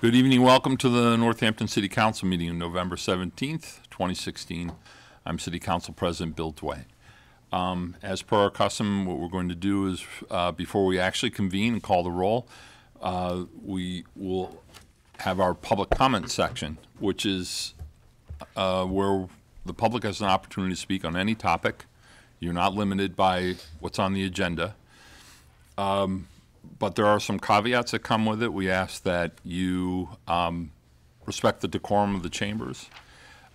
Good evening, welcome to the Northampton City Council meeting on November 17th, 2016. I'm City Council President Bill Dwight. Um, As per our custom, what we're going to do is, uh, before we actually convene and call the roll, uh, we will have our public comment section, which is uh, where the public has an opportunity to speak on any topic. You're not limited by what's on the agenda. Um, But there are some caveats that come with it. We ask that you um, respect the decorum of the chambers.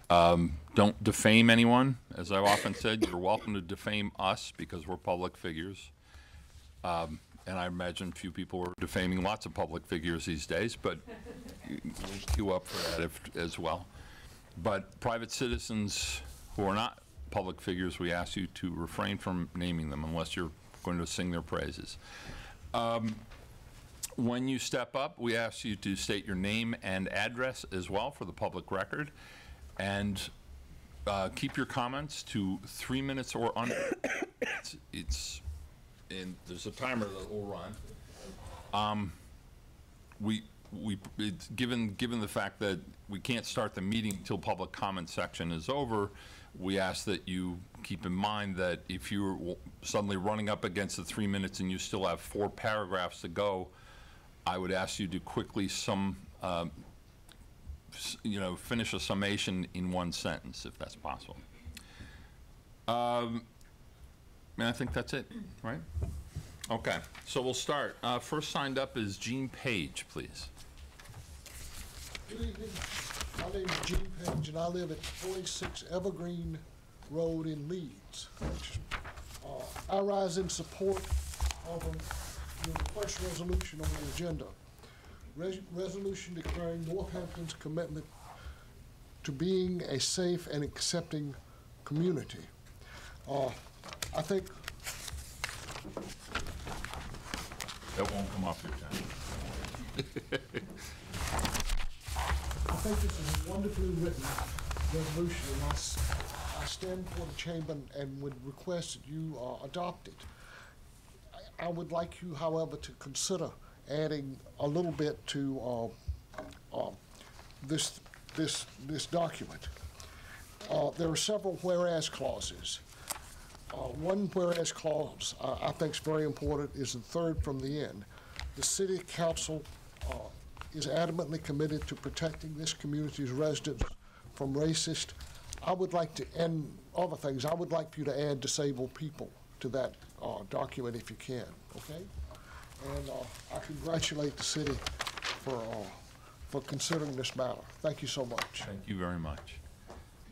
Um, Don't defame anyone. As I've often said, you're welcome to defame us because we're public figures. Um, And I imagine few people are defaming lots of public figures these days, but we'll queue up for that if- as well. But private citizens who are not public figures, we ask you to refrain from naming them unless you're going to sing their praises. Um, When you step up, we ask you to state your name and address as well for the public record. And uh, keep your comments to three minutes or under. It's- It's, and there's a timer that will run. Um, We, we, given, given the fact that we can't start the meeting until public comment section is over, we ask that you keep in mind that if you're suddenly running up against the three minutes and you still have four paragraphs to go, I would ask you to quickly sum, um, s- you know, finish a summation in one sentence, if that's possible. Um, And I think that's it, right? Okay, so we'll start. Uh, First signed up is Gene Page, please. Good evening. My name is Gene Page, and I live at 46 Evergreen Road in Leeds. Uh, I rise in support of um, your first resolution on the agenda. Res- Resolution declaring Northampton's commitment to being a safe and accepting community. Uh, I think That won't come off your tongue. Think this is a wonderfully written resolution, and I, I stand before the chamber and- and would request that you uh, adopt it. I- I would like you, however, to consider adding a little bit to uh, uh, this, this, this document. Uh, There are several whereas clauses. Uh, One whereas clause uh, I think is very important is the third from the end. The city council uh, is adamantly committed to protecting this community's residents from racist. I would like to, and other things, I would like for you to add disabled people to that uh, document if you can, okay? And uh, I congratulate the city for, uh, for considering this matter. Thank you so much. Thank you very much.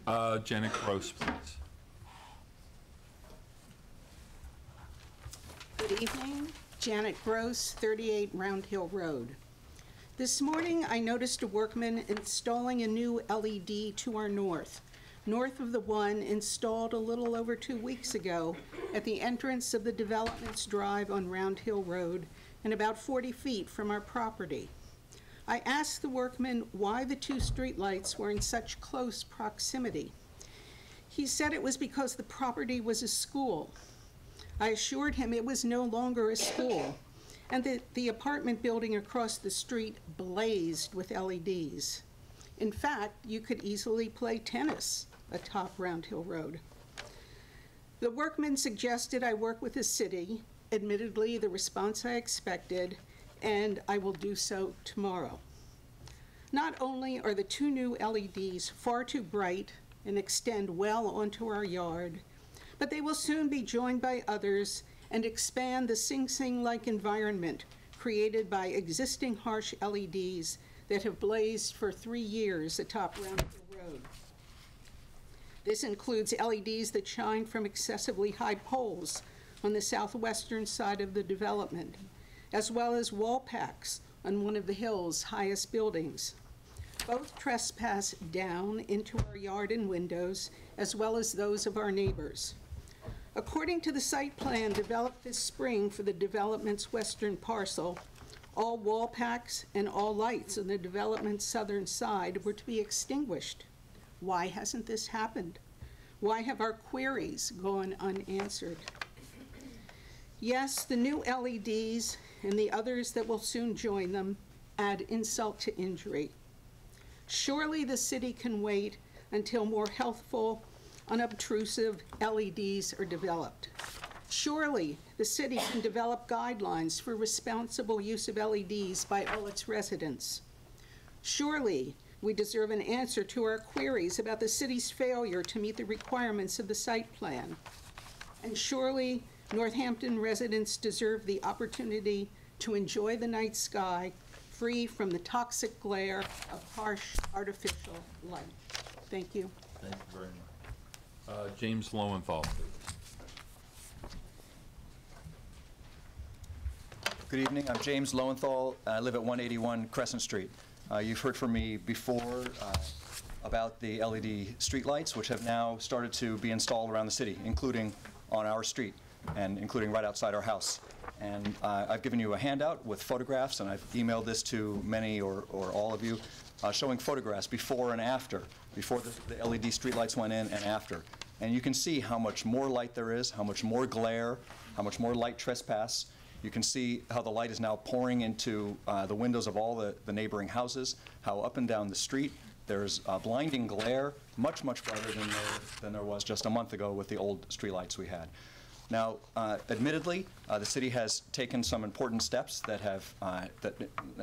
Uh, Janet Gross, please. Good evening. Janet Gross, 38 Round Hill Road. This morning, I noticed a workman installing a new LED to our north, north of the one installed a little over two weeks ago at the entrance of the Developments Drive on Round Hill Road and about 40 feet from our property. I asked the workman why the two streetlights were in such close proximity. He said it was because the property was a school. I assured him it was no longer a school, and that the apartment building across the street blazed with LEDs. In fact, you could easily play tennis atop Round Hill Road. The workman suggested I work with the city, admittedly, the response I expected, and I will do so tomorrow. Not only are the two new LEDs far too bright and extend well onto our yard, but they will soon be joined by others and expand the Sing Sing-like environment created by existing harsh LEDs that have blazed for three years atop Round Hill Road. This includes LEDs that shine from excessively high poles on the southwestern side of the development, as well as wall packs on one of the hill's highest buildings. Both trespass down into our yard and windows, as well as those of our neighbors. According to the site plan developed this spring for the development's western parcel, all wall packs and all lights on the development's southern side were to be extinguished. Why hasn't this happened? Why have our queries gone unanswered? Yes, the new LEDs and the others that will soon join them add insult to injury. Surely the city can wait until more healthful, unobtrusive LEDs are developed. Surely the city can develop guidelines for responsible use of LEDs by all its residents. Surely, we deserve an answer to our queries about the city's failure to meet the requirements of the site plan. And surely, Northampton residents deserve the opportunity to enjoy the night sky free from the toxic glare of harsh artificial light. Thank you. Thank you very much. Uh, James Lowenthal. Good evening, I'm James Lowenthal, I live at 181 Crescent Street. Uh, You've heard from me before uh, about the LED streetlights, which have now started to be installed around the city, including on our street, and including right outside our house. And uh, I've given you a handout with photographs, and I've emailed this to many or or all of you, uh, showing photographs before and after, before the the LED streetlights went in and after. And you can see how much more light there is, how much more glare, how much more light trespass. You can see how the light is now pouring into uh, the windows of all the the neighboring houses, how up and down the street, there's uh, blinding glare, much, much brighter than there, than there was just a month ago with the old streetlights we had. Now, uh, admittedly, uh, the city has taken some important steps that have, uh, that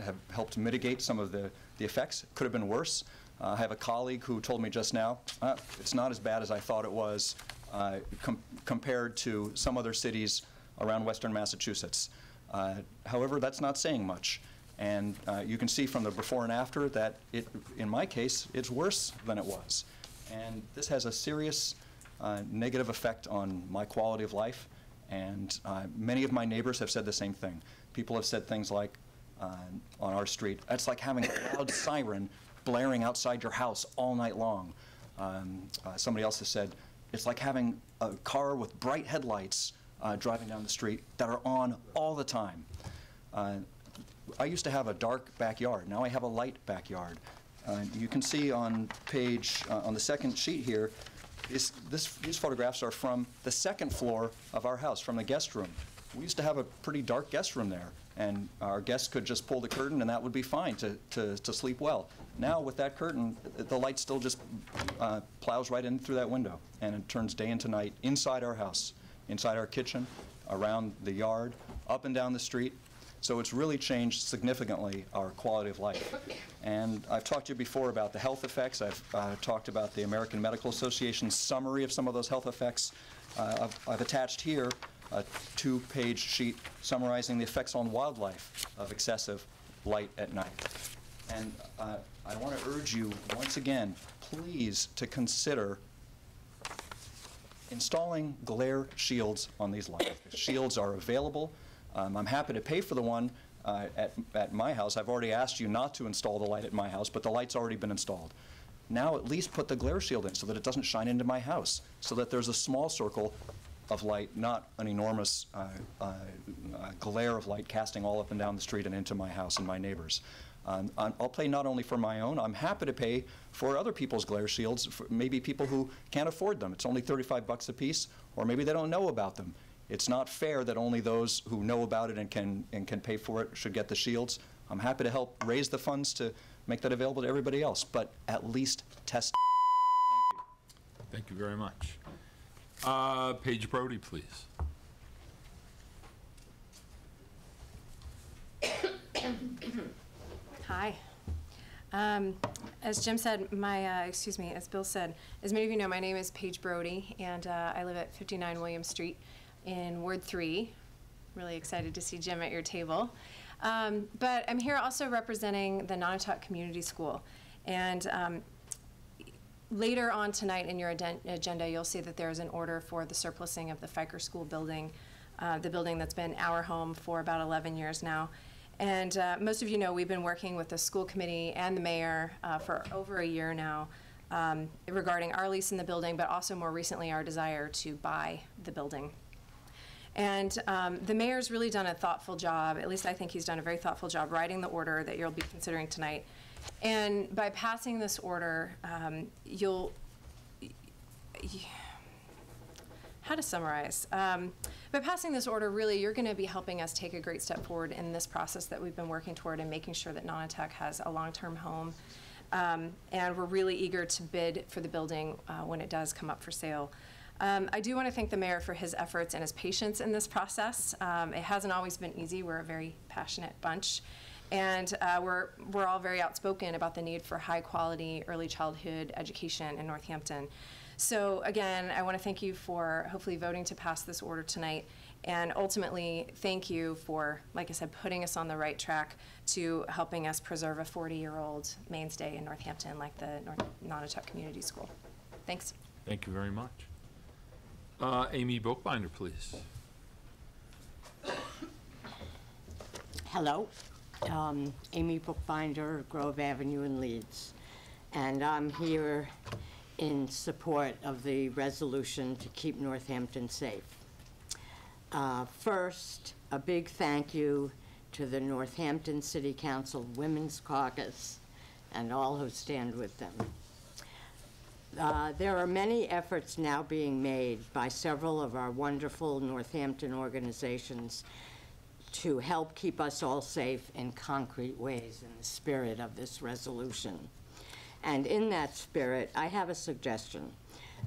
have helped mitigate some of the, the effects. Could have been worse. Uh, I have a colleague who told me just now, uh, it's not as bad as I thought it was uh, com- compared to some other cities around western Massachusetts. Uh, However, that's not saying much. And uh, you can see from the before and after that it, in my case, it's worse than it was. And this has a serious uh, negative effect on my quality of life. And many of my neighbors have said the same thing. People have said things like, on our street, it's like having a loud siren blaring outside your house all night long. Um, uh, somebody else has said, it's like having a car with bright headlights uh, driving down the street that are on all the time. Uh, I used to have a dark backyard. Now I have a light backyard. Uh, you can see on page, uh, on the second sheet here, is this, these photographs are from the second floor of our house, from the guest room. We used to have a pretty dark guest room there, and our guests could just pull the curtain, and that would be fine to, to, to sleep well. Now, with that curtain, the light still just uh, plows right in through that window, and it turns day into night inside our house, inside our kitchen, around the yard, up and down the street. So it's really changed significantly our quality of life. And I've talked to you before about the health effects. I've uh, talked about the American Medical Association's summary of some of those health effects. Uh, I've, I've attached here a two-page sheet summarizing the effects on wildlife of excessive light at night. And uh, I want to urge you, once again, please to consider installing glare shields on these lights. Shields are available. Um, I'm happy to pay for the one uh, at, at my house. I've already asked you not to install the light at my house, but the light's already been installed. Now at least put the glare shield in so that it doesn't shine into my house, so that there's a small circle of light, not an enormous uh, uh, uh, glare of light casting all up and down the street and into my house and my neighbors. Um, I'm- I'll pay not only for my own, I'm happy to pay for other people's glare shields, for maybe people who can't afford them. It's only 35 bucks a piece, or maybe they don't know about them. It's not fair that only those who know about it and can, and can pay for it should get the shields. I'm happy to help raise the funds to make that available to everybody else, but at least test. Thank you very much. Uh, Paige Brody, please. Hi. Um, As Jim said, my, uh, excuse me, as Bill said, as many of you know, my name is Paige Brody, and uh, I live at 59 William Street in Ward 3. Really excited to see Jim at your table. Um, But I'm here also representing the Nonotuck Community School. And um, Later on tonight in your agenda, you'll see that there is an order for the surplusing of the Fiker School building, uh, the building that's been our home for about 11 years now. And uh, most of you know, we've been working with the school committee and the mayor uh, for over a year now um, regarding our lease in the building, but also more recently, our desire to buy the building. And um, the mayor's really done a thoughtful job, at least I think he's done a very thoughtful job writing the order that you'll be considering tonight. And by passing this order, um, you'll, how to summarize. Um, by passing this order, really, you're going to be helping us take a great step forward in this process that we've been working toward and making sure that Nonotuck has a long-term home. Um, and we're really eager to bid for the building uh, when it does come up for sale. Um, I do want to thank the mayor for his efforts and his patience in this process. Um, it hasn't always been easy. We're a very passionate bunch. And uh, we're, we're all very outspoken about the need for high quality early childhood education in Northampton. So, again, I want to thank you for hopefully voting to pass this order tonight. And ultimately, thank you for, like I said, putting us on the right track to helping us preserve a 40 year old mainstay in Northampton like the North Nonotuck Community School. Thanks. Thank you very much. Uh, Amy Bookbinder, please. Hello, um, Amy Bookbinder, Grove Avenue in Leeds. And I'm here in support of the resolution to keep Northampton safe. Uh, First, a big thank you to the Northampton City Council Women's Caucus and all who stand with them. Uh, There are many efforts now being made by several of our wonderful Northampton organizations to help keep us all safe in concrete ways in the spirit of this resolution. And in that spirit, I have a suggestion.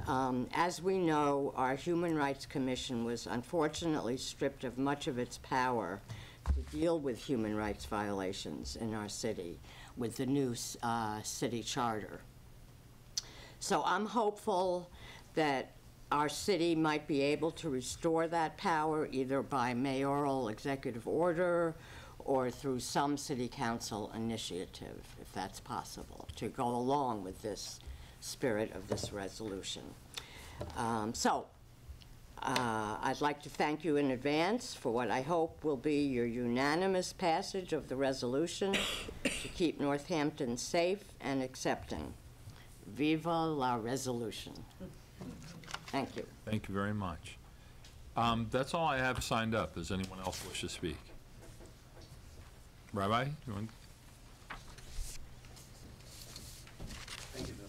Um, As we know, our Human Rights Commission was unfortunately stripped of much of its power to deal with human rights violations in our city with the new uh, city charter. So I'm hopeful that our city might be able to restore that power either by mayoral executive order or through some city council initiative, if that's possible, to go along with this spirit of this resolution. Um, So, uh, I'd like to thank you in advance for what I hope will be your unanimous passage of the resolution to keep Northampton safe and accepting. Viva la resolution. Thank you. Thank you very much. Um, That's all I have signed up. Does anyone else wish to speak? Rabbi, you want? Thank you, Bill.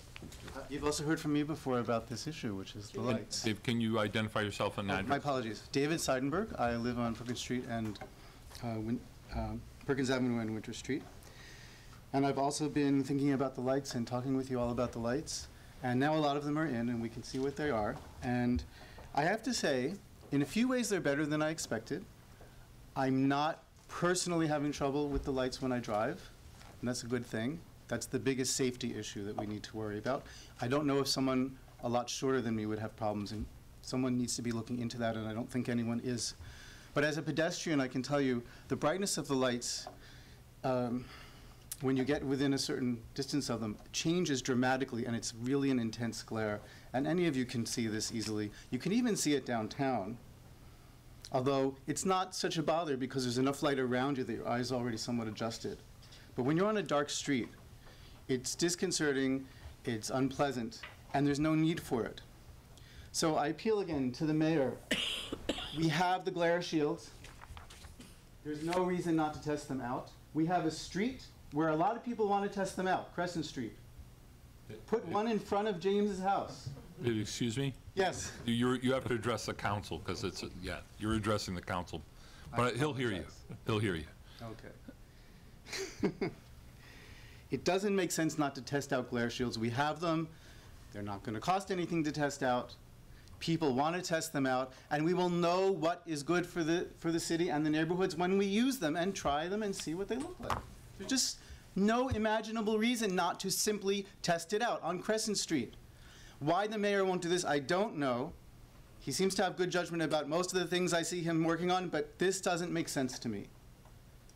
Uh, You've also heard from me before about this issue, which is the lights. Dave, can you identify yourself and Oh, My address? apologies. David Seidenberg. I live on Perkins Street and uh, Win- um, Perkins Avenue and Winter Street. And I've also been thinking about the lights and talking with you all about the lights. And now a lot of them are in, and we can see what they are. And I have to say, in a few ways, they're better than I expected. I'm not personally having trouble with the lights when I drive, and that's a good thing. That's the biggest safety issue that we need to worry about. I don't know if someone a lot shorter than me would have problems, and someone needs to be looking into that, and I don't think anyone is. But as a pedestrian, I can tell you the brightness of the lights, um, when you get within a certain distance of them, changes dramatically, and it's really an intense glare. And any of you can see this easily. You can even see it downtown. Although it's not such a bother because there's enough light around you that your eyes already somewhat adjusted. But when you're on a dark street, it's disconcerting, it's unpleasant, and there's no need for it. So I appeal again to the mayor. We have the glare shields. There's no reason not to test them out. We have a street where a lot of people want to test them out, Crescent Street. Put one in front of James's house. Excuse me? Yes. You're, you have to address the council, because it's, a- yeah, you're addressing the council. But he'll hear you. He'll hear you. Okay. It doesn't make sense not to test out glare shields. We have them. They're not going to cost anything to test out. People want to test them out, and we will know what is good for the, for the city and the neighborhoods when we use them and try them and see what they look like. There's just no imaginable reason not to simply test it out on Crescent Street. Why the mayor won't do this, I don't know. He seems to have good judgment about most of the things I see him working on, but this doesn't make sense to me.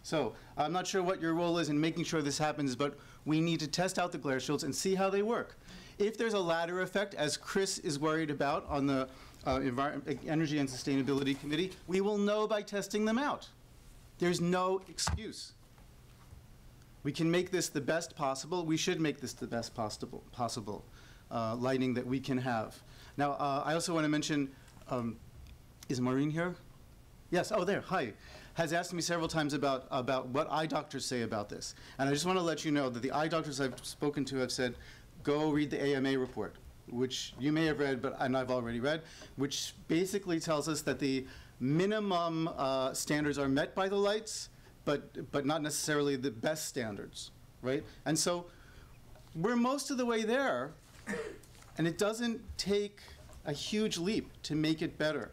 So, I'm not sure what your role is in making sure this happens, but we need to test out the glare shields and see how they work. If there's a ladder effect, as Chris is worried about on the uh, Energy and Sustainability Committee, we will know by testing them out. There's no excuse. We can make this the best possible. We should make this the best possible, possible uh, lighting that we can have. Now, uh, I also want to mention, um, is Maureen here? Yes, oh, there, hi. Has asked me several times about, about what eye doctors say about this. And I just want to let you know that the eye doctors I've spoken to have said, go read the AMA report. which you may have read, but and I've already read, which basically tells us that the minimum uh, standards are met by the lights, but but not necessarily the best standards, right? And so we're most of the way there, and it doesn't take a huge leap to make it better.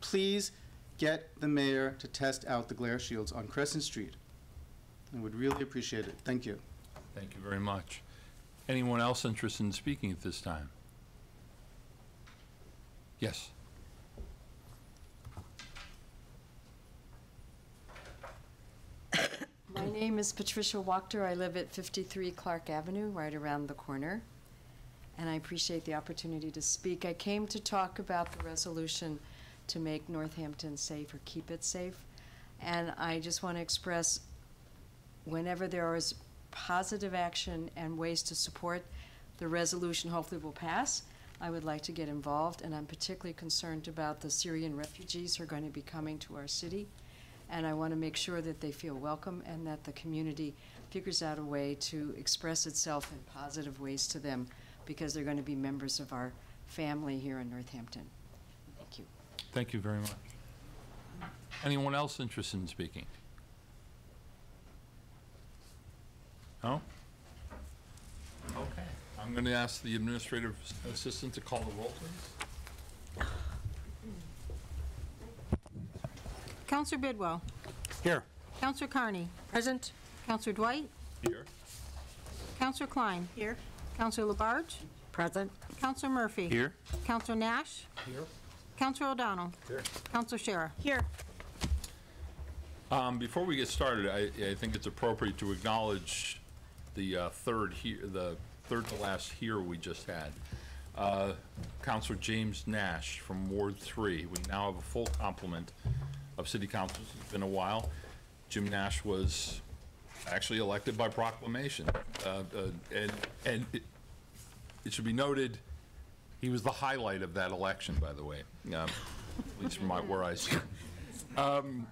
Please get the mayor to test out the glare shields on Crescent Street. I would really appreciate it. Thank you. Thank you very much. Anyone else interested in speaking at this time? Yes. My name is Patricia Wachter. I live at 53 Clark Avenue, right around the corner. And I appreciate the opportunity to speak. I came to talk about the resolution to make Northampton safe or keep it safe. And I just want to express, whenever there is positive action and ways to support, the resolution hopefully will pass. I would like to get involved, and I'm particularly concerned about the Syrian refugees who are going to be coming to our city. And I want to make sure that they feel welcome and that the community figures out a way to express itself in positive ways to them because they're going to be members of our family here in Northampton. Thank you. Thank you very much. Anyone else interested in speaking? No? Okay. I'm going to ask the administrative assistant to call the roll, please. Counselor Bidwell. Here. Counselor Carney. Present. Counselor Dwight. Here. Counselor Klein. Here. Counselor Labarge. Present? Counselor Murphy. Here. Counselor Nash. Here. Counselor O'Donnell. Here. Counselor Sciarra. Here. Um, Before we get started, I, I think it's appropriate to acknowledge the uh, third here, the third to last here we just had. Uh, Counselor James Nash from Ward Three. We now have a full complement of city councils. It's been a while. Jim Nash was actually elected by proclamation. Uh, uh, And, and it- it should be noted, he was the highlight of that election, by the way, um, at least from my, where I sit. Um,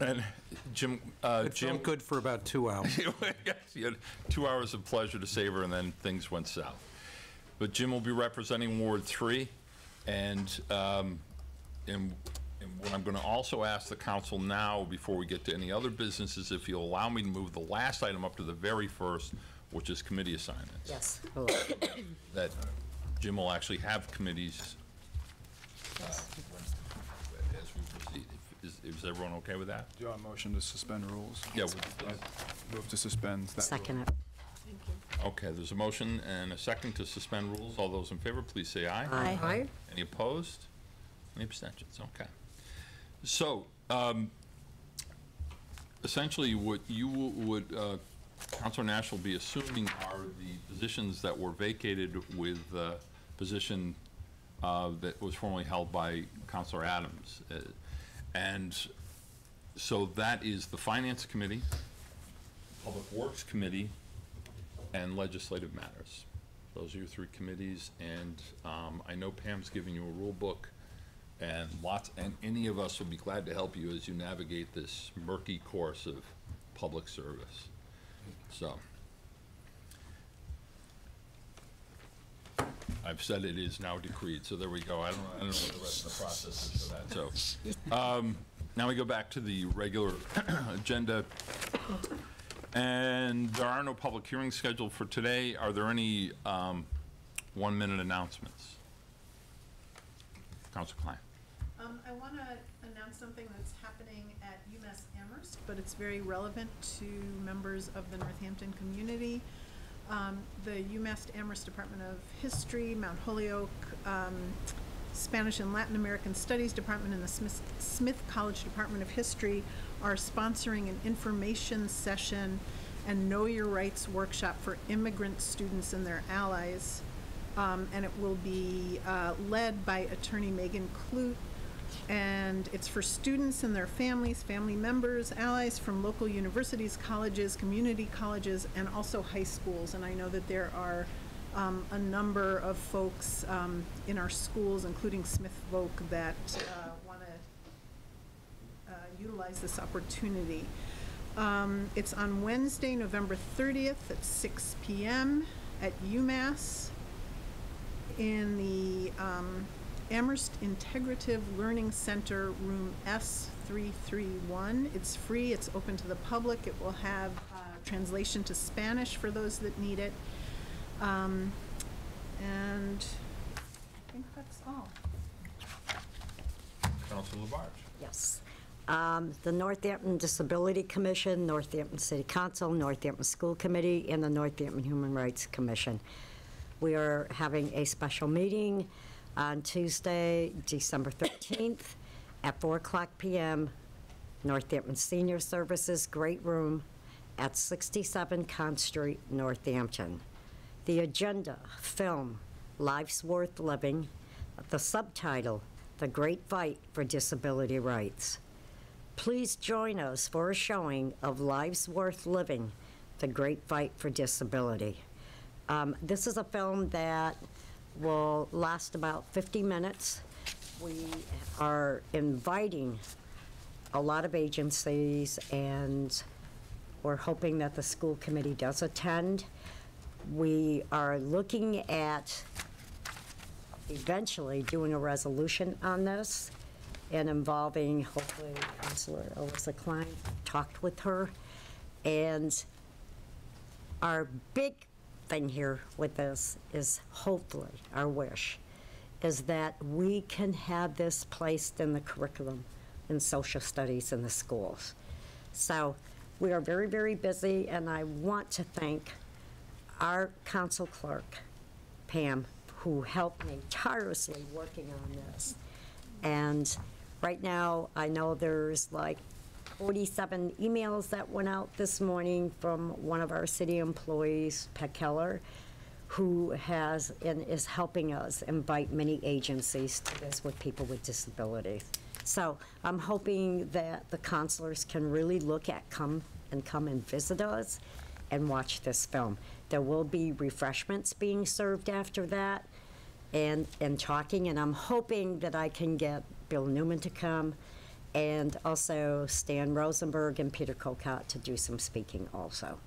And Jim, uh, It Jim. good for about two hours. Yes, you had two hours of pleasure to savor, and then things went south. But Jim will be representing Ward Three, and, um, and, and what I'm gonna also ask the council now, before we get to any other businesses, if you'll allow me to move the last item up to the very first, which is committee assignments. Yes. That Jim will actually have committees uh, as we proceed. Is, is everyone okay with that? Do you want a motion to suspend rules? Yeah, we- Move to suspend that. rule. Second it. Okay, there's a motion and a second to suspend rules. All those in favor, please say aye. Aye. Any opposed? Any abstentions? Okay. So, um, essentially, what you would, uh, Counselor Nash will be assuming are the positions that were vacated with the position uh, that was formerly held by Councilor Adams. Uh, And so that is the Finance Committee, Public Works Committee, and Legislative Matters. Those are your three committees, and um, I know Pam's giving you a rule book, and lots, and any of us will be glad to help you as you navigate this murky course of public service. So. I've said it is now decreed, so there we go. I don't, I don't know what the rest of the process is for that, so. um, Now we go back to the regular agenda. And there are no public hearings scheduled for today. Are there any um, one-minute announcements? Council Klein. Um, I want to announce something that's happening at UMass Amherst, but it's very relevant to members of the Northampton community. Um, the UMass Amherst Department of History, Mount Holyoke, um, Spanish and Latin American Studies Department, and the Smith, Smith College Department of History are sponsoring an information session and Know Your Rights workshop for immigrant students and their allies. Um, and it will be uh, led by attorney Megan Clute. And it's for students and their families, family members, allies from local universities, colleges, community colleges, and also high schools. And I know that there are um, a number of folks um, in our schools, including Smith Voc, that uh, want to uh, utilize this opportunity. Um, It's on Wednesday, November 30th at 6 PM at UMass. in the um, Amherst Integrative Learning Center, room S331. It's free, it's open to the public, it will have uh, translation to Spanish for those that need it. Um, And I think that's all. Counselor Labarge. Yes. Um, The Northampton Disability Commission, Northampton City Council, Northampton School Committee, and the Northampton Human Rights Commission. We are having a special meeting on Tuesday, December 13th, at 4 o'clock PM, Northampton Senior Services Great Room at 67 Conz Street, Northampton. The agenda, film, Life's Worth Living, the subtitle, The Great Fight for Disability Rights. Please join us for a showing of Life's Worth Living, The Great Fight for Disability. Um, This is a film that will last about 50 minutes. We are inviting a lot of agencies, and we're hoping that the school committee does attend. We are looking at eventually doing a resolution on this and involving, hopefully, Councilor Alisa Klein, talked with her. And our big thing here with this is hopefully, our wish, is that we can have this placed in the curriculum in social studies in the schools. So we are very, very busy, and I want to thank our council clerk, Pam, who helped me tirelessly working on this. And right now, I know there's like 47 emails that went out this morning from one of our city employees, Pat Keller, who has and is helping us invite many agencies to this with people with disabilities. So I'm hoping that the counselors can really look at come and come and visit us and watch this film. There will be refreshments being served after that and, and talking, and I'm hoping that I can get Bill Newman to come and also Stan Rosenberg and Peter Kocot to do some speaking also.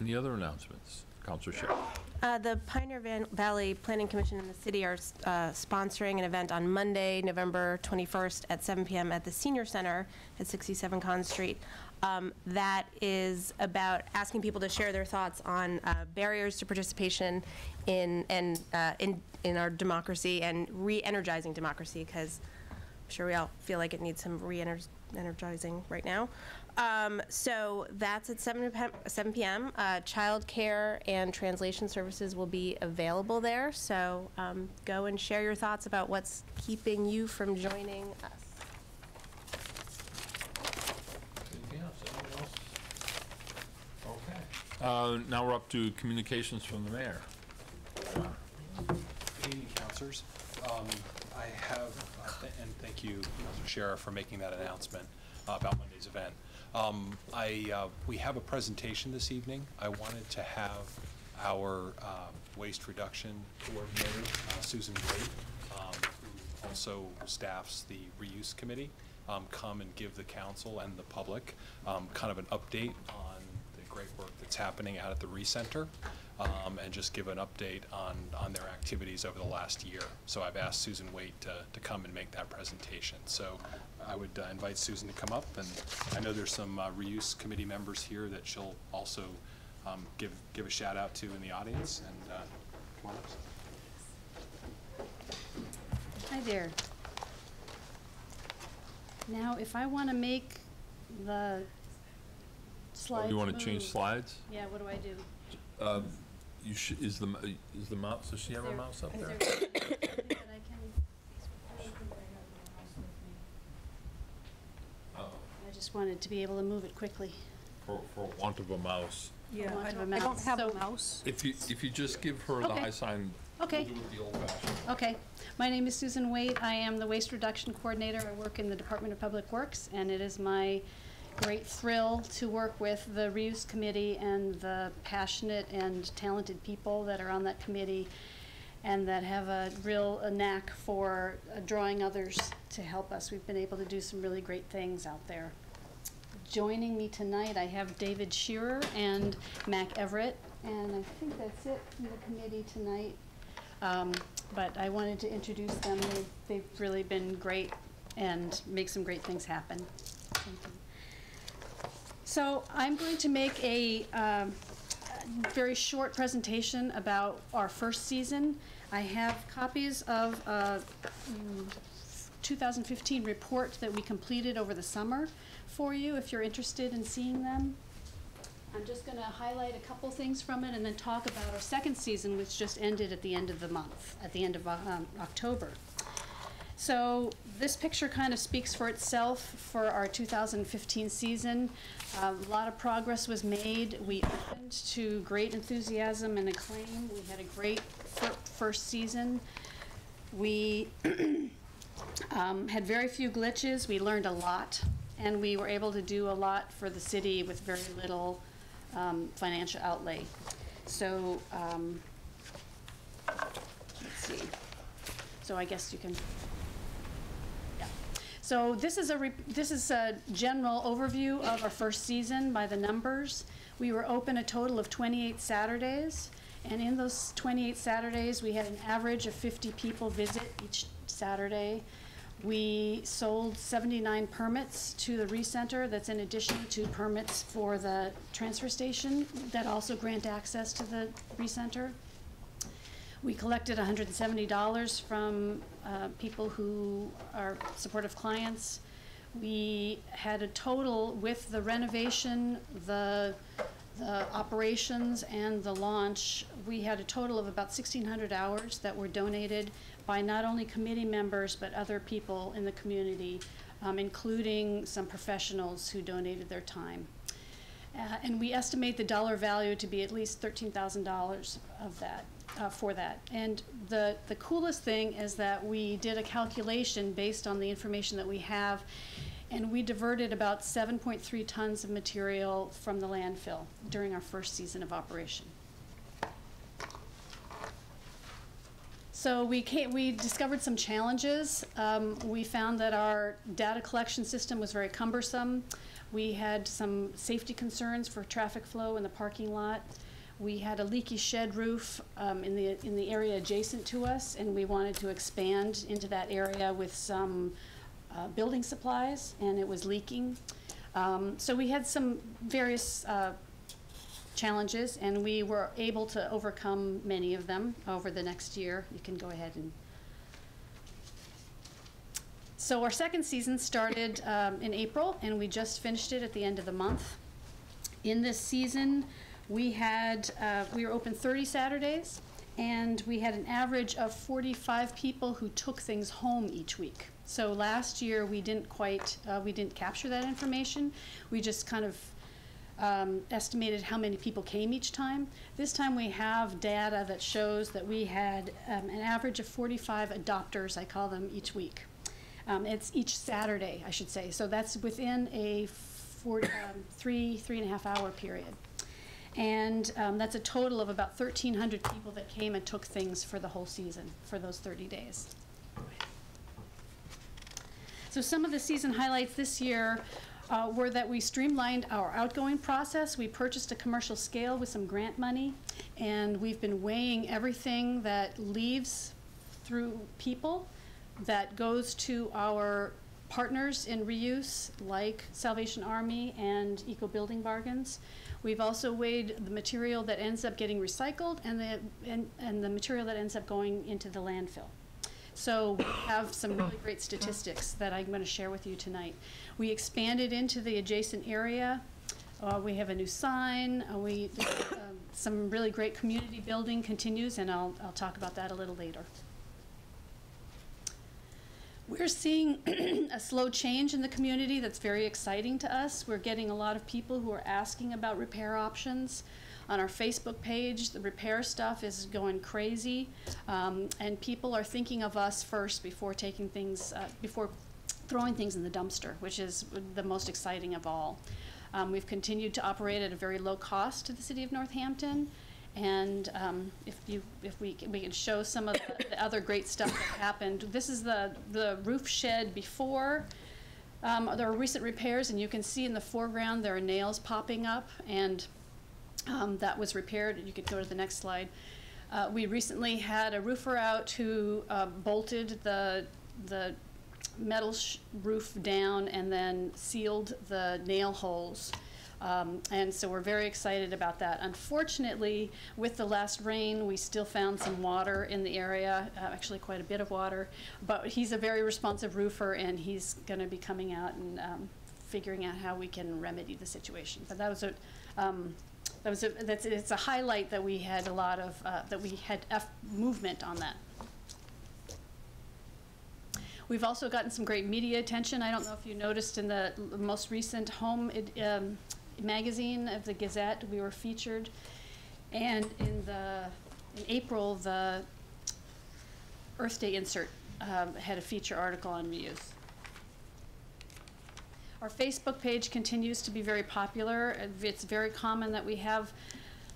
Any other announcements? Counselor Sherrill. Uh, The Pioneer Van- Valley Planning Commission and the city are uh, sponsoring an event on Monday, November 21st at 7 PM at the Senior Center at 67 Conz Street. Um, That is about asking people to share their thoughts on uh, barriers to participation in, and, uh, in, in our democracy and re-energizing democracy, because I'm sure we all feel like it needs some re-energizing right now. Um, so that's at 7 p.m. 7 p.m. Uh, child care and translation services will be available there. So um, go and share your thoughts about what's keeping you from joining us. Anything else? Anyone else? Okay. Uh, Now we're up to communications from the mayor. Good evening, councilors. Um, I have, th- and thank you, Sciarra, for making that announcement uh, about Monday's event. Um, I, uh, we have a presentation this evening. I wanted to have our uh, waste reduction coordinator, uh, Susan Waite, um, who also staffs the reuse committee, um, come and give the council and the public um, kind of an update on the great work that's happening out at the recenter, um, and just give an update on, on their activities over the last year. So I've asked Susan Waite to, to come and make that presentation. So I would uh, invite Susan to come up, and I know there's some uh, reuse committee members here that she'll also um, give, give a shout out to in the audience, and uh, come on up. Hi there. Now, if I want to make the slides You want to change slides? Yeah, what do I do? Um, You should, is the, is the mouse, does she have Is her there- mouse up there? there I can- Uh, I just wanted to be able to move it quickly. For, for want of a mouse. Yeah, I don't, I don't have a mouse. If you, if you just give her the Okay. high sign. Okay. we'll do it the old fashioned. Okay. My name is Susan Waite. I am the Waste Reduction Coordinator. I work in the Department of Public Works, and it is my great thrill to work with the Reuse Committee and the passionate and talented people that are on that committee and that have a real a knack for uh, drawing others to help us. We've been able to do some really great things out there. joining me tonight, I have David Shearer and Mac Everett, and I think that's it from the committee tonight. Um, But I wanted to introduce them. They've- They've really been great and make some great things happen. Thank you. So I'm going to make a um, very short presentation about our first season. I have copies of a mm, 2015 report that we completed over the summer for you, if you're interested in seeing them. I'm just going to highlight a couple things from it and then talk about our second season, which just ended at the end of the month, at the end of um, October. So this picture kind of speaks for itself for our 2015 season. a lot of progress was made. We opened to great enthusiasm and acclaim. We had a great fir- first season. We um, had very few glitches. We learned a lot, and we were able to do a lot for the city with very little um, financial outlay. So, um, let's see. So I guess you can. So this is a, this is a general overview of our first season by the numbers. We were open a total of 28 Saturdays, and in those 28 Saturdays, we had an average of 50 people visit each Saturday. We sold 79 permits to the recenter, that's in addition to permits for the transfer station that also grant access to the recenter. We collected $170 from uh, people who are supportive clients. We had a total with the renovation, the, the operations, and the launch, we had a total of about 1,600 hours that were donated by not only committee members, but other people in the community, um, including some professionals who donated their time. Uh, and we estimate the dollar value to be at least $13,000 of that, uh, for that. And the, the coolest thing is that we did a calculation based on the information that we have, and we diverted about 7.3 tons of material from the landfill during our first season of operation. So we came, we discovered some challenges. Um, we found that our data collection system was very cumbersome. We had some safety concerns for traffic flow in the parking lot. We had a leaky shed roof um, in the in the area adjacent to us, and we wanted to expand into that area with some uh, building supplies, and it was leaking. Um, so we had some various uh, challenges, and we were able to overcome many of them over the next year. You can go ahead and. So our second season started um, in April, and we just finished it at the end of the month. In this season, we had uh, we were open 30 Saturdays, and we had an average of 45 people who took things home each week. So last year we didn't quite uh, we didn't capture that information. We just kind of um, estimated how many people came each time. This time we have data that shows that we had um, an average of 45 adopters, I call them, each week. Um, it's each Saturday, I should say. So that's within a four, um, three, three and a half hour period. And um, that's a total of about 1,300 people that came and took things for the whole season, for those 30 days. So some of the season highlights this year uh, were that we streamlined our outgoing process. We purchased a commercial scale with some grant money, and we've been weighing everything that leaves through people that goes to our partners in reuse, like Salvation Army and Eco Building Bargains. We've also weighed the material that ends up getting recycled and the, and, and the material that ends up going into the landfill. So we have some really great statistics that I'm going to share with you tonight. We expanded into the adjacent area. Uh, we have a new sign. Uh, we uh, some really great community building continues, and I'll I'll talk about that a little later. We're seeing a slow change in the community that's very exciting to us. We're getting a lot of people who are asking about repair options. On our Facebook page, the repair stuff is going crazy, um, and people are thinking of us first before taking things, uh, before throwing things in the dumpster, which is the most exciting of all. Um, we've continued to operate at a very low cost to the city of Northampton. And um, if you, if we, can, we can show some of the, the other great stuff that happened. This is the, the roof shed before Um, there are recent repairs, and you can see in the foreground there are nails popping up, and um, that was repaired. You could go to the next slide. Uh, we recently had a roofer out who uh, bolted the the metal roof down and then sealed the nail holes. Um, and so we're very excited about that. Unfortunately, with the last rain, we still found some water in the area, uh, actually quite a bit of water. But he's a very responsive roofer, and he's going to be coming out and um, figuring out how we can remedy the situation. But that was a um, that was a, that's it's a highlight that we had a lot of uh, that we had F movement on that. We've also gotten some great media attention. I don't know if you noticed in the most recent home ed- um, magazine of the Gazette, we were featured. And in the, in April, the Earth Day insert um, had a feature article on reuse. Our Facebook page continues to be very popular. It's very common that we have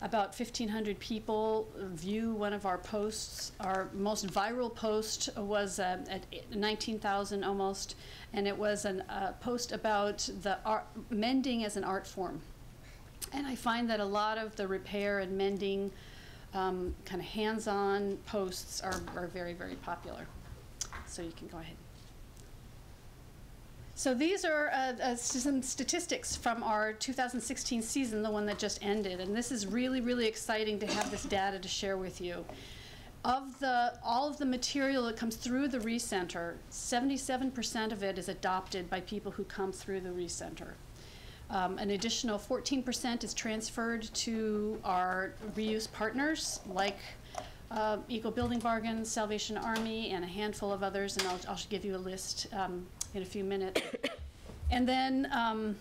about 1,500 people view one of our posts. Our most viral post was uh, at 19,000 almost, and it was a uh, post about the art, mending as an art form. And I find that a lot of the repair and mending um, kind of hands-on posts are, are very, very popular. So you can go ahead. So these are uh, uh, some statistics from our 2016 season, the one that just ended, and this is really, really exciting to have this data to share with you. Of the all of the material that comes through the recenter, 77% of it is adopted by people who come through the recenter. Um, an additional 14% is transferred to our reuse partners, like uh, Eco Building Bargains, Salvation Army, and a handful of others, and I'll, I'll give you a list um, in a few minutes. And then um,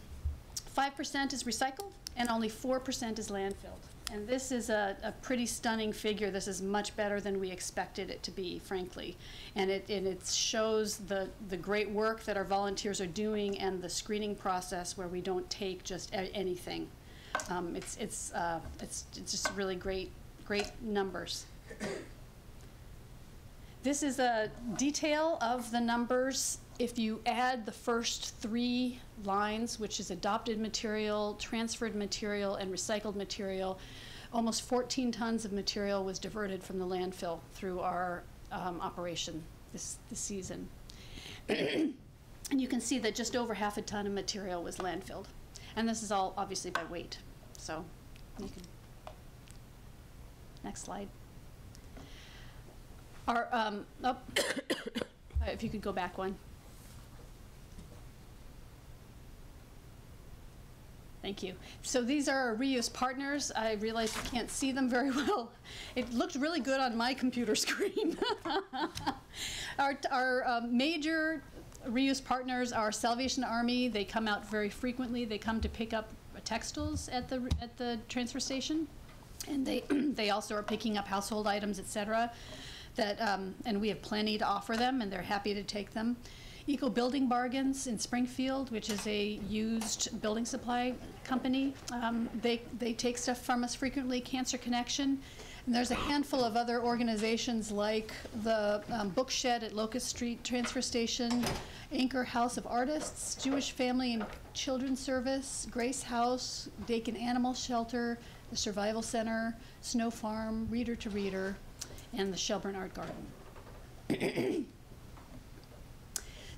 5% is recycled, and only 4% is landfilled. And this is a, a pretty stunning figure. This is much better than we expected it to be, frankly. And it, and it shows the, the great work that our volunteers are doing and the screening process where we don't take just anything. Um, it's, it's, uh, it's, it's just really great, great numbers. This is a detail of the numbers. If you add the first three lines, which is adopted material, transferred material, and recycled material, almost 14 tons of material was diverted from the landfill through our um, operation this, this season. and you can see that just over half a ton of material was landfilled. And this is all obviously by weight. So you can. Next slide. Our, um, oh, if you could go back one. Thank you. So these are our reuse partners. I realize you can't see them very well. It looked really good on my computer screen. our our um, major reuse partners are Salvation Army. They come out very frequently. They come to pick up textiles at the at the transfer station, and they they also are picking up household items, etc. That um, and we have plenty to offer them, and they're happy to take them. Eco Building Bargains in Springfield, which is a used building supply company. Um, they, they take stuff from us frequently, Cancer Connection. And there's a handful of other organizations like the um, Book Shed at Locust Street Transfer Station, Anchor House of Artists, Jewish Family and Children's Service, Grace House, Dakin Animal Shelter, the Survival Center, Snow Farm, Reader to Reader, and the Shelburne Art Garden.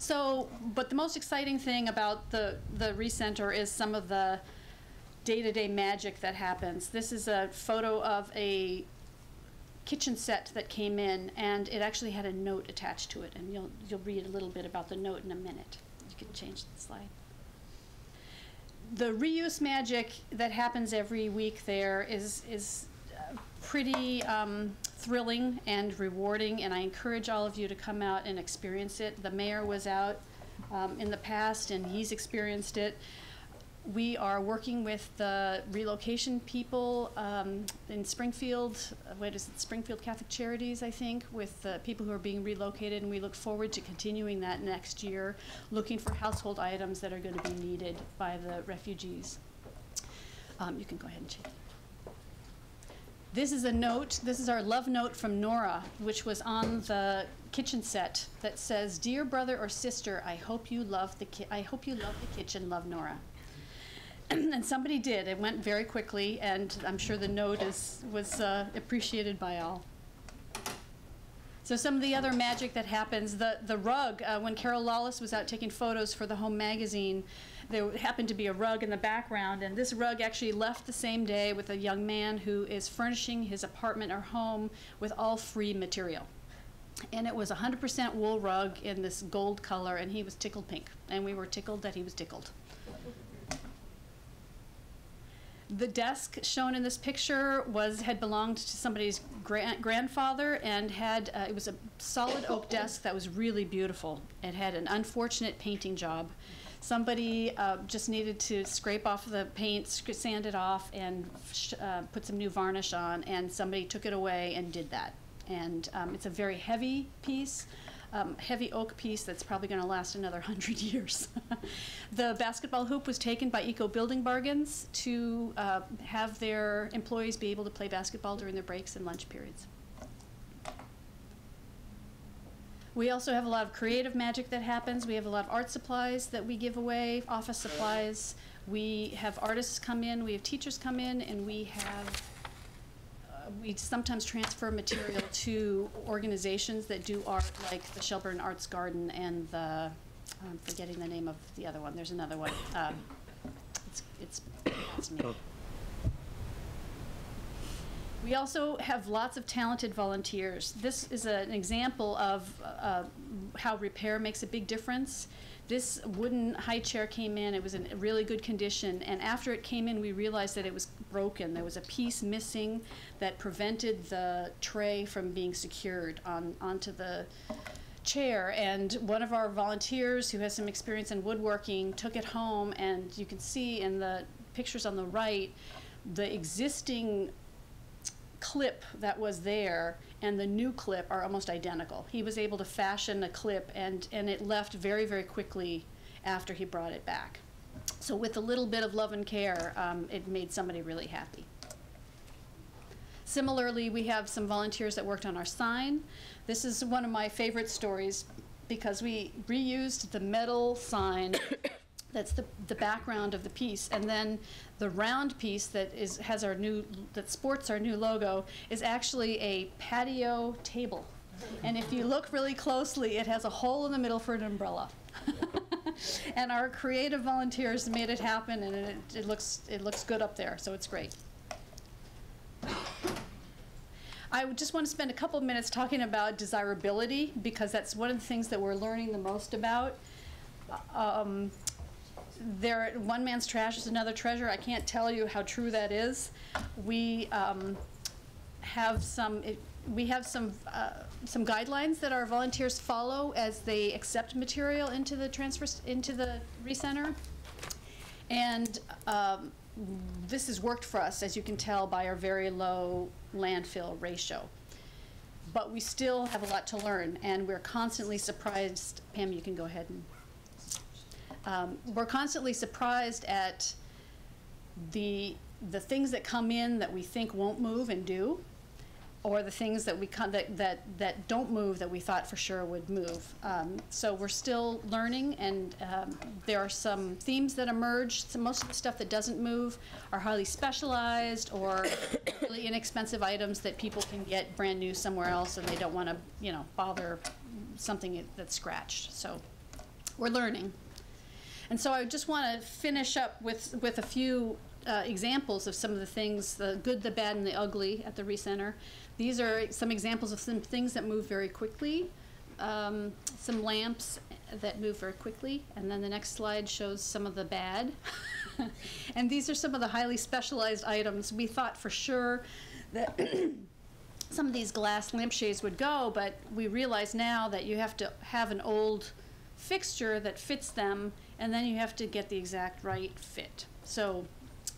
So, but the most exciting thing about the, the recenter is some of the day-to-day magic that happens. This is a photo of a kitchen set that came in, and it actually had a note attached to it, and you'll, you'll read a little bit about the note in a minute. You can change the slide. The reuse magic that happens every week there is, is pretty um, thrilling and rewarding, and I encourage all of you to come out and experience it. The mayor was out um, in the past, and he's experienced it. We are working with the relocation people um, in Springfield. uh, What is it? Springfield Catholic Charities, I think, with the people who are being relocated, and we look forward to continuing that next year, looking for household items that are going to be needed by the refugees. Um, you can go ahead and change. This is a note, this is our love note from Nora, which was on the kitchen set that says, "Dear brother or sister, I hope you love the ki- I hope you love the kitchen, love Nora." and somebody did. It went very quickly, and I'm sure the note is was uh, appreciated by all. So some of the other magic that happens, the, the rug, uh, when Carol Lollis was out taking photos for the Home magazine, there happened to be a rug in the background, and this rug actually left the same day with a young man who is furnishing his apartment or home with all free material. And it was 100% wool rug in this gold color, and he was tickled pink. And we were tickled that he was tickled. The desk shown in this picture was had belonged to somebody's gran- grandfather and had uh, it was a solid oak desk that was really beautiful. It had an unfortunate painting job. Somebody uh, just needed to scrape off the paint, sand it off, and uh, put some new varnish on. And somebody took it away and did that. And um, it's a very heavy piece um, heavy oak piece that's probably going to last another 100 years. the basketball hoop was taken by Eco Building Bargains to uh, have their employees be able to play basketball during their breaks and lunch periods. We also have a lot of creative magic that happens. We have a lot of art supplies that we give away, office supplies. We have artists come in, we have teachers come in, and we have we sometimes transfer material to organizations that do art, like the Shelburne Arts Garden and the, I'm forgetting the name of the other one, there's another one. Um, It's, it's, it's me. We also have lots of talented volunteers. This is a- an example of uh, how repair makes a big difference. This wooden high chair came in, it was in really good condition, and after it came in, we realized that it was broken. There was a piece missing that prevented the tray from being secured on, onto the chair. And one of our volunteers who has some experience in woodworking took it home, and you can see in the pictures on the right, the existing clip that was there and the new clip are almost identical. He was able to fashion a clip and, and it left very, very quickly after he brought it back. So with a little bit of love and care, um, it made somebody really happy. Similarly, we have some volunteers that worked on our sign. This is one of my favorite stories because we reused the metal sign that's the, the background of the piece. And then the round piece that is, has our new, that sports our new logo is actually a patio table. And if you look really closely, it has a hole in the middle for an umbrella. and our creative volunteers made it happen and it, it looks, it looks good up there, so it's great. I just want to spend a couple of minutes talking about desirability because that's one of the things that we're learning the most about. Um, there, one man's trash is another treasure. I can't tell you how true that is. We um, have some. It, we have some uh, some guidelines that our volunteers follow as they accept material into the transfer into the recenter, and um, this has worked for us, as you can tell by our very low landfill ratio. But we still have a lot to learn, and we're constantly surprised. Pam, you can go ahead and um, we're constantly surprised at the the things that come in that we think won't move and do, or the things that we that, that that don't move that we thought for sure would move. Um, so we're still learning, and um, there are some themes that emerge. So most of the stuff that doesn't move are highly specialized or really inexpensive items that people can get brand new somewhere else, and they don't want to you know bother something that's scratched. So we're learning. And so I just want to finish up with, with a few uh, examples of some of the things, the good, the bad, and the ugly at the recenter. These are some examples of some things that move very quickly, um, some lamps that move very quickly, and then the next slide shows some of the bad. and these are some of the highly specialized items. We thought for sure that some of these glass lampshades would go, but we realize now that you have to have an old fixture that fits them and then you have to get the exact right fit. So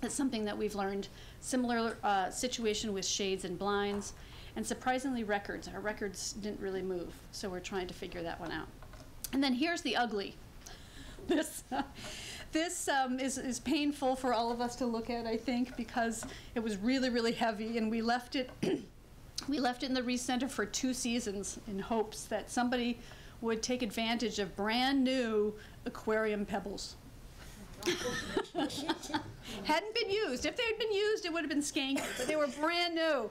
that's something that we've learned. Similar uh, situation with shades and blinds, and surprisingly records. Our records didn't really move, so we're trying to figure that one out. And then here's the ugly. this this um, is, is painful for all of us to look at, I think, because it was really, really heavy, and we left it We left it in the recenter for two seasons in hopes that somebody would take advantage of brand-new aquarium pebbles. Hadn't been used. If they had been used, it would have been skanky, but they were brand new.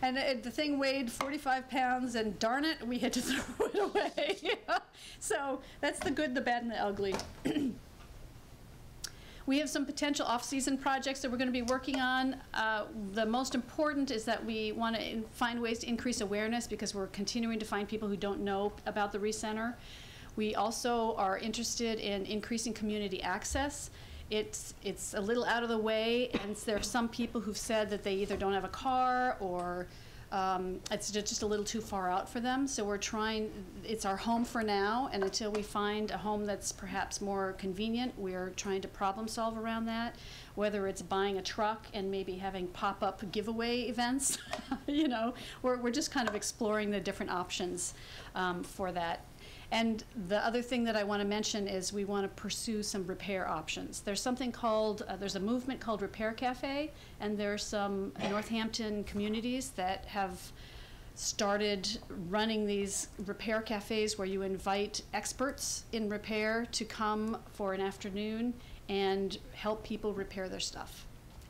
And the thing weighed 45 pounds, and darn it, we had to throw it away. so that's the good, the bad, and the ugly. We have some potential off-season projects that we're going to be working on. Uh, the most important is that we want to find ways to increase awareness because we're continuing to find people who don't know about the recenter. We also are interested in increasing community access. It's, it's a little out of the way, and there are some people who've said that they either don't have a car or um, it's ju- just a little too far out for them. So we're trying, it's our home for now, and until we find a home that's perhaps more convenient, we're trying to problem solve around that. Whether it's buying a truck and maybe having pop-up giveaway events, you know, we're, we're just kind of exploring the different options um, for that. And the other thing that I want to mention is we want to pursue some repair options. There's something called, uh, there's a movement called Repair Cafe, and there are some Northampton communities that have started running these repair cafes where you invite experts in repair to come for an afternoon and help people repair their stuff.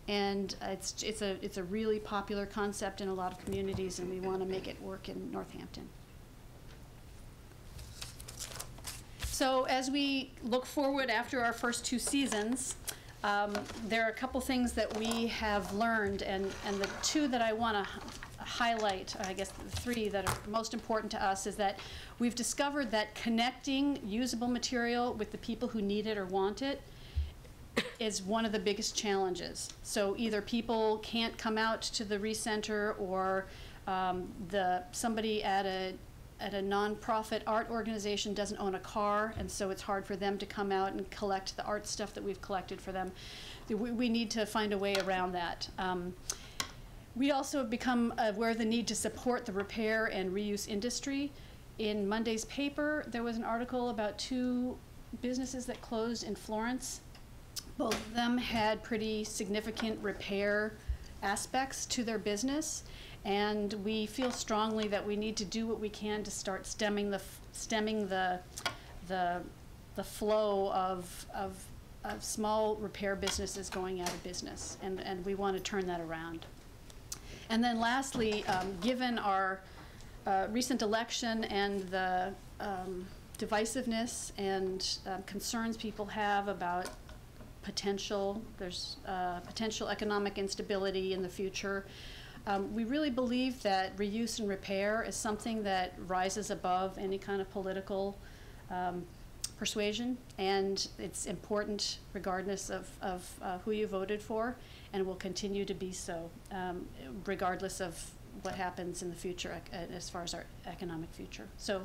And uh, it's, it's, a, it's a really popular concept in a lot of communities, and we want to make it work in Northampton. So as we look forward after our first two seasons, um, there are a couple things that we have learned, and, and the two that I want to highlight, I guess the three that are most important to us, is that we've discovered that connecting usable material with the people who need it or want it is one of the biggest challenges. So either people can't come out to the recenter or um, the, somebody at a, at a nonprofit art organization doesn't own a car, and so it's hard for them to come out and collect the art stuff that we've collected for them. We, we need to find a way around that. Um, we also have become aware of the need to support the repair and reuse industry. In Monday's paper, there was an article about two businesses that closed in Florence. Both of them had pretty significant repair aspects to their business, and we feel strongly that we need to do what we can to start stemming the stemming the the the flow of of, of small repair businesses going out of business, and and we want to turn that around. And then lastly, um, given our uh, recent election and the um, divisiveness and um, concerns people have about potential, there's uh, potential economic instability in the future. Um, we really believe that reuse and repair is something that rises above any kind of political um, persuasion, and it's important regardless of, of uh, who you voted for, and will continue to be so, um, regardless of what happens in the future uh, as far as our economic future. So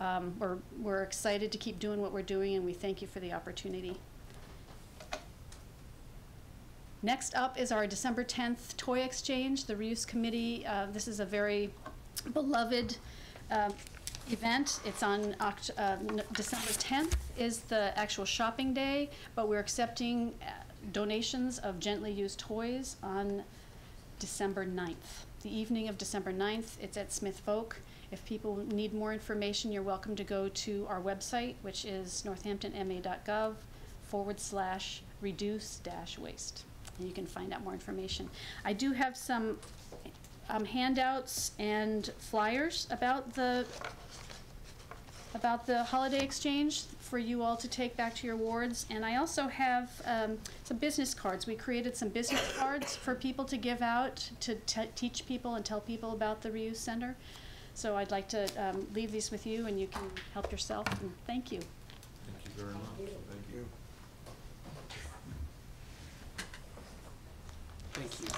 um, we're, we're excited to keep doing what we're doing, and we thank you for the opportunity. Next up is our December 10th toy exchange. The reuse committee, uh, this is a very beloved uh, event. It's on Oct- uh, December 10th is the actual shopping day, but we're accepting uh, donations of gently used toys on December 9th. The evening of December 9th, it's at Smith Voc. If people need more information, you're welcome to go to our website, which is northamptonma.gov forward slash reduce dash waste. And you can find out more information. I do have some um, handouts and flyers about the about the holiday exchange for you all to take back to your wards. And I also have um, some business cards. We created some business cards for people to give out to teach people and tell people about the reuse center. So I'd like to um, leave these with you, and you can help yourself. And thank you. Thank you very much. Thank you.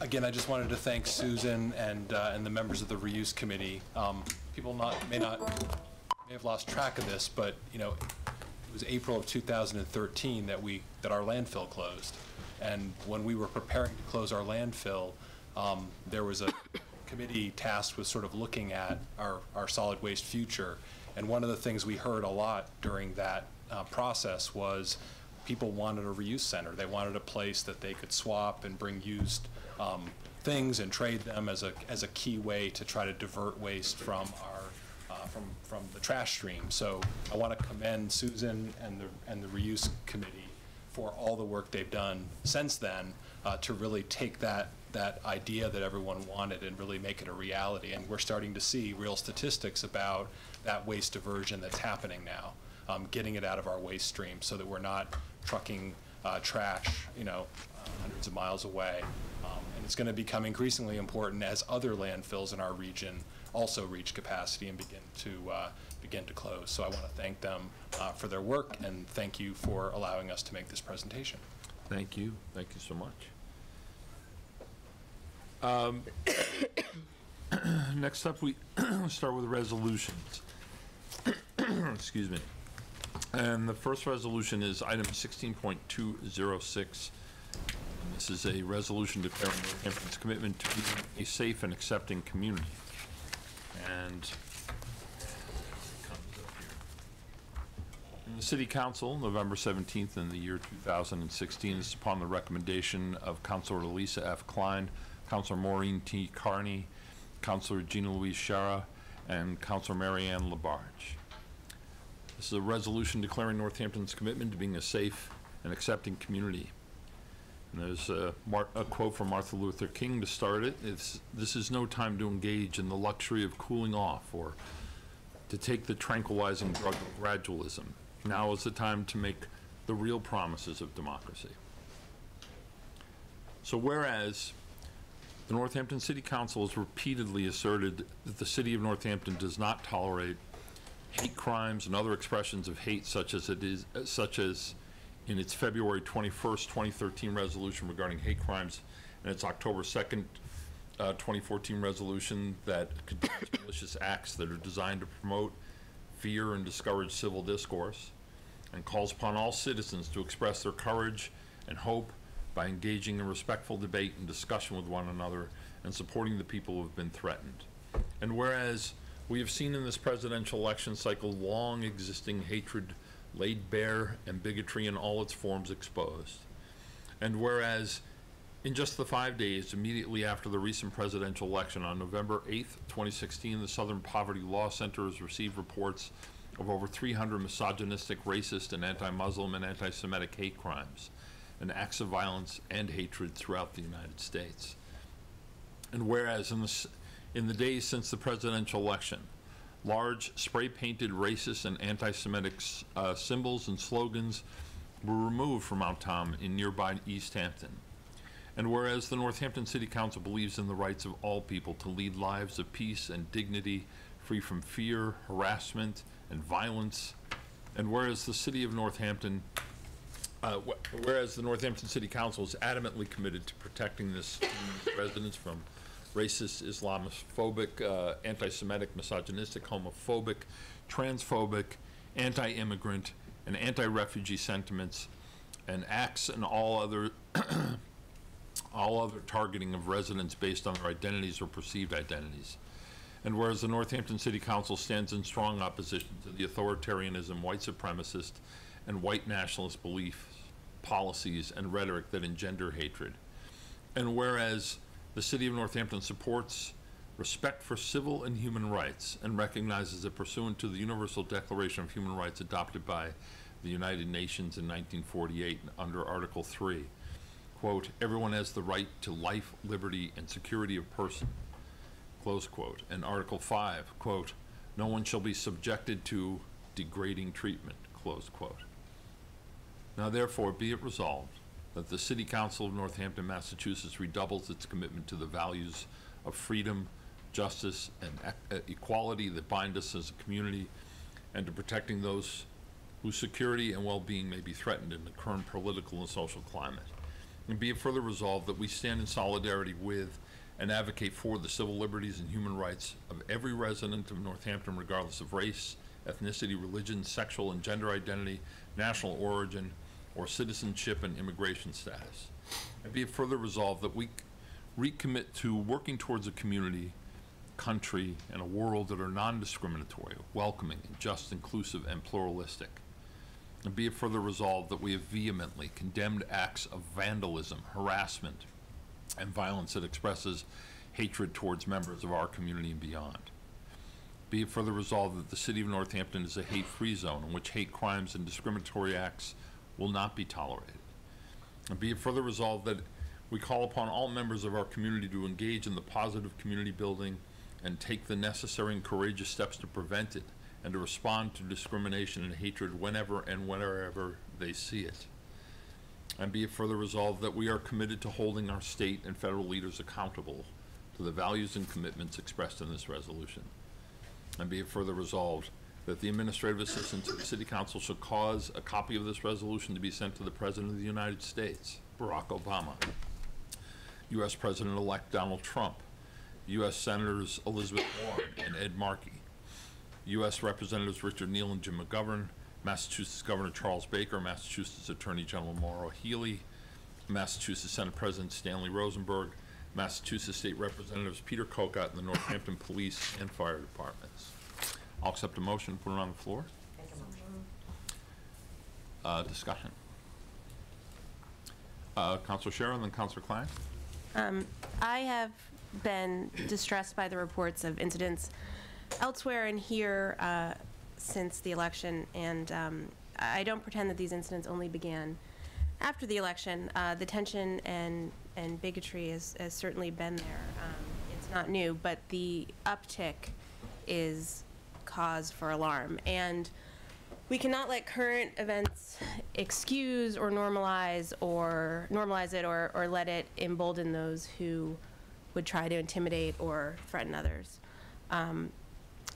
Again, I just wanted to thank Susan and, uh, and the members of the reuse committee. Um, People not, may not, may have lost track of this, but, you know, it was April of 2013 that we, that our landfill closed. And when we were preparing to close our landfill, um, there was a committee tasked with sort of looking at our, our solid waste future. And one of the things we heard a lot during that uh, process was people wanted a reuse center. They wanted a place that they could swap and bring used um, things and trade them as a, as a key way to try to divert waste from our, uh, from, from the trash stream. So I want to commend Susan and the, and the reuse committee for all the work they've done since then uh, to really take that, that idea that everyone wanted and really make it a reality. And we're starting to see real statistics about that waste diversion that's happening now, um, getting it out of our waste stream so that we're not trucking uh, trash, you know, uh, hundreds of miles away. Um, and it's going to become increasingly important as other landfills in our region also reach capacity and begin to uh, begin to close. So I want to thank them uh, for their work and thank you for allowing us to make this presentation. Thank you. Thank you so much. Um, Next up, we start with resolutions. Excuse me. And the first resolution is item 16.206. This is a resolution declaring Northampton's commitment to being a safe and accepting community. And. In the City Council, November 17th in the year 2016, this is upon the recommendation of Councilor Alisa F. Klein, Councilor Maureen T. Carney, Councilor Gina Louise Sciarra, and Councilor Marianne Labarge. This is a resolution declaring Northampton's commitment to being a safe and accepting community. And there's a, a quote from Martin Luther King to start it. It's, this is no time to engage in the luxury of cooling off or to take the tranquilizing drug of gradualism. Now is the time to make the real promises of democracy. So whereas the Northampton City Council has repeatedly asserted that the city of Northampton does not tolerate hate crimes and other expressions of hate such as it is, such as in its February 21st, 2013 resolution regarding hate crimes and its October 2nd, uh, 2014 resolution that contains malicious acts that are designed to promote fear and discourage civil discourse and calls upon all citizens to express their courage and hope by engaging in respectful debate and discussion with one another and supporting the people who have been threatened. And whereas we have seen in this presidential election cycle long existing hatred laid bare and bigotry in all its forms exposed. And whereas in just the five days immediately after the recent presidential election on November 8, 2016, the Southern Poverty Law Center has received reports of over 300 misogynistic, racist, and anti-Muslim and anti-Semitic hate crimes and acts of violence and hatred throughout the United States. And whereas in the, in the days since the presidential election, large spray-painted racist and anti-Semitic uh, symbols and slogans were removed from Mount Tom in nearby Easthampton. And whereas the Northampton City Council believes in the rights of all people to lead lives of peace and dignity, free from fear, harassment, and violence, and whereas the city of Northampton uh, wh- Whereas the Northampton City Council is adamantly committed to protecting this residents from racist, Islamophobic, uh, anti-Semitic, misogynistic, homophobic, transphobic, anti-immigrant, and anti-refugee sentiments, and acts and all other all other targeting of residents based on their identities or perceived identities. And whereas the Northampton City Council stands in strong opposition to the authoritarianism, white supremacist, and white nationalist beliefs, policies, and rhetoric that engender hatred. And whereas the City of Northampton supports respect for civil and human rights and recognizes that pursuant to the Universal Declaration of Human Rights adopted by the United Nations in 1948 under Article 3, quote, everyone has the right to life, liberty, and security of person, close quote. And Article 5, quote, no one shall be subjected to degrading treatment, close quote. Now therefore be it resolved that the City Council of Northampton, Massachusetts redoubles its commitment to the values of freedom, justice, and ec- uh, equality that bind us as a community, and to protecting those whose security and well-being may be threatened in the current political and social climate. And be it further resolved that we stand in solidarity with and advocate for the civil liberties and human rights of every resident of Northampton regardless of race, ethnicity, religion, sexual and gender identity, national origin, or citizenship and immigration status. And be it further resolved that we recommit to working towards a community, country, and a world that are non-discriminatory, welcoming, just, inclusive, and pluralistic. And be it further resolved that we have vehemently condemned acts of vandalism, harassment, and violence that expresses hatred towards members of our community and beyond. Be it further resolved that the city of Northampton is a hate-free zone in which hate crimes and discriminatory acts will not be tolerated. And be it further resolved that we call upon all members of our community to engage in the positive community building and take the necessary and courageous steps to prevent it and to respond to discrimination and hatred whenever and wherever they see it. And be it further resolved that we are committed to holding our state and federal leaders accountable to the values and commitments expressed in this resolution. And be it further resolved that the administrative assistant to the city council shall cause a copy of this resolution to be sent to the President of the United States, Barack Obama, U.S. President-elect Donald Trump, U.S. Senators Elizabeth Warren and Ed Markey, U.S. Representatives Richard Neal and Jim McGovern, Massachusetts Governor Charles Baker, Massachusetts Attorney General Maura Healey, Massachusetts Senate President Stanley Rosenberg, Massachusetts State Representatives Peter Kocot and the Northampton Police and Fire Departments. I'll accept a motion, put it on the floor. Uh, discussion. Uh, Counselor Sciarra and then Counselor Klein. Um, I have been distressed by the reports of incidents elsewhere and here uh, since the election, and um, I don't pretend that these incidents only began after the election. Uh, the tension and, and bigotry has, has certainly been there. Um, it's not new, but the uptick is cause for alarm. And we cannot let current events excuse or normalize or normalize it or, or let it embolden those who would try to intimidate or threaten others. Um,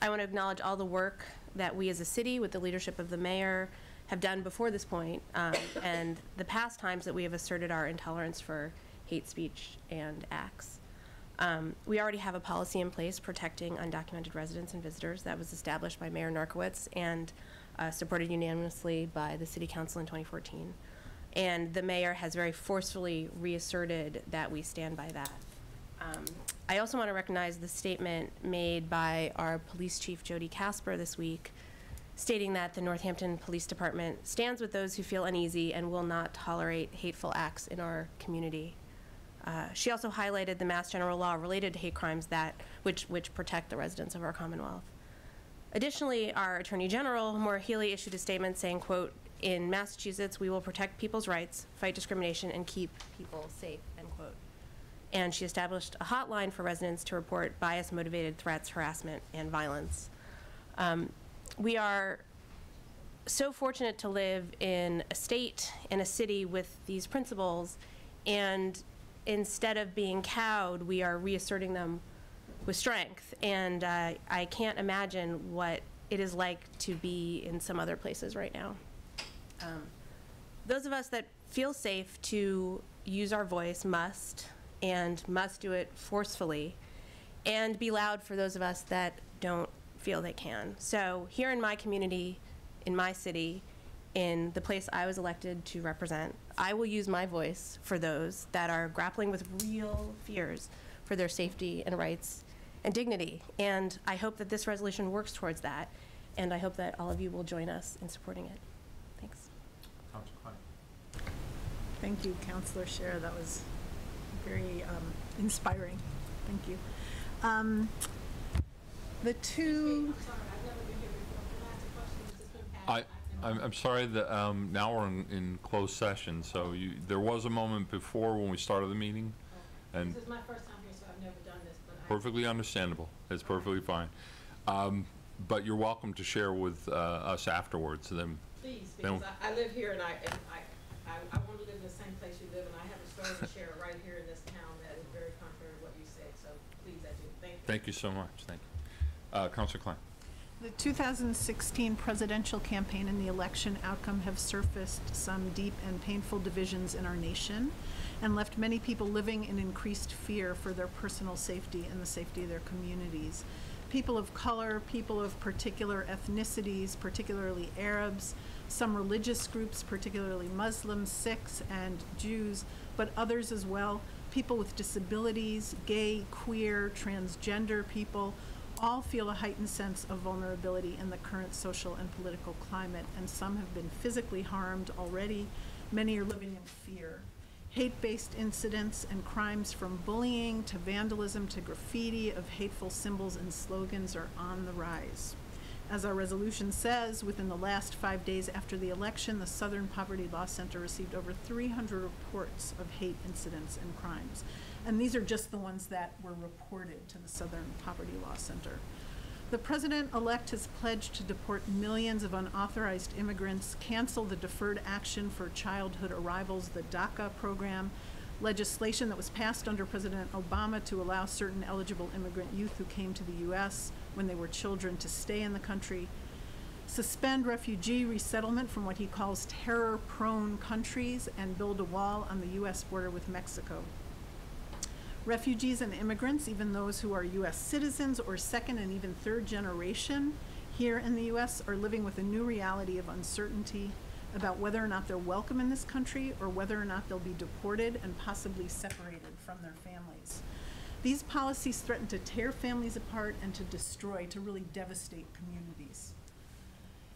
I want to acknowledge all the work that we as a city, with the leadership of the mayor, have done before this point, um, and the past times that we have asserted our intolerance for hate speech and acts. Um, we already have a policy in place protecting undocumented residents and visitors that was established by Mayor Narkewicz and uh, supported unanimously by the City Council in 2014. And the mayor has very forcefully reasserted that we stand by that. Um, I also want to recognize the statement made by our police chief, Jody Kasper, this week, stating that the Northampton Police Department stands with those who feel uneasy and will not tolerate hateful acts in our community. Uh, she also highlighted the Mass General Law related to hate crimes that which which protect the residents of our Commonwealth. Additionally, our Attorney General, Maura Healey, issued a statement saying, quote, in Massachusetts, we will protect people's rights, fight discrimination, and keep people safe, end quote. And she established a hotline for residents to report bias-motivated threats, harassment, and violence. Um, we are so fortunate to live in a state and a city with these principles, and instead of being cowed, we are reasserting them with strength. And uh, I can't imagine what it is like to be in some other places right now. Um, those of us that feel safe to use our voice must, and must do it forcefully, and be loud for those of us that don't feel they can. So here in my community, in my city, in the place I was elected to represent, I will use my voice for those that are grappling with real fears for their safety and rights and dignity. And I hope that this resolution works towards that, and I hope that all of you will join us in supporting it. Thanks. Counselor Klein. Thank you, Counselor Sciarra. That was very um, inspiring. Thank you. Um, The two, I, I'm, I'm sorry that, um, now we're in, in closed session, so you, there was a moment before when we started the meeting, and This is my first time here, so I've never done this, but I. perfectly understandable, it's perfectly fine. Um, but you're welcome to share with, uh, us afterwards, then. Please, then- because I, I live here and I, and I, I, I want to live in the same place you live, and I have a story to share right here in this town that is very contrary to what you said, so please, I do, thank you. Thank you so much, thank you. Uh, Counselor Klein. The 2016 presidential campaign and the election outcome have surfaced some deep and painful divisions in our nation and left many people living in increased fear for their personal safety and the safety of their communities. People of color, people of particular ethnicities, particularly Arabs, some religious groups, particularly Muslims, Sikhs, and Jews, but others as well, people with disabilities, gay, queer, transgender people, All feel a heightened sense of vulnerability in the current social and political climate, and some have been physically harmed already. Many are living in fear. Hate-based incidents and crimes from bullying to vandalism to graffiti of hateful symbols and slogans are on the rise. As our resolution says, within the last five days after the election, the Southern Poverty Law Center received over 300 reports of hate incidents and crimes. And these are just the ones that were reported to the Southern Poverty Law Center. The president-elect has pledged to deport millions of unauthorized immigrants, cancel the Deferred Action for Childhood Arrivals, the DACA program, legislation that was passed under President Obama to allow certain eligible immigrant youth who came to the U.S. when they were children to stay in the country, suspend refugee resettlement from what he calls terror-prone countries, and build a wall on the U.S. border with Mexico. Refugees and immigrants, even those who are U.S. citizens or second and even third generation here in the U.S., are living with a new reality of uncertainty about whether or not they're welcome in this country or whether or not they'll be deported and possibly separated from their families. These policies threaten to tear families apart and to destroy, to really devastate communities.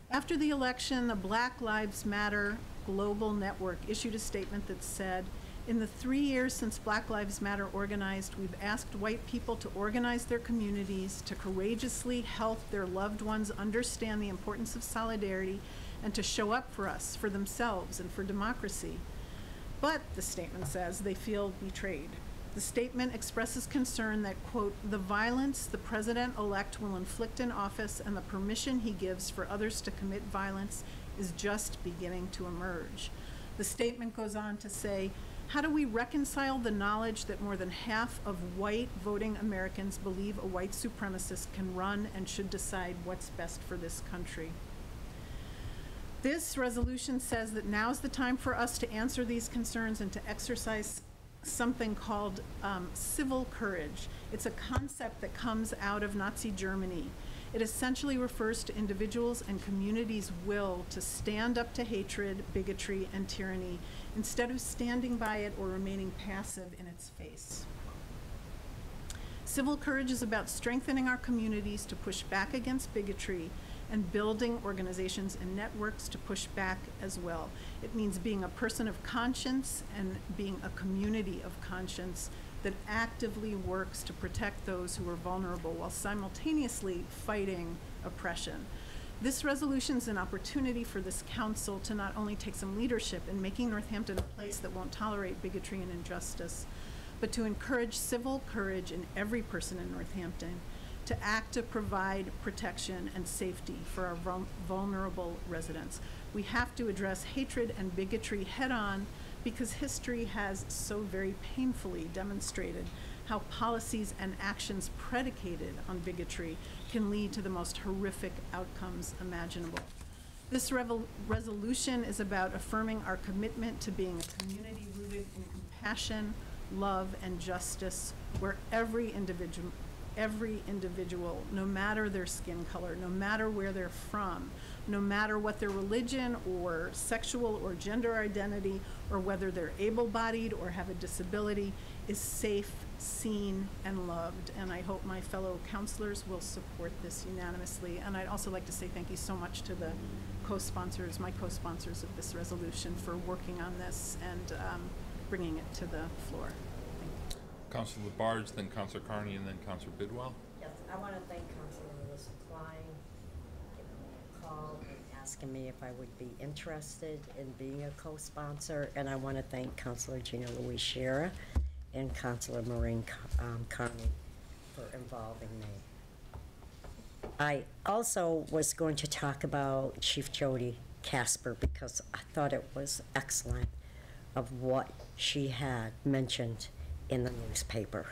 After the election, the Black Lives Matter Global Network issued a statement that said, in the three years since Black Lives Matter organized, we've asked white people to organize their communities, to courageously help their loved ones understand the importance of solidarity, and to show up for us, for themselves, and for democracy. But, the statement says, they feel betrayed. The statement expresses concern that, quote, the violence the president-elect will inflict in office and the permission he gives for others to commit violence is just beginning to emerge. The statement goes on to say, how do we reconcile the knowledge that more than half of white voting Americans believe a white supremacist can run and should decide what's best for this country? This resolution says that now's the time for us to answer these concerns and to exercise something called um, civil courage. It's a concept that comes out of Nazi Germany. It essentially refers to individuals and communities' will to stand up to hatred, bigotry, and tyranny instead of standing by it or remaining passive in its face. Civil courage is about strengthening our communities to push back against bigotry and building organizations and networks to push back as well. It means being a person of conscience and being a community of conscience that actively works to protect those who are vulnerable while simultaneously fighting oppression. This resolution is an opportunity for this council to not only take some leadership in making Northampton a place that won't tolerate bigotry and injustice, but to encourage civil courage in every person in Northampton to act to provide protection and safety for our vulnerable residents. We have to address hatred and bigotry head on because history has so very painfully demonstrated how policies and actions predicated on bigotry can lead to the most horrific outcomes imaginable. This resolution is about affirming our commitment to being a community rooted in compassion, love, and justice, where every individual every individual, no matter their skin color, no matter where they're from, no matter what their religion or sexual or gender identity, or whether they're able-bodied or have a disability, is safe, seen, and loved. And I hope my fellow counselors will support this unanimously. And I'd also like to say thank you so much to the co-sponsors, my co-sponsors of this resolution for working on this and um, bringing it to the floor. Thank you. Councilor Labarge, then Councilor Carney, and then Councilor Bidwell. Yes, I want to thank Councilor Melissa Klein giving me a call and asking me if I would be interested in being a co-sponsor. And I want to thank Councilor Gina Louise Sciarra and Councilor Maureen um, Carney for involving me. I also was going to talk about Chief Jody Kasper because I thought it was excellent of what she had mentioned in the newspaper.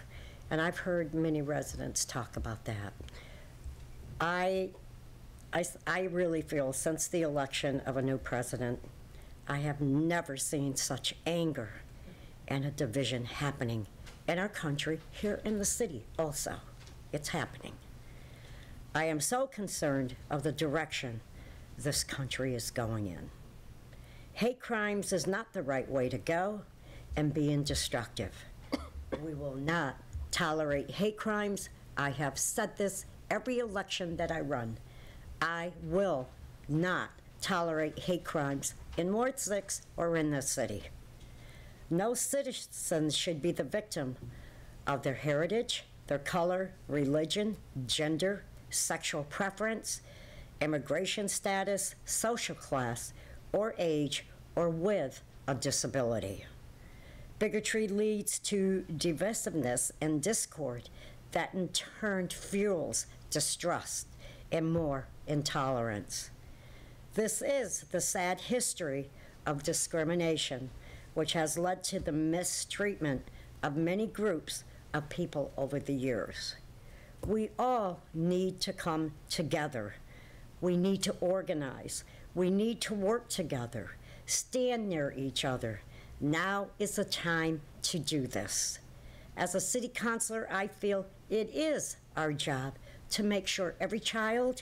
And I've heard many residents talk about that. I, I, I really feel since the election of a new president, I have never seen such anger and a division happening in our country, here in the city also. It's happening. I am so concerned of the direction this country is going in. Hate crimes is not the right way to go and being destructive. We will not tolerate hate crimes. I have said this every election that I run. I will not tolerate hate crimes in Ward 6 or in this city. No citizen should be the victim of their heritage, their color, religion, gender, sexual preference, immigration status, social class, or age, or with a disability. Bigotry leads to divisiveness and discord that in turn fuels distrust and more intolerance. This is the sad history of discrimination, which has led to the mistreatment of many groups of people over the years. We all need to come together. We need to organize. We need to work together, stand near each other. Now is the time to do this. As a city councilor, I feel it is our job to make sure every child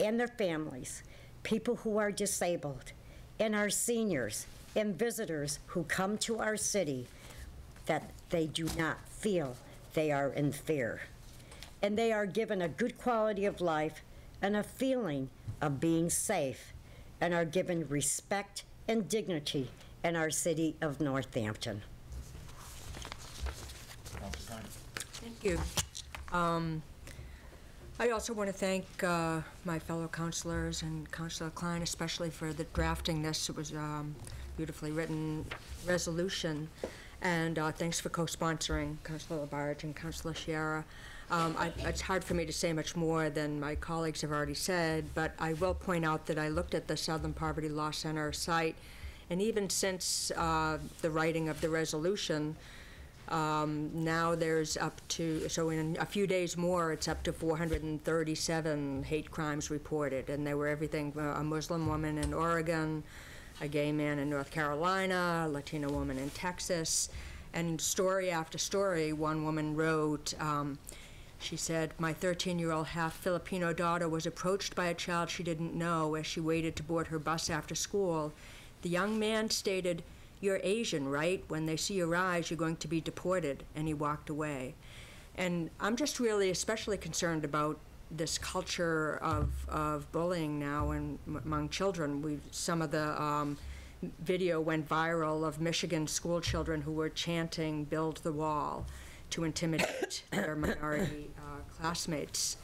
and their families, people who are disabled, and our seniors and visitors who come to our city, that they do not feel they are in fear. And they are given a good quality of life and a feeling of being safe and are given respect and dignity in our city of Northampton. Thank you. Um, I also want to thank uh, my fellow counselors and Councilor Klein especially for the drafting this. It was um, beautifully written resolution. And uh, thanks for co-sponsoring Councilor Labarge and Councilor Sciarra. Um, I, it's hard for me to say much more than my colleagues have already said, but I will point out that I looked at the Southern Poverty Law Center site, and even since uh, the writing of the resolution, um, now there's up to, so in a few days more, it's up to 437 hate crimes reported, and they were everything, a Muslim woman in Oregon, a gay man in North Carolina, a Latina woman in Texas, and story after story, one woman wrote, um, she said, My 13 year old half Filipino daughter was approached by a child she didn't know as she waited to board her bus after school. The young man stated, You're Asian, right? When they see your eyes, you're going to be deported. And he walked away. And I'm just really especially concerned about this culture of, of bullying now in, among children. We, some of the um, video went viral of Michigan school children who were chanting, Build the Wall to intimidate their minority uh, classmates.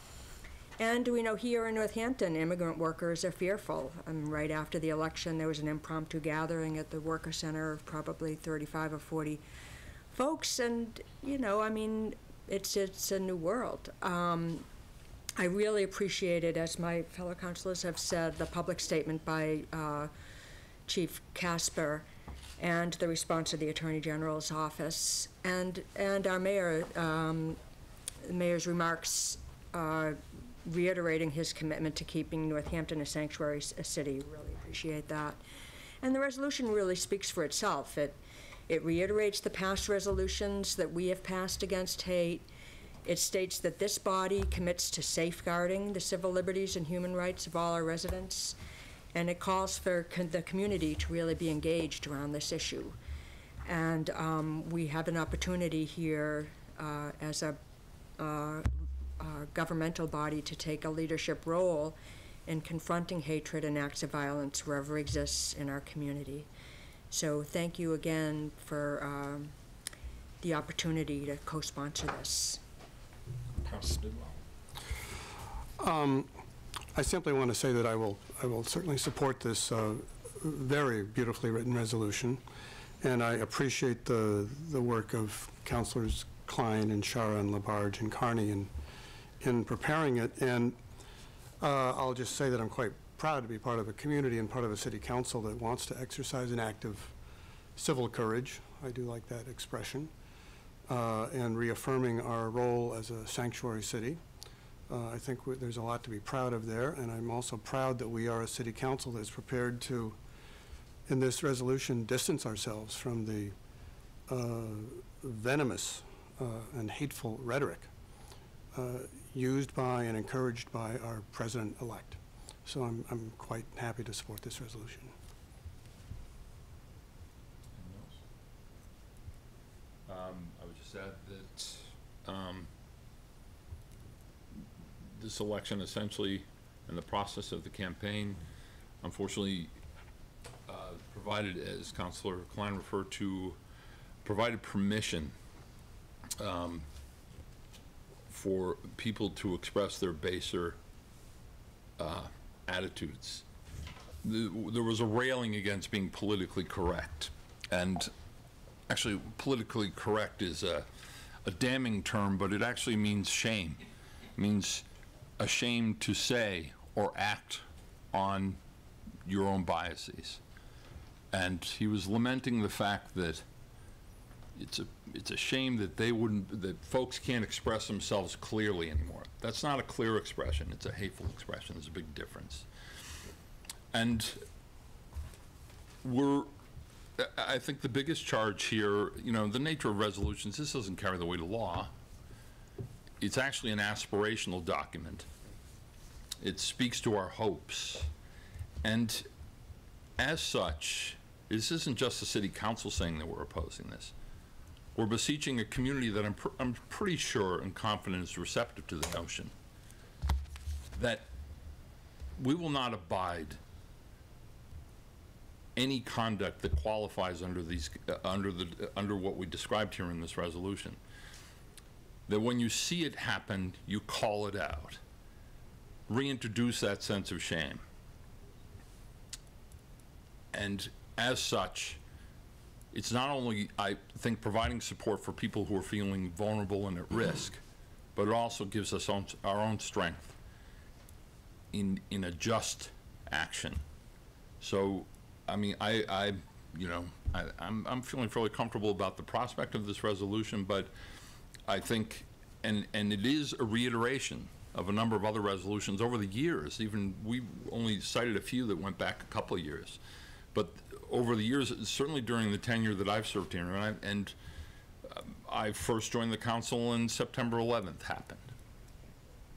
And we know here in Northampton, immigrant workers are fearful. Um, right after the election, there was an impromptu gathering at the Worker Center of probably 35 or 40 folks, and you know, I mean, it's it's a new world. Um, I really appreciated, as my fellow councilors have said, the public statement by uh, Chief Kasper and the response of the Attorney General's office and and our mayor, um, the mayor's remarks uh, reiterating his commitment to keeping Northampton a sanctuary a city. Really appreciate that. And the resolution really speaks for itself. It it reiterates the past resolutions that we have passed against hate. It states that this body commits to safeguarding the civil liberties and human rights of all our residents and it calls for con- the community to really be engaged around this issue. And um, we have an opportunity here uh, as a uh, governmental body to take a leadership role in confronting hatred and acts of violence wherever exists in our community. So thank you again for um, the opportunity to co-sponsor this. Um, I simply want to say that I will, I will certainly support this uh, very beautifully written resolution, and I appreciate the, the work of Councilors Klein and Sciarra and Labarge and Carney in, in preparing it. And uh, I'll just say that I'm quite proud to be part of a community and part of a city council that wants to exercise an act of civil courage. I do like that expression. Uh, and reaffirming our role as a sanctuary city. Uh, I think there's a lot to be proud of there, and I'm also proud that we are a city council that's prepared to, in this resolution, distance ourselves from the uh, venomous uh, and hateful rhetoric used by and encouraged by our president-elect. So I'm, I'm quite happy to support this resolution. Um, I would just add that, um, this election essentially and the process of the campaign, unfortunately, uh, provided, as Councilor Klein referred to, provided permission um, for people to express their baser uh, attitudes. The- There was a railing against being politically correct, and actually, politically correct is a, a damning term, but it actually means shame. It means ashamed to say or act on your own biases. And he was lamenting the fact that it's a, it's a shame that they wouldn't, that folks can't express themselves clearly anymore. That's not a clear expression, it's a hateful expression, there's a big difference. And we're, I- think the biggest charge here, you know, the nature of resolutions, this doesn't carry the weight of law. It's actually an aspirational document. It speaks to our hopes. And as such, this isn't just the city council saying that we're opposing this. We're beseeching a community that I'm, pr- I'm pretty sure and confident is receptive to the notion that we will not abide any conduct that qualifies under these, uh, under the, uh, under what we described here in this resolution. That when you see it happen, you call it out. Reintroduce that sense of shame. And as such, it's not only, I think, providing support for people who are feeling vulnerable and at risk, but it also gives us own, our own strength in, in a just action. So, I mean, I, I, you know, I, I'm, I'm feeling fairly comfortable about the prospect of this resolution, but I think, and, and it is a reiteration of a number of other resolutions over the years. Even, we only cited a few that went back a couple of years. But over the years, certainly during the tenure that I've served here, and I, and um, I first joined the council and September 11th happened.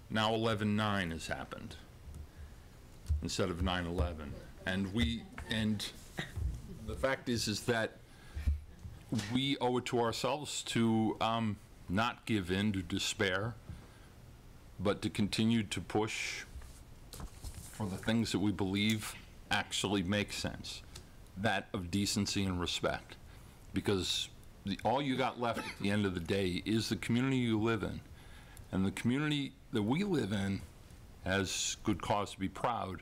Now 11/9 has happened instead of 9/11. And we, and the fact is, is that we owe it to ourselves to um, not give in to despair, but to continue to push for the things that we believe actually make sense, that of decency and respect. Because the, all you got left at the end of the day is the community you live in. And the community that we live in has good cause to be proud,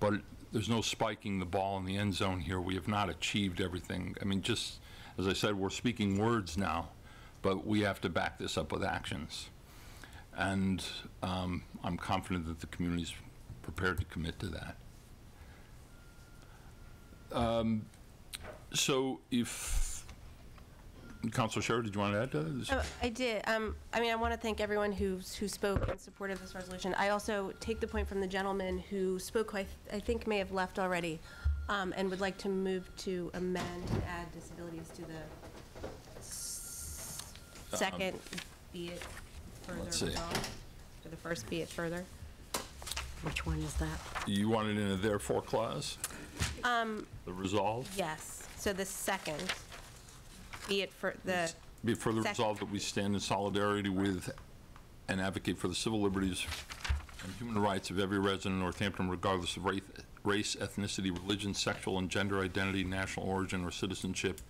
but there's no spiking the ball in the end zone here. We have not achieved everything. I mean, just, as I said, we're speaking words now, but we have to back this up with actions. And um, I'm confident that the community's prepared to commit to that. Um, So if, Councilor Sciarra, did you want to add to this? Oh, I did. Um, I mean, I want to thank everyone who's, who spoke in support of this resolution. I also take the point from the gentleman who spoke, who I, th- I think may have left already, um, and would like to move to amend and add disabilities to the s- second, be it further let's see. resolved. For the first, be it further. Which one is that? You want it in a therefore clause, Um, the resolve? yes, so the second, be it for the, Be it further resolved that we stand in solidarity with and advocate for the civil liberties and human rights of every resident of Northampton regardless of race, race, ethnicity, religion, sexual and gender identity, national origin or citizenship,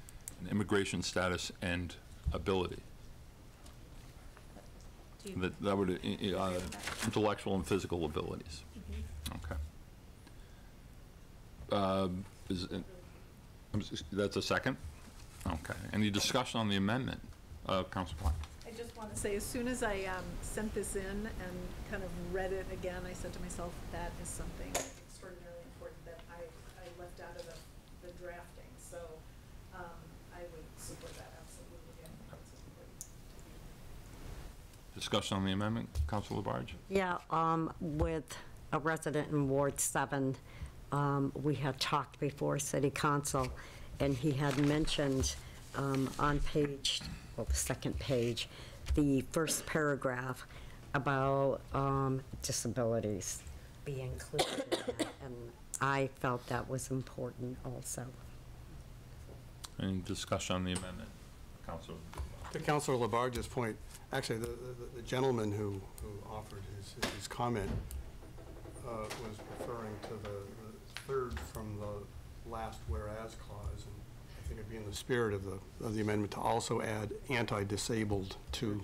and immigration status and ability. Do you- That, that would, uh, uh, intellectual and physical abilities. Okay. Um, Is, it- I'm s- that's a second? Okay. Any discussion on the amendment? Uh, Council Klein? I just want to say, as soon as I um, sent this in and kind of read it again, I said to myself, that is something extraordinarily important that I, I left out of the, the drafting. So um, I would support that absolutely. I think it's important to be Discussion on the amendment, Council Labarge? Yeah, um, with a resident in Ward 7, um, we had talked before city council, and he had mentioned um, on page, well, the second page, the first paragraph about um, disabilities be included in that, and I felt that was important also. Any discussion on the amendment, Council? To Councilor Labarge's point, actually, the- the the gentleman who who offered his his comment uh, was referring to the the third from the last whereas clause, and I think it'd be in the spirit of the of the amendment to also add anti-disabled to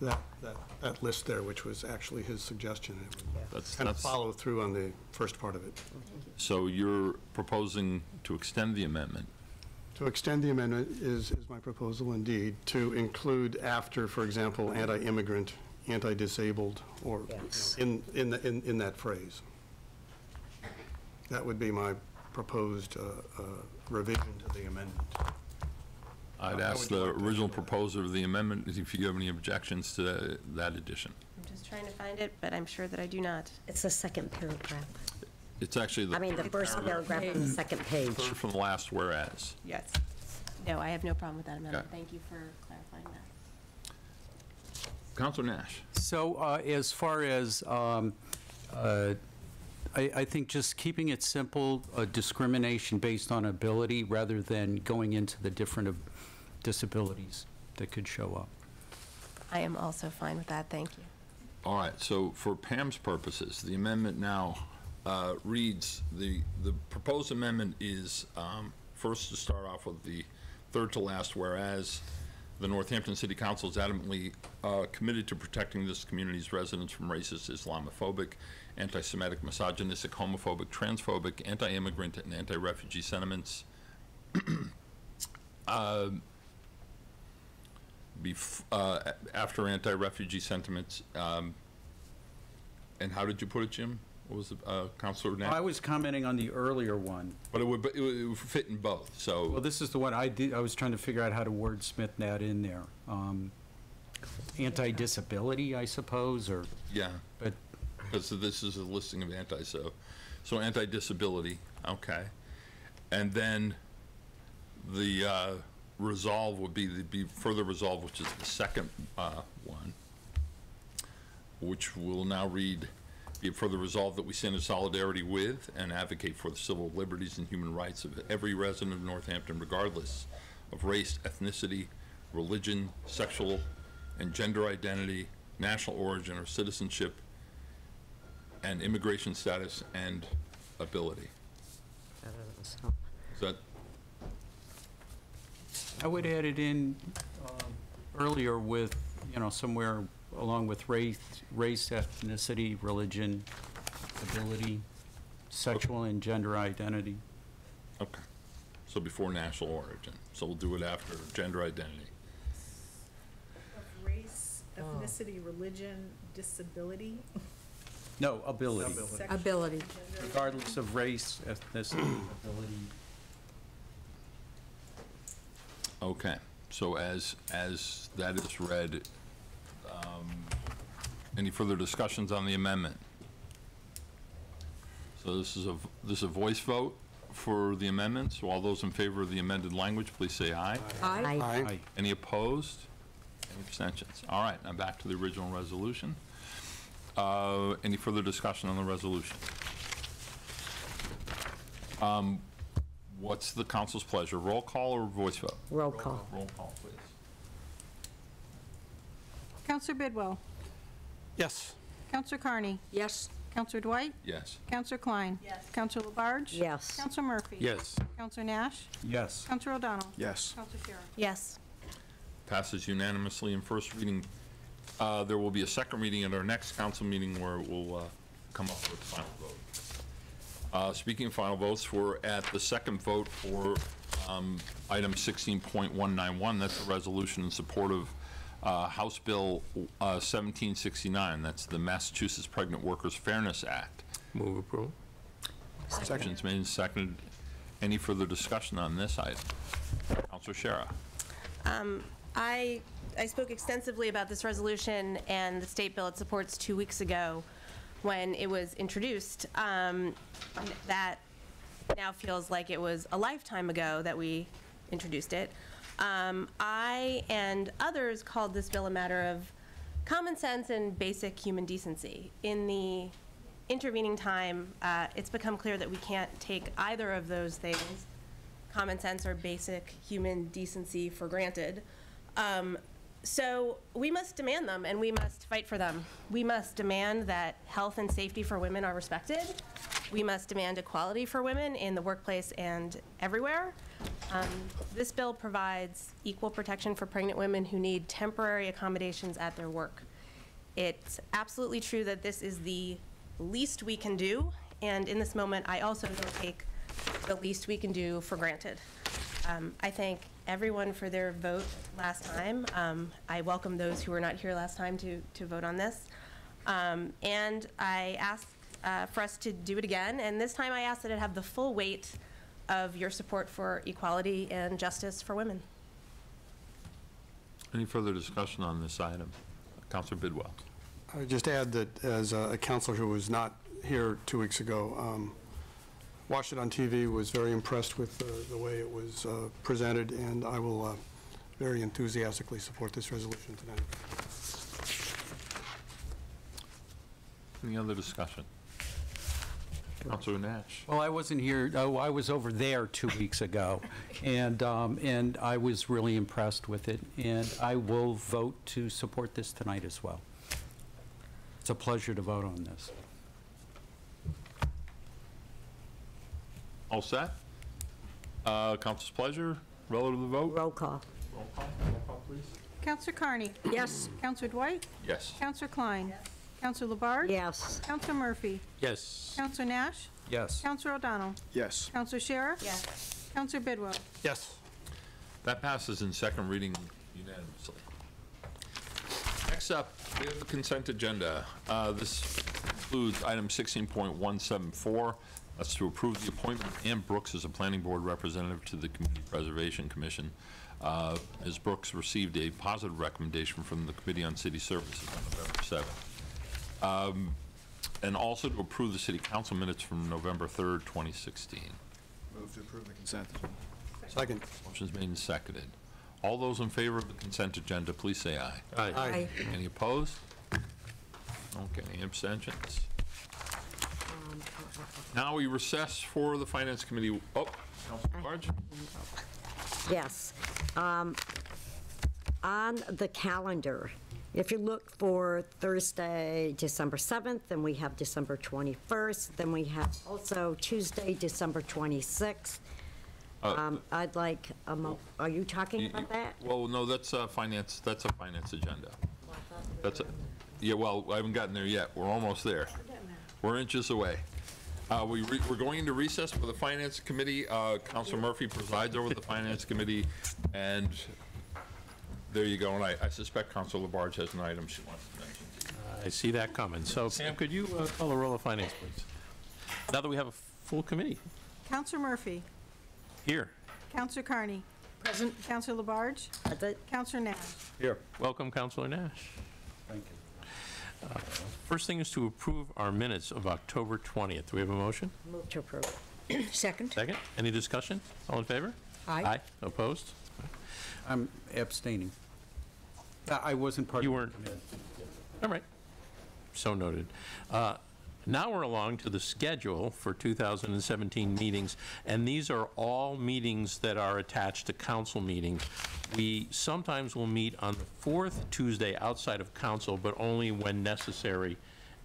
that that that list there, which was actually his suggestion. It would That's- Kind of that's- follow through on the first part of it. So you're proposing to extend the amendment? To extend the amendment is, is my proposal indeed, to include after, for example, anti-immigrant, anti-disabled, or you know, Yes. in, in, the- in, in that phrase. That would be my proposed uh, uh, revision to the amendment. I'd ask the like original proposer of the amendment if you have any objections to that- that addition. I'm just trying to find it, but I'm sure that I do not. It's the second paragraph. It's actually the. I mean, the first paragraph on the second page. Third from the last whereas. Yes. No, I have no problem with that amendment. Okay. Thank you for clarifying that. Counselor Nash? So uh, as far as, um, uh, I I think just keeping it simple, uh, discrimination based on ability rather than going into the different uh, disabilities that could show up. I am also fine with that. Thank you. All right, so for Pam's purposes, the amendment now uh, reads, the, the proposed amendment is, um, first to start off with the third to last, whereas the Northampton City Council is adamantly uh, committed to protecting this community's residents from racist, Islamophobic, anti-Semitic, misogynistic, homophobic, transphobic, anti-immigrant, and anti-refugee sentiments. Um, bef- uh, after anti-refugee sentiments, um, and how did you put it, Jim? What was it, uh, Counselor Knapp? I was commenting on the earlier one. But it would, it would it would fit in both, so. Well, this is the one I did, I was trying to figure out how to wordsmith that in there. Um, Anti-disability, I suppose, or, Yeah, but because this is a listing of anti, so, so anti-disability, okay. And then the uh, resolve would be, the be further resolve, which is the second uh, one, which will now read, be further resolved that we stand in solidarity with and advocate for the civil liberties and human rights of every resident of Northampton, regardless of race, ethnicity, religion, sexual and gender identity, national origin or citizenship, and immigration status and ability. Is that, I would add it in um, earlier with, you know, somewhere along with race, race, ethnicity, religion, ability, sexual and gender identity. okay. So before national origin. So we'll do it after gender identity. Of race, ethnicity, religion, disability. No, ability. Ability. Regardless of race, ethnicity, ability. Okay, so as, as that is read, um, any further discussions on the amendment? So this is a, this is a voice vote for the amendment, so all those in favor of the amended language, please say aye. Aye. Aye. Any opposed? Any abstentions? All right, now back to the original resolution. Uh, Any further discussion on the resolution? Um, What's the council's pleasure, roll call or voice vote? Roll call. Roll call, please. Counselor Bidwell. Yes. Counselor Carney. Yes. Counselor Dwight. Yes. Counselor Klein. Yes. Counselor Labarge. Yes. Counselor Murphy. Yes. Counselor Nash. Yes. Counselor O'Donnell. Yes. Counselor Sciarra. Yes. Passes unanimously in first reading. Uh, There will be a second reading at our next council meeting where we'll uh, come up with the final vote. Uh, Speaking of final votes, we're at the second vote for um, item 16.191. That's a resolution in support of uh, House Bill uh, 1769. That's the Massachusetts Pregnant Workers Fairness Act. Move approval. Second's made and seconded. Any further discussion on this item? Counselor Sciarra. Um, I, I spoke extensively about this resolution and the state bill it supports two weeks ago when it was introduced. Um, That now feels like it was a lifetime ago that we introduced it. Um, I and others called this bill a matter of common sense and basic human decency. In the intervening time, uh, it's become clear that we can't take either of those things, common sense or basic human decency, for granted. Um, So we must demand them and we must fight for them. We must demand that health and safety for women are respected. We must demand equality for women in the workplace and everywhere. Um, This bill provides equal protection for pregnant women who need temporary accommodations at their work. It's absolutely true that this is the least we can do, and in this moment, I also don't take the least we can do for granted. Um, I thank everyone for their vote last time. Um, I welcome those who were not here last time to, to vote on this. Um, And I ask uh, for us to do it again, and this time I ask that it have the full weight of your support for equality and justice for women. Any further discussion on this item? Counselor Bidwell. I would just add that as a counselor who was not here two weeks ago, um, watched it on TV, was very impressed with the the way it was uh, presented, and I will uh, very enthusiastically support this resolution tonight. Any other discussion? Counselor Nash. Well, I wasn't here, oh, I was over there two weeks ago, and, um, and I was really impressed with it, and I will vote to support this tonight as well. It's a pleasure to vote on this. All set? Uh, Council's pleasure, relative to the vote? Roll call. Roll call, roll call, please. Counselor Carney? Yes. Counselor Dwight? Yes. Counselor Klein? Counselor Labarge? Yes. Counselor Murphy? Yes. Counselor Nash? Yes. Counselor O'Donnell? Yes. Counselor Sciarra? Yes. Counselor Bidwell? Yes. That passes in second reading unanimously. Next up, we have the consent agenda. Uh, This includes item 16.174. That's to approve the appointment of Ann Brooks as a planning board representative to the Community Preservation Commission. Uh, Ms. Brooks received a positive recommendation from the Committee on City Services on November 7th. Um, And also to approve the city council minutes from November 3rd, 2016. Move to approve the consent. Second. Motion's made and seconded. All those in favor of the consent agenda, please say aye. Aye. Aye. Any opposed? Okay, any abstentions? Now we recess for the Finance Committee. Oh, Councilor Barge? Yes. Um, On the calendar, if you look for Thursday, December 7th, then we have December 21st, then we have also Tuesday, December 26th. Uh, Um, I'd like, a mo- are you talking about that? Well, no, that's a finance, that's a finance agenda. That's, a yeah, well, I haven't gotten there yet. We're almost there. We're inches away. Uh, we, re- we're going into recess for the Finance Committee. Uh, Counselor Murphy presides over the Finance Committee, and there you go. And I, I suspect Counselor Labarge has an item she wants to mention. I see that coming. So Pam, could you uh, call the roll of finance, please? Now that we have a full committee Counselor Murphy? here. Counselor Carney? Present. Counselor Labarge? Present. Counselor Nash? Here. Welcome, Counselor Nash. Thank you. Uh, First thing is to approve our minutes of October 20th. Do we have a motion? Move to approve. Second? Second? Any discussion? All in favor? Aye. Aye. Opposed? I'm abstaining. I I wasn't part of. You weren't. All right. So noted. Uh, Now we're along to the schedule for 2017 meetings, and these are all meetings that are attached to council meetings. We sometimes will meet on the fourth Tuesday outside of council, but only when necessary,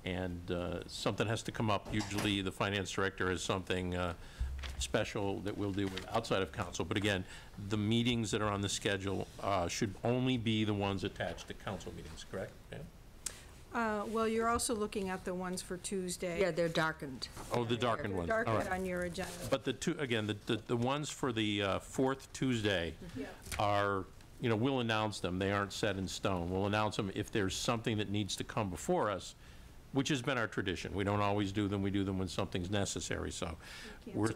and uh, something has to come up. Usually, the finance director has something uh, special that we'll deal with outside of council. But again, the meetings that are on the schedule uh, should only be the ones attached to council meetings, correct? Pam? Uh, Well, you're also looking at the ones for Tuesday. Yeah, they're darkened. Oh, the darkened ones, all Darkened right. on your agenda. But the two, again, the, the- the ones for the uh, fourth Tuesday are, you know, we'll announce them, they aren't set in stone. We'll announce them if there's something that needs to come before us, which has been our tradition. We don't always do them, we do them when something's necessary, so. we're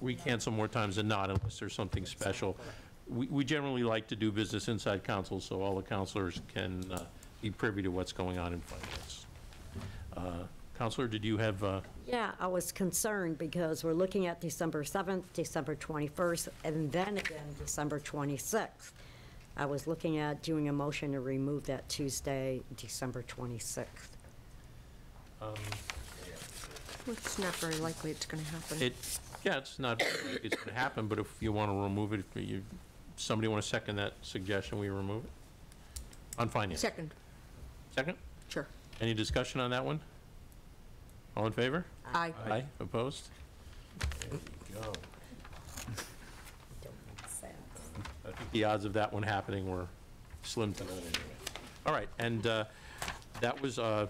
We cancel more times than not unless there's something special. We, we generally like to do business inside council, so all the councilors can uh, be privy to what's going on in finance. Uh, Counselor, did you have, uh, Yeah, I was concerned because we're looking at December 7th, December 21st, and then again December 26th. I was looking at doing a motion to remove that Tuesday, December 26th. um, It's not very likely it's going to happen. It, yeah, it's not, it's going to happen, but if you want to remove it, if you, somebody want to second that suggestion, we remove it? On finance? Second. Second? Sure. Any discussion on that one? All in favor? Aye. Aye, opposed? There you go. I think the odds of that one happening were slim to none anyway. All right, and uh, that was uh,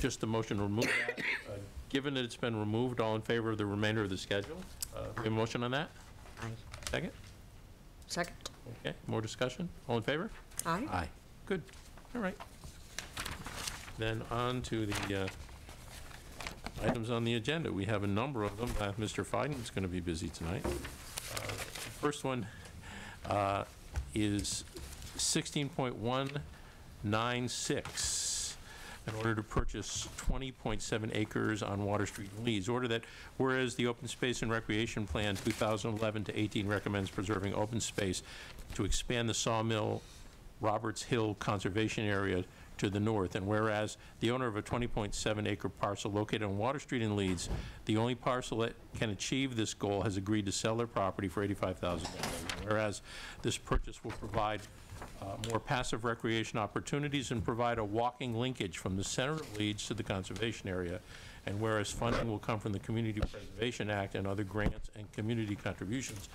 just the motion to remove that. Uh, Given that it's been removed, all in favor of the remainder of the schedule? Uh, we have a motion on that? Aye. Second? Second. Okay, more discussion? All in favor? Aye. Aye. Good, all right. Then on to the uh, items on the agenda. We have a number of them. Uh, Mr. Feiden's going to be busy tonight. Uh, First one uh, is 16.196, in order to purchase 20.7 acres on Water Street in Leeds. Order that, whereas the Open Space and Recreation Plan 2011 to 18 recommends preserving open space to expand the Sawmill Roberts Hill Conservation Area to the north, and whereas the owner of a 20.7 acre parcel located on Water Street in Leeds, the only parcel that can achieve this goal has agreed to sell their property for $85,000. Whereas this purchase will provide uh, more passive recreation opportunities and provide a walking linkage from the center of Leeds to the conservation area, and whereas funding will come from the Community Preservation Act and other grants and community contributions,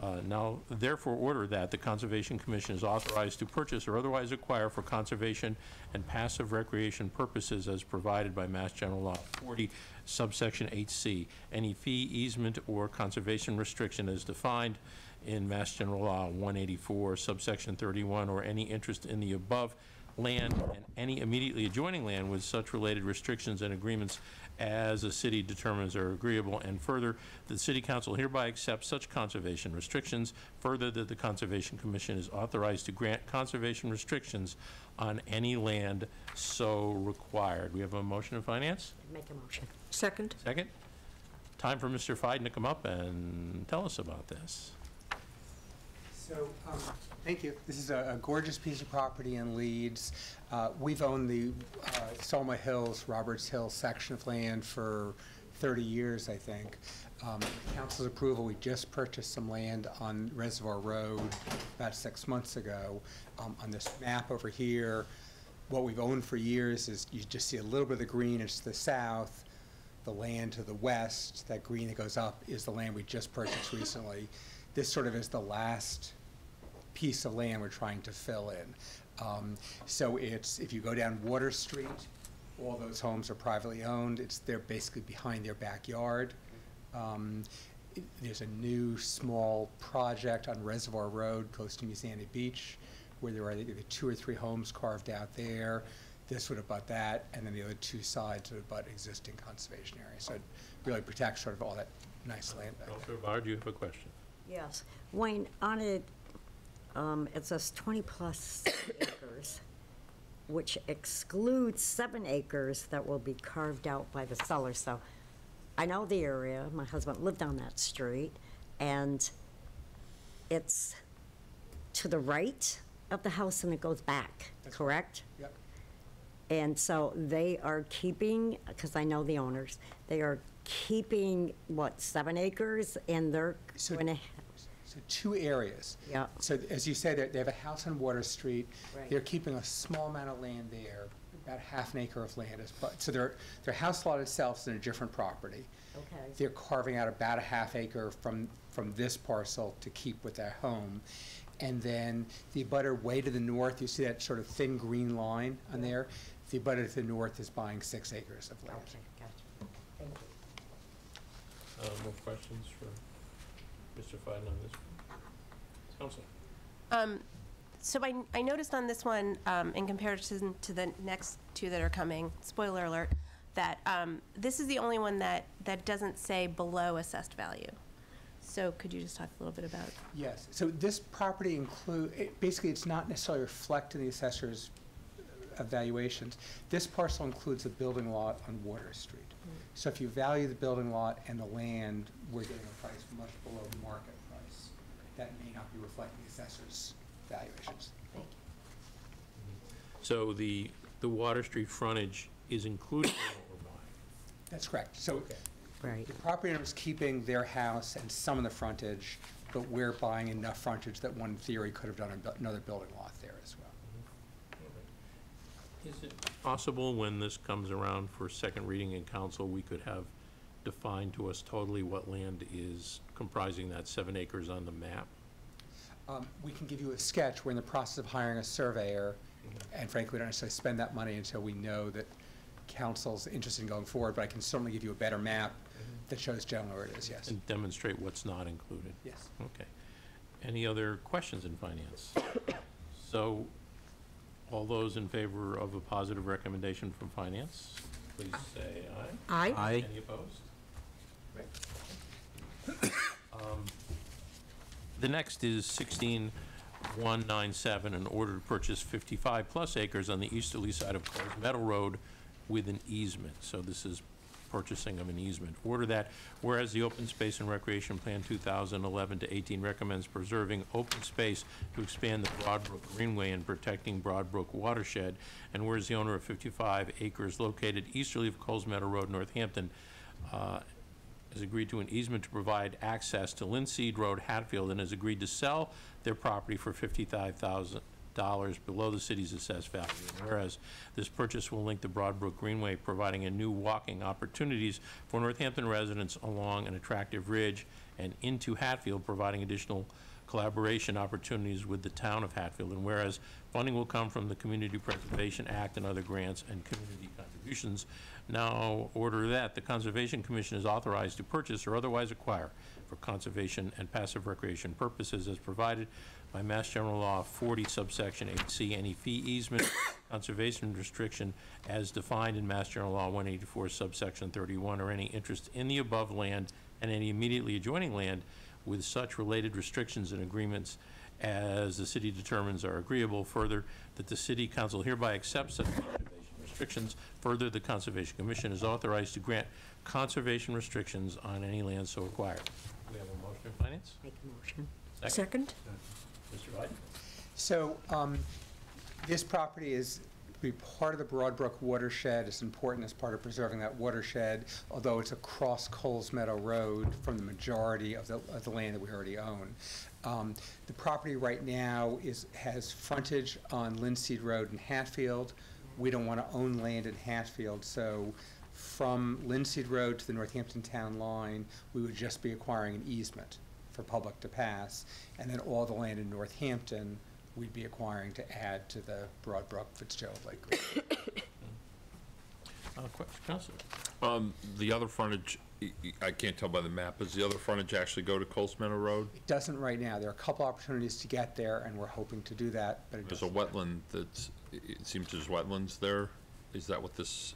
uh, Now, therefore, order that the Conservation Commission is authorized to purchase or otherwise acquire for conservation and passive recreation purposes as provided by Mass General Law 40 subsection 8C, any fee, easement, or conservation restriction as defined in Mass General Law 184 subsection 31, or any interest in the above land and any immediately adjoining land with such related restrictions and agreements as the city determines are agreeable, and further, the city council hereby accepts such conservation restrictions, further that the Conservation Commission is authorized to grant conservation restrictions on any land so required. We have a motion of finance? Make a motion. Second. Second? Time for Mr. Feiden to come up and tell us about this. So, um, thank you. This is a a gorgeous piece of property in Leeds. Uh, We've owned the uh, Sawmill Hills, Roberts Hill section of land for 30 years, I think. Um, Council's approval, we just purchased some land on Reservoir Road about six months ago. Um, On this map over here, what we've owned for years is, you just see a little bit of the green, it's the south. The land to the west, that green that goes up, is the land we just purchased recently. This sort of is the last piece of land we're trying to fill in. Um, So it's, if you go down Water Street, all those homes are privately owned. It's, they're basically behind their backyard. Um, it- There's a new small project on Reservoir Road, close to Musante Beach, where there are, I think, two or three homes carved out there. This would abut that, and then the other two sides would abut existing conservation areas. So it really protects sort of all that nice land back there. Counselor Bard, you have a question? Yes. Wayne, on it, um, it says 20-plus acres, which excludes seven acres that will be carved out by the seller. So I know the area, my husband lived on that street, and it's to the right of the house and it goes back, correct? Yep. And so they are keeping, because I know the owners, they are keeping, what, seven acres, and they're So- going to, So two areas. Yeah. So as you say, they they have a house on Water Street. Right. They're keeping a small amount of land there, about half an acre of land is, but, so their, their house lot itself is in a different property. Okay. They're carving out about a half acre from, from this parcel to keep with their home. And then the abutter way to the north, you see that sort of thin green line on there? The abutter to the north is buying six acres of land. thank you. Uh, More questions for Mr. Feiden on this? Counselor? Um, So I, I noticed on this one, um, in comparison to the next two that are coming, spoiler alert, that um, this is the only one that, that doesn't say below assessed value. So could you just talk a little bit about? Yes, so this property include, it- basically, it's not necessarily reflected in the assessor's evaluations. This parcel includes a building lot on Water Street. So if you value the building lot and the land, we're getting a price much below the market price. That may not be reflecting the assessor's valuations. So the, the Water Street frontage is included in what we're buying? That's correct. So Right. the property owner is keeping their house and some of the frontage, but we're buying enough frontage that one theory could have done another building lot there as well. Is it possible when this comes around for second reading in council, we could have defined to us totally what land is comprising that seven acres on the map? Um, We can give you a sketch. We're in the process of hiring a surveyor, and frankly, we don't necessarily spend that money until we know that council's interested in going forward, but I can certainly give you a better map that shows generally where it is, yes. And demonstrate what's not included? Yes. Okay. Any other questions in finance? So, all those in favor of a positive recommendation from finance, please say aye. Aye. Aye. Any opposed? Great. Um, The next is 16197, in order to purchase 55-plus acres on the easterly side of Coles Meadow Road with an easement. So this is purchasing of an easement. Order that, whereas the Open Space and Recreation Plan 2011 to 18 recommends preserving open space to expand the Broadbrook Greenway and protecting Broadbrook watershed, and whereas the owner of 55 acres located easterly of Coles Meadow Road, Northampton, uh, has agreed to an easement to provide access to Linseed Road, Hatfield, and has agreed to sell their property for $55,000 below the city's assessed value. Whereas this purchase will link the Broadbrook Greenway, providing a new walking opportunities for Northampton residents along an attractive ridge, and into Hatfield, providing additional collaboration opportunities with the town of Hatfield. And whereas funding will come from the Community Preservation Act and other grants and community contributions, now order that the Conservation Commission is authorized to purchase or otherwise acquire for conservation and passive recreation purposes as provided by Mass General Law 40 subsection 8C, any fee easement, conservation restriction as defined in Mass General Law 184 subsection 31, or any interest in the above land and any immediately adjoining land with such related restrictions and agreements as the city determines are agreeable. Further, that the city council hereby accepts such restrictions. Further, the Conservation Commission is authorized to grant conservation restrictions on any land so acquired. We have a motion in finance? Make a motion. Second? Mr. Feiden? So um, this property is be part of the Broadbrook watershed. It's important as part of preserving that watershed, although it's across Coles Meadow Road from the majority of the, of the land that we already own. Um, The property right now is, has frontage on Linseed Road in Hatfield. We don't want to own land in Hatfield, so from Linseed Road to the Northampton Town line, we would just be acquiring an easement for public to pass. And then all the land in Northampton, we'd be acquiring to add to the Broadbrook Fitzgerald Lake Green. Uh, question, Counselor? Um, the other frontage, I- I I can't tell by the map, does the other frontage actually go to Coles Meadow Road? It doesn't right now. There are a couple opportunities to get there, and we're hoping to do that, but it There's a doesn't. wetland that's, it- seems there's wetlands there. Is that what this,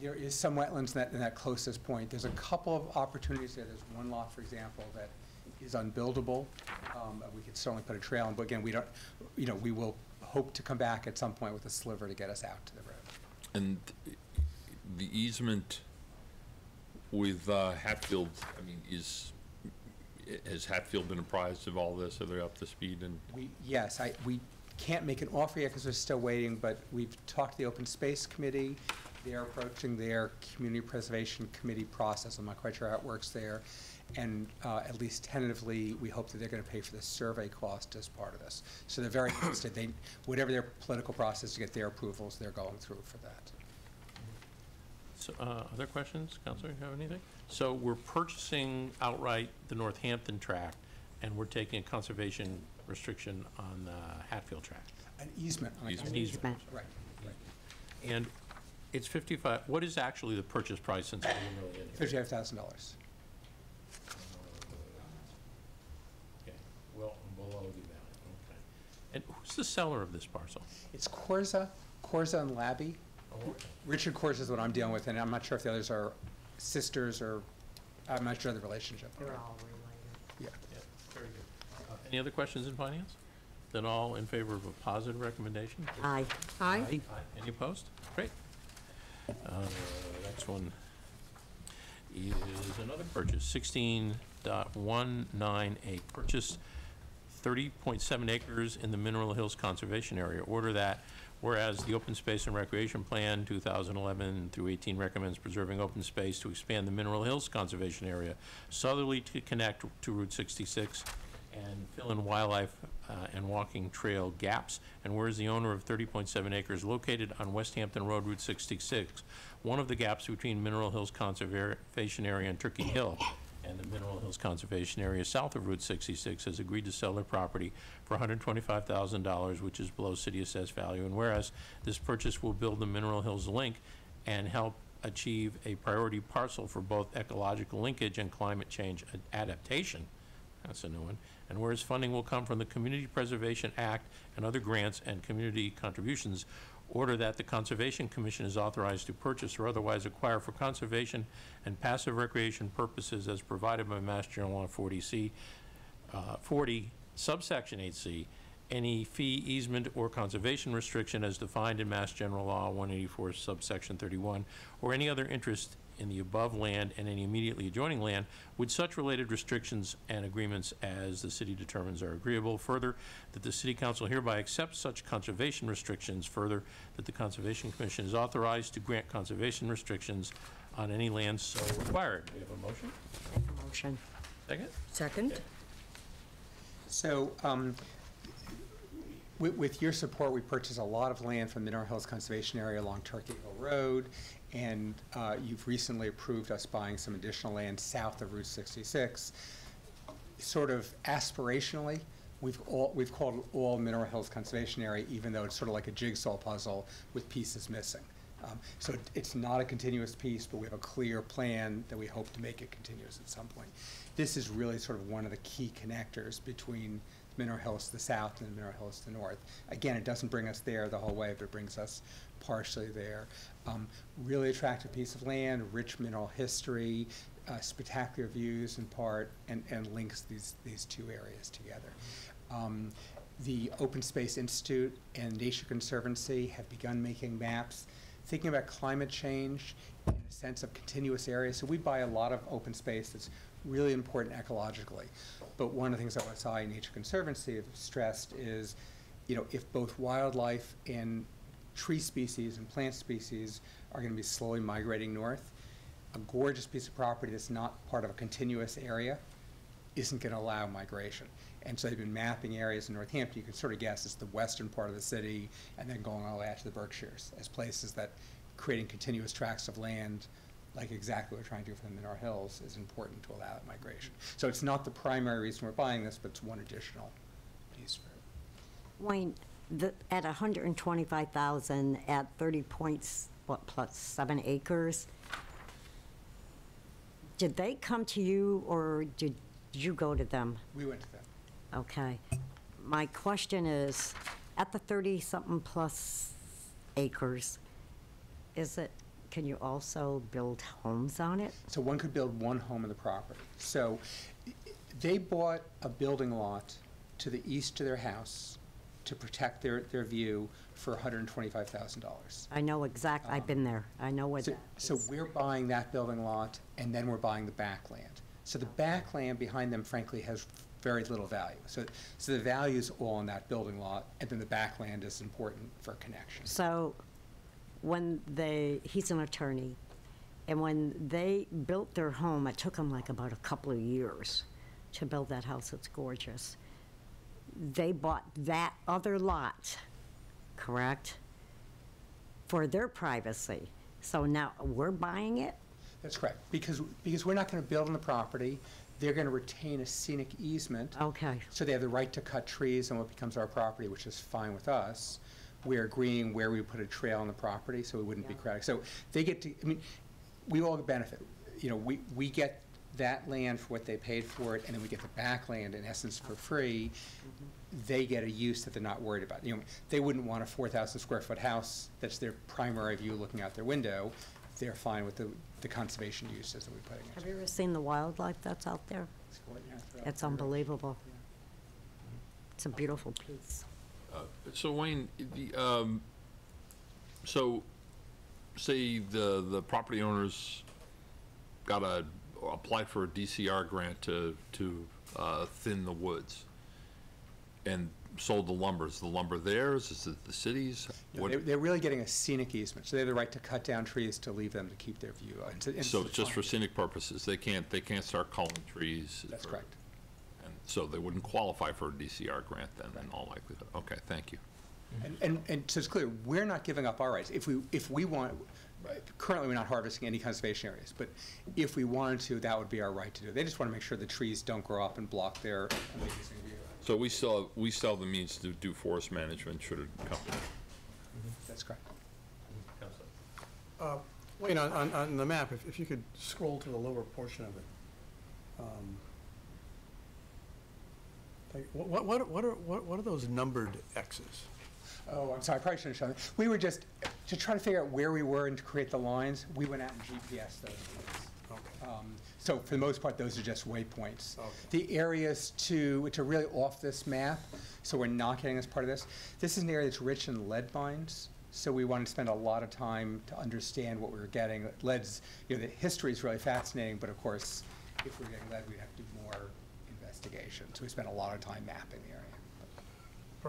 There is some wetlands in that, in that closest point. There's a couple of opportunities there. There's one lot, for example, that is unbuildable. Um, We could certainly put a trail in, but again, we don't, you know, we will hope to come back at some point with a sliver to get us out to the road. and the easement with uh, Hatfield, I mean, is, has Hatfield been apprised of all this? Are they up to speed and? We, yes, I, we can't make an offer yet because we're still waiting, but we've talked to the Open Space Committee. They're approaching their Community Preservation Committee process. I'm not quite sure how it works there. And uh, at least tentatively, we hope that they're going to pay for the survey cost as part of this. So they're very interested. They, whatever their political process to get their approvals, they're going through for that. So, uh, other questions, Counselor, you have anything? So we're purchasing outright the Northampton tract, and we're taking a conservation restriction on the Hatfield tract. An easement. on a Easement. conservation- Easement. Right, right. And it's 55, what is actually the purchase price since we're really in here? Fifty-five thousand dollars. Okay, well, below the amount, okay. And who's the seller of this parcel? It's Corza, Corza and Labby. Oh, Richard Corza is what I'm dealing with, and I'm not sure if the others are sisters or, I'm not sure of the relationship. They're all related. Yeah. Yeah, very good. Uh, Any other questions in finance? Then all in favor of a positive recommendation? Aye. Aye. Any opposed? Great. Uh, Next one is another purchase, 16.198. Purchase 30.7 acres in the Mineral Hills Conservation Area. Order that, whereas the Open Space and Recreation Plan 2011 through 18 recommends preserving open space to expand the Mineral Hills Conservation Area southerly to connect to Route 66, and fill in wildlife uh, and walking trail gaps, and whereas the owner of 30.7 acres located on Westhampton Road, Route 66, one of the gaps between Mineral Hills Conservation Area and Turkey Hill and the Mineral Hills Conservation Area south of Route 66 has agreed to sell their property for $125,000, which is below city assessed value. And whereas this purchase will build the Mineral Hills link and help achieve a priority parcel for both ecological linkage and climate change adaptation, that's a new one. And whereas funding will come from the Community Preservation Act and other grants and community contributions, order that the Conservation Commission is authorized to purchase or otherwise acquire for conservation and passive recreation purposes as provided by Mass General Law 40C, uh, 40 subsection 8C, any fee, easement, or conservation restriction as defined in Mass General Law 184 subsection 31, or any other interest in the above land and any immediately adjoining land with such related restrictions and agreements as the city determines are agreeable. Further, that the city council hereby accepts such conservation restrictions. Further, that the Conservation Commission is authorized to grant conservation restrictions on any land so required. Do we have a motion? Motion. Second? Second? So, um, with, with your support, we purchased a lot of land from the Mineral Hills Conservation Area along Turkey Hill Road, and uh, you've recently approved us buying some additional land south of Route 66. Sort of aspirationally, we've all, we've called it all Mineral Hills Conservation Area, even though it's sort of like a jigsaw puzzle with pieces missing. Um, So it- it's not a continuous piece, but we have a clear plan that we hope to make it continuous at some point. This is really sort of one of the key connectors between Mineral Hills to the south and Mineral Hills to the north. Again, it doesn't bring us there the whole way, but it brings us partially there. Um, Really attractive piece of land, rich mineral history, uh, spectacular views in part, and, and links these, these two areas together. Um, The Open Space Institute and Nature Conservancy have begun making maps, thinking about climate change in a sense of continuous areas. So we buy a lot of open space that's really important ecologically. But one of the things that OSI and Nature Conservancy have stressed is, you know, if both wildlife and tree species and plant species are going to be slowly migrating north, a gorgeous piece of property that's not part of a continuous area isn't going to allow migration. And so they've been mapping areas in Northampton, you can sort of guess it's the western part of the city, and then going all the way out to the Berkshires, as places that creating continuous tracts of land, like exactly what we're trying to do for the Mineral Hills, is important to allow that migration. So it's not the primary reason we're buying this, but it's one additional piece for it. Wayne, the, at hundred and twenty-five thousand, at thirty points, what, plus seven acres, did they come to you, or did you go to them? We went to them. Okay. My question is, at the thirty-something plus acres, is it, can you also build homes on it? So one could build one home on the property. So they bought a building lot to the east of their house to protect their, their view for $125,000. I know exact, I've um, been there, I know where So- that So we're buying that building lot, and then we're buying the backland. So the backland behind them frankly has very little value. So, so the value is all in that building lot, and then the backland is important for connection. So, when they, he's an attorney, and when they built their home, it took them like about a couple of years to build that house, it's gorgeous. They bought that other lot, correct? For their privacy. So now we're buying it? That's correct, because, because we're not going to build on the property, they're going to retain a scenic easement. Okay. So they have the right to cut trees on what becomes our property, which is fine with us. We're agreeing where we put a trail on the property, so it wouldn't be crowded. So they get to, I mean, we all benefit. You know, we, we get that land for what they paid for it, and then we get the back land, in essence, for free. They get a use that they're not worried about. You know, they wouldn't want a 4,000 square foot house that's their primary view looking out their window. They're fine with the, the conservation uses that we put in. Have you ever seen the wildlife that's out there? It's unbelievable. It's a beautiful piece. Uh, So Wayne, the, um, so, say the, the property owners got a, applied for a DCR grant to, to, uh, thin the woods and sold the lumber, is the lumber theirs, is it the city's? No, What- They're, they're really getting a scenic easement, so they have the right to cut down trees to leave them to keep their view. into So just for scenic purposes, they can't, they can't start culling trees? That's for- correct. And, So they wouldn't qualify for a DCR grant then, in all likelihood. Okay, thank you. And, and, and so it's clear, we're not giving up our rights. If we, if we want, currently, we're not harvesting any conservation areas, but if we wanted to, that would be our right to do. They just want to make sure the trees don't grow up and block their amazing view. So we still, we still have the means to do forest management should it come. That's correct. Uh, Wayne, on, on, on the map, if, if you could scroll to the lower portion of it. um, like, What, what, what are, what what are those numbered X's? Oh, I'm sorry, I probably shouldn't have shown that. We were just, to try to figure out where we were and to create the lines, we went out and GPS those points. Um, So for the most part, those are just waypoints. The areas to, to really off this map, so we're not getting as part of this, this is an area that's rich in lead mines, so we wanted to spend a lot of time to understand what we were getting. Lead's, you know, the history is really fascinating, but of course, if we were getting lead, we'd have to do more investigation. So we spent a lot of time mapping the area.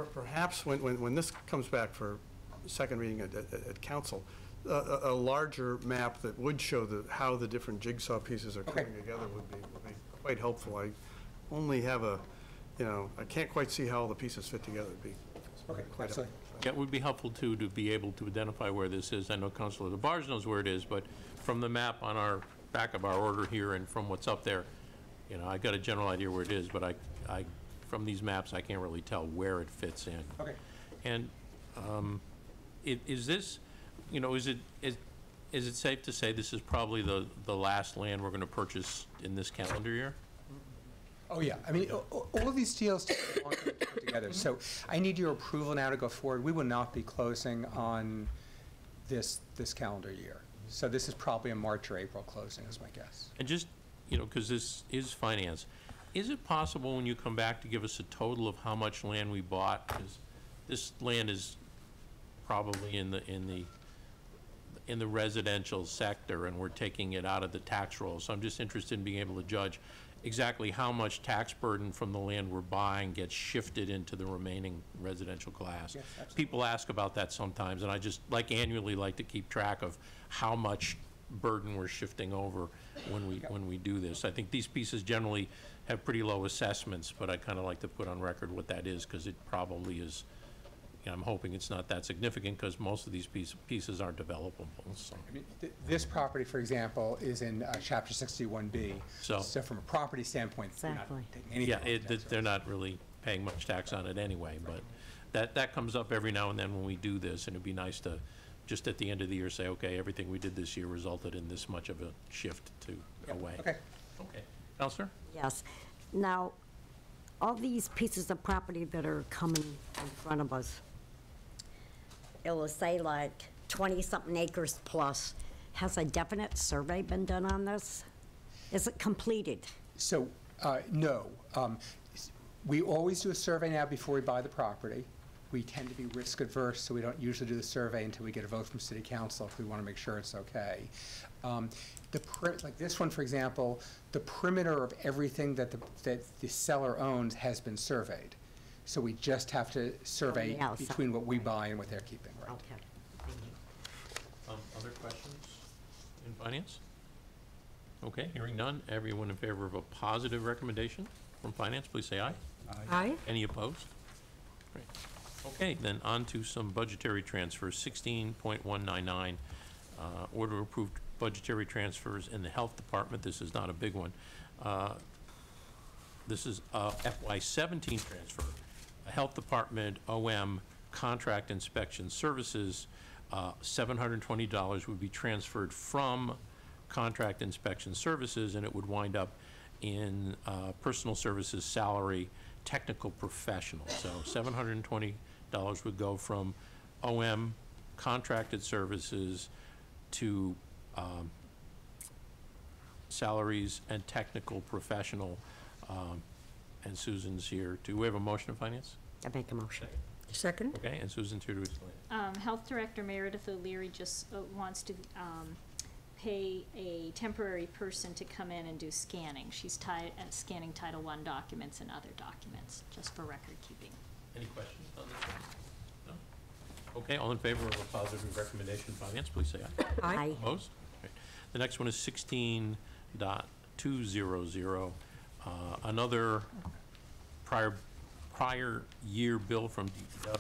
Per- Perhaps when, when, when this comes back for second reading at, at, at council, a, a, a larger map that would show the, how the different jigsaw pieces are coming together would be, would be quite helpful. I only have a, you know, I can't quite see how all the pieces fit together. It'd be Okay, quite helpful. Yeah, it would be helpful, too, to be able to identify where this is. I know Councilor DeBarge knows where it is, but from the map on our, back of our order here and from what's up there, you know, I've got a general idea where it is, but I, I, from these maps, I can't really tell where it fits in. Okay. And um, i- is this, you know, is it, is is it safe to say this is probably the, the last land we're going to purchase in this calendar year? Oh, yeah. I mean, all of these deals take a long time to put together. So I need your approval now to go forward. We will not be closing on this, this calendar year. So this is probably a March or April closing, is my guess. And just, you know, because this is finance, is it possible when you come back to give us a total of how much land we bought? Because this land is probably in the, in the, in the residential sector, and we're taking it out of the tax roll. So I'm just interested in being able to judge exactly how much tax burden from the land we're buying gets shifted into the remaining residential class. Yes, absolutely. People ask about that sometimes, and I just, like annually, like to keep track of how much burden we're shifting over when we, when we do this. I think these pieces generally have pretty low assessments, but I kind of like to put on record what that is, because it probably is, you know, I'm hoping it's not that significant, because most of these piece- pieces aren't developable, so. I mean, th- This property, for example, is in uh, Chapter 61B. So- So from a property standpoint, we're not Exactly. taking anything. Yeah, it, tax they're not really paying much tax on it anyway, but that, that comes up every now and then when we do this, and it'd be nice to, just at the end of the year, say, okay, everything we did this year resulted in this much of a shift to, away. Okay. Okay. Councilor? Yes. Now, all these pieces of property that are coming in front of us, it will say like 20-something acres plus. Has a definite survey been done on this? Is it completed? So, uh, no. Um, We always do a survey now before we buy the property. We tend to be risk adverse, so we don't usually do the survey until we get a vote from city council if we want to make sure it's okay. Um, The, peri- like this one, for example, the perimeter of everything that the, that the seller owns has been surveyed. So we just have to survey outside. between what we buy and what they're keeping, right? Okay. Um, Other questions in finance? Okay, hearing none. Everyone in favor of a positive recommendation from finance, please say aye. Aye. Any opposed? Great. Okay, then on to some budgetary transfers. Sixteen point one nine nine, uh, order approved budgetary transfers in the health department. This is not a big one. Uh, This is a FY seventeen transfer. A health department OM contract inspection services, uh, seven hundred and twenty dollars would be transferred from contract inspection services, and it would wind up in uh, personal services salary, technical professional. So seven hundred and twenty dollars would go from OM contracted services to um, salaries and technical professional. um, And Susan's here. Do we have a motion of finance? I make a motion. Second? Okay, and Susan here to explain. Um, Health Director Meredith O'Leary just uh, wants to, um, pay a temporary person to come in and do scanning. She's ti- uh, scanning Title I documents and other documents, just for record keeping. Any questions on this one? No? Okay, all in favor of a positive recommendation, finance, please say aye. Aye. Opposed? The next one is sixteen dot two zero zero. Uh, another prior, prior year bill from DPW.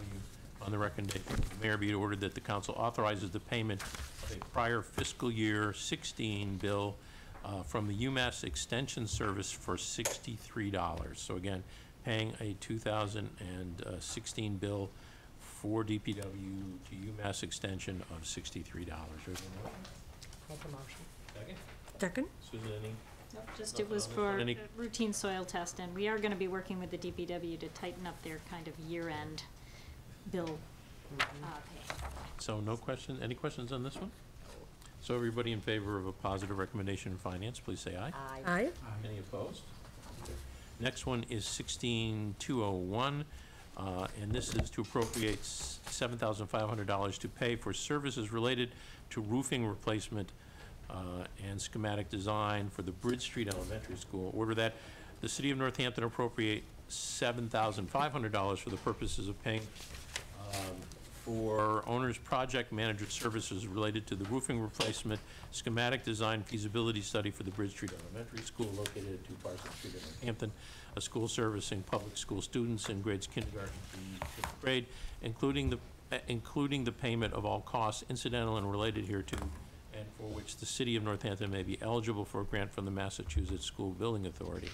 On the recommendation of the mayor, be ordered that the council authorizes the payment of a prior fiscal year 16 bill uh, from the UMass Extension Service for $63. So again, paying a 2016 bill for DPW to UMass Extension of $63. Is there a motion? Make motion. Second? Second? Susan, any? Nope, Just it was Nothing on this one? for Any- routine soil test, and we are gonna be working with the DPW to tighten up their kind of year-end bill uh, pay. So no question, any questions on this one? So everybody in favor of a positive recommendation in finance, please say aye. Aye. Any opposed? Next one is 16201, uh, and this is to appropriate s- $7,500 to pay for services related to roofing replacement uh, and schematic design for the Bridge Street Elementary School. Order that the city of Northampton appropriate $7,500 for the purposes of paying um, for owner's project manager services related to the roofing replacement, schematic design feasibility study for the Bridge Street Elementary School located at 2 Parsons Street in Northampton, a school servicing public school students in grades kindergarten through fifth grade, including the, uh, including the payment of all costs incidental and related hereto, and for which the city of Northampton may be eligible for a grant from the Massachusetts School Building Authority.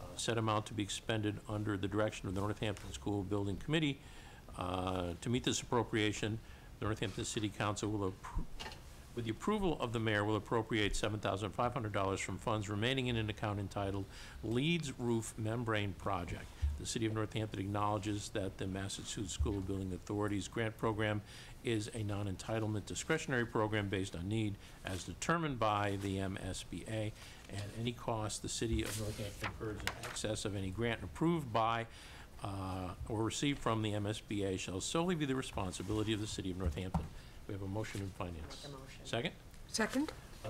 Uh, amount to be expended under the direction of the Northampton School Building Committee. Uh, To meet this appropriation, the Northampton City Council will, with the approval of the mayor, will appropriate $7,500 from funds remaining in an account entitled Leeds Roof Membrane Project. The city of Northampton acknowledges that the Massachusetts School Building Authority's grant program is a non-entitlement discretionary program based on need as determined by the MSBA, and any cost the city of Northampton incurs in excess of any grant approved by uh, or received from the MSBA shall solely be the responsibility of the city of Northampton. We have a motion in finance. Second? Second? Uh,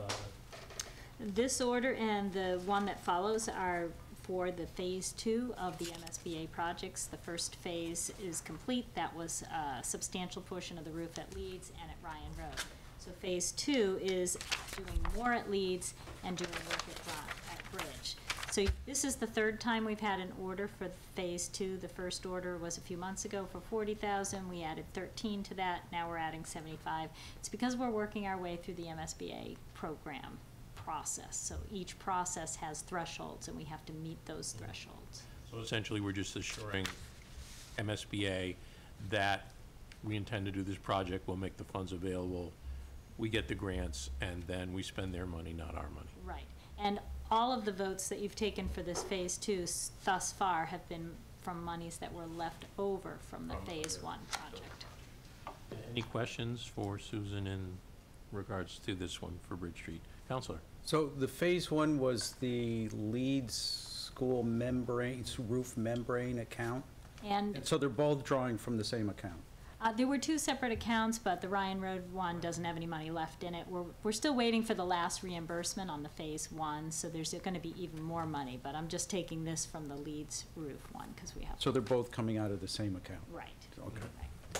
This order and the one that follows are for the Phase Two of the MSBA projects. The first phase is complete. That was a substantial portion of the roof at Leeds and at Ryan Road. So Phase Two is doing more at Leeds and doing work at, at Bridge. So this is the third time we've had an order for Phase Two. The first order was a few months ago for forty thousand. We added thirteen to that. Now we're adding seventy-five. It's because we're working our way through the MSBA program process. So each process has thresholds, and we have to meet those mm-hmm. thresholds. So essentially, we're just assuring MSBA that we intend to do this project, we'll make the funds available, we get the grants, and then we spend their money, not our money. Right. And all of the votes that you've taken for this Phase Two s- thus far have been from monies that were left over from the Phase One project. Any questions for Susan in regards to this one for Bridge Street? Councilor? So the phase one was the Leeds School membrane, roof membrane account? And And so they're both drawing from the same account? Uh, there were two separate accounts, but the Ryan Road one doesn't have any money left in it. We're, we're still waiting for the last reimbursement on the phase one, so there's gonna be even more money, but I'm just taking this from the Leeds roof one, because we have. So they're both coming out of the same account? Right, Okay.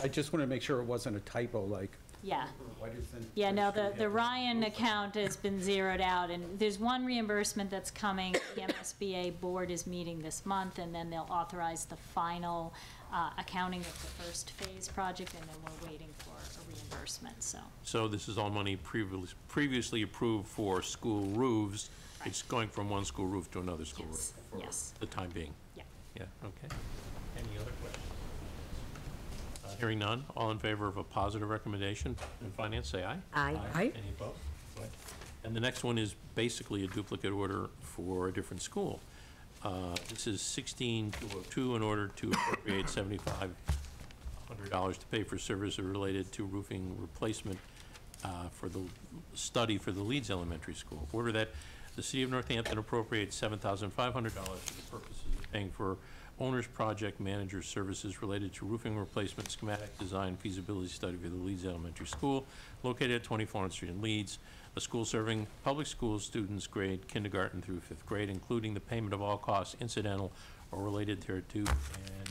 I just want to make sure it wasn't a typo, like, yeah. why does then? Yeah, no, the, the Ryan account has been zeroed out, and there's one reimbursement that's coming. The MSBA board is meeting this month, and then they'll authorize the final, uh, accounting of the first phase project, and then we're waiting for a reimbursement, so. So this is all money previously, previously approved for school roofs. It's going from one school roof to another school roof? for yes. The time being? Yeah. Yeah, okay. Any other questions? Hearing none, all in favor of a positive recommendation in finance, say aye. Aye. Aye. Any opposed? Right. And the next one is basically a duplicate order for a different school. Uh, This is 16202 in order to appropriate $7,500 to pay for services related to roofing replacement uh, for the study for the Leeds Elementary School. Order that the city of Northampton appropriates $7,500 for the purposes of paying for owner's project manager services related to roofing replacement, schematic design, feasibility study for the Leeds Elementary School located at 20 Florence Street in Leeds, a school serving public school students grade kindergarten through fifth grade, including the payment of all costs incidental or related thereto, and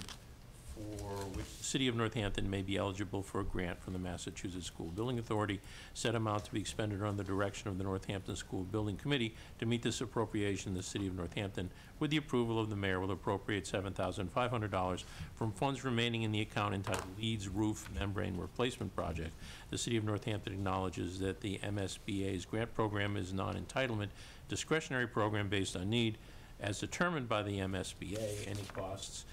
for which the City of Northampton may be eligible for a grant from the Massachusetts School Building Authority, said amount to be expended on the direction of the Northampton School Building Committee. To meet this appropriation, the City of Northampton, with the approval of the mayor, will appropriate $7,500 from funds remaining in the account entitled Leeds Roof Membrane Replacement Project. The City of Northampton acknowledges that the MSBA's grant program is non-entitlement discretionary program based on need as determined by the MSBA. Any costs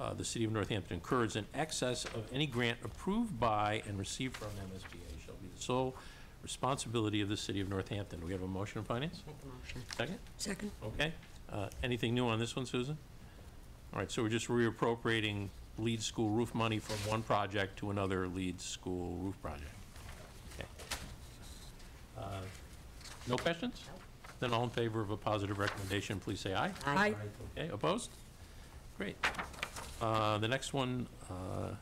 uh, the City of Northampton incurs in excess of any grant approved by and received from MSBA shall be the sole responsibility of the City of Northampton. Do we have a motion of finance? Motion. Second? Second. Okay. Uh, Anything new on this one, Susan? All right, so we're just reappropriating Leeds School roof money from one project to another Leeds School roof project. Okay. Uh, No questions? Then all in favor of a positive recommendation, please say aye. Aye. Okay, opposed? Great. Uh, The next one uh,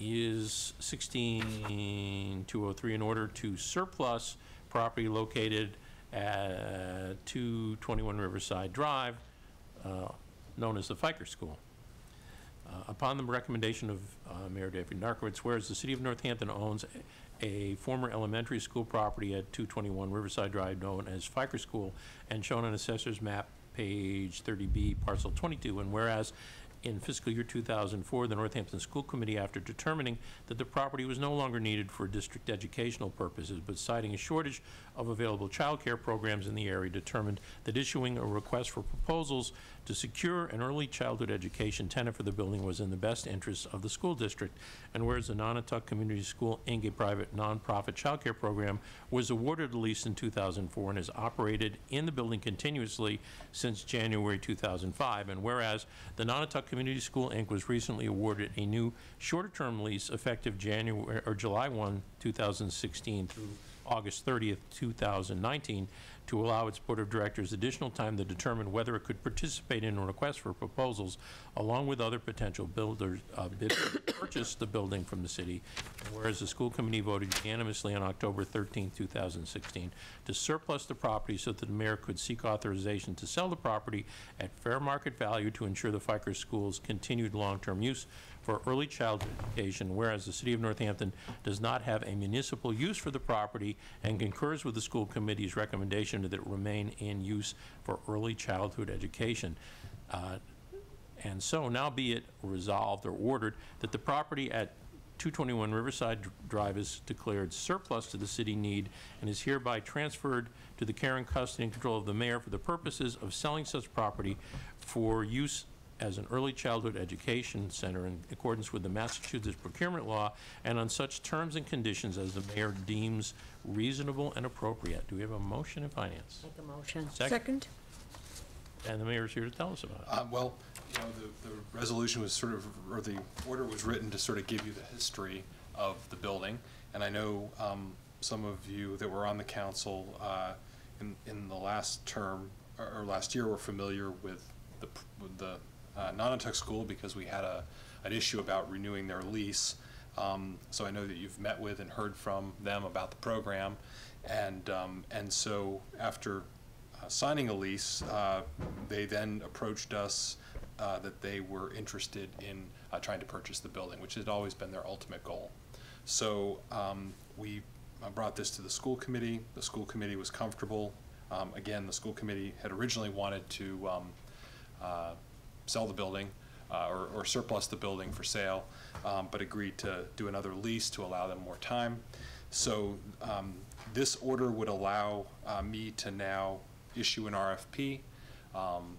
is 16203, in order to surplus property located at 221 Riverside Drive, uh, known as the Fiker School. Uh, Upon the recommendation of uh, Mayor David Narkewicz, whereas the City of Northampton owns a a former elementary school property at 221 Riverside Drive known as Fiker School and shown on Assessor's Map, page 30B, parcel 22, and whereas in fiscal year 2004, the Northampton School Committee, after determining that the property was no longer needed for district educational purposes, but citing a shortage of available childcare programs in the area, determined that issuing a request for proposals to secure an early childhood education tenant for the building was in the best interest of the school district. And whereas the Nonotuck Community School, Inc., a private nonprofit childcare program, was awarded a lease in 2004 and has operated in the building continuously since January 2005. And whereas the Nonotuck Community School, Inc. was recently awarded a new shorter-term lease effective January, or July 1, 2016 through August 30th, 2019, to allow its Board of Directors additional time to determine whether it could participate in a request for proposals along with other potential builders, uh, to purchase the building from the city. And Whereas the school committee voted unanimously on October 13, 2016, to surplus the property so that the mayor could seek authorization to sell the property at fair market value to ensure the Fiker School's continued long-term use for early childhood education, whereas the City of Northampton does not have a municipal use for the property and concurs with the school committee's recommendation that it remain in use for early childhood education. Uh, And so now be it resolved or ordered that the property at 221 Riverside Drive is declared surplus to the city need and is hereby transferred to the care and custody and control of the mayor for the purposes of selling such property for use as an early childhood education center in accordance with the Massachusetts procurement law and on such terms and conditions as the mayor deems reasonable and appropriate. Do we have a motion in finance? Make a motion. Second. And the mayor is here to tell us about it. Uh, Well, you know, the, the resolution was sort of, or the order was written to sort of give you the history of the building. And I know um, some of you that were on the council uh, in, in the last term, or or last year, were familiar with the, with the uh, Nonotuck School because we had a, an issue about renewing their lease. Um, So I know that you've met with and heard from them about the program. And, um, and so after uh, signing a lease, uh, they then approached us uh, that they were interested in uh, trying to purchase the building, which had always been their ultimate goal. So um, we uh, brought this to the school committee. The school committee was comfortable. Um, Again, the school committee had originally wanted to um, uh, sell the building uh, or or surplus the building for sale, um, but agreed to do another lease to allow them more time. So um, this order would allow uh, me to now issue an RFP um,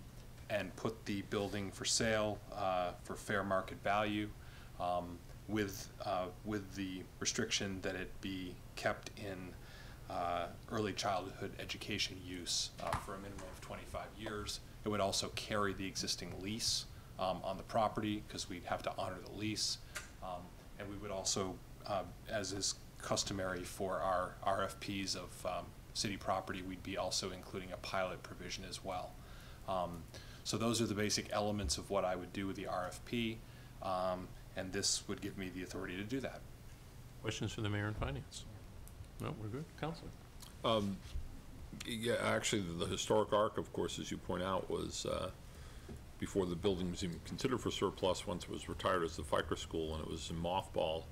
and put the building for sale uh, for fair market value um, with, uh, with the restriction that it be kept in uh, early childhood education use uh, for a minimum of 25 years. It would also carry the existing lease um, on the property because we'd have to honor the lease. Um, And we would also, um, as is customary for our RFPs of um, city property, we'd be also including a pilot provision as well. Um, So those are the basic elements of what I would do with the RFP, um, and this would give me the authority to do that. Questions for the mayor and finance? No, we're good. Councilor? Um, Yeah, actually, the historic arc, of course, as you point out, was uh, before the building was even considered for surplus, once it was retired as the Fiker School and it was in mothball,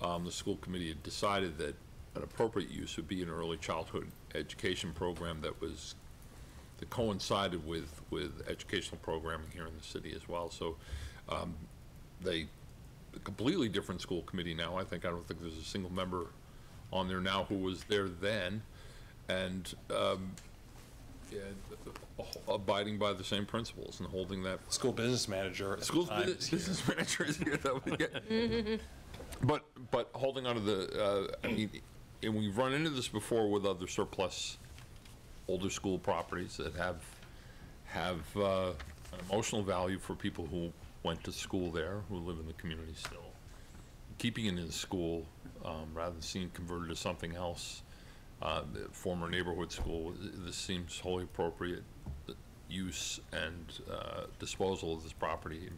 um, the school committee had decided that an appropriate use would be an early childhood education program that was, that coincided with, with educational programming here in the city as well. So, um, they, a completely different school committee now. I think, I don't think there's a single member on there now who was there then. And, um, yeah, abiding by the same principles and holding that. School business manager School business business manager is here, that would get. But, but holding on to the, uh, I mean, and we've run into this before with other surplus, older school properties that have, have uh, an emotional value for people who went to school there, who live in the community still. Keeping it in the school, um, rather than seeing converted to something else, uh, the former neighborhood school, this seems wholly appropriate use and uh, disposal of this property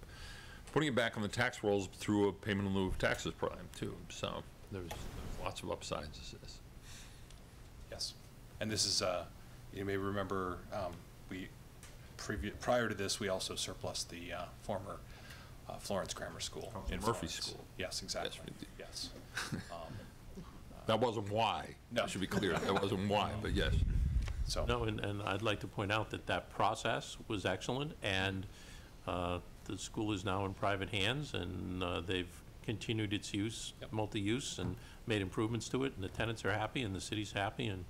putting it back on the tax rolls through a payment in lieu of taxes program too. So there's, there's lots of upsides to this. Yes. And this is, uh, you may remember, um, we, prior to this, we also surplus the uh, former uh, Florence Grammar School in Murphy Florence. School. Yes, exactly. Yes. Um, That wasn't why. No. That should be clear. That wasn't why, but yes. So. No, and, and I'd like to point out that that process was excellent, and uh, the school is now in private hands, and uh, they've continued its use, multi-use, and made improvements to it, and the tenants are happy, and the city's happy, and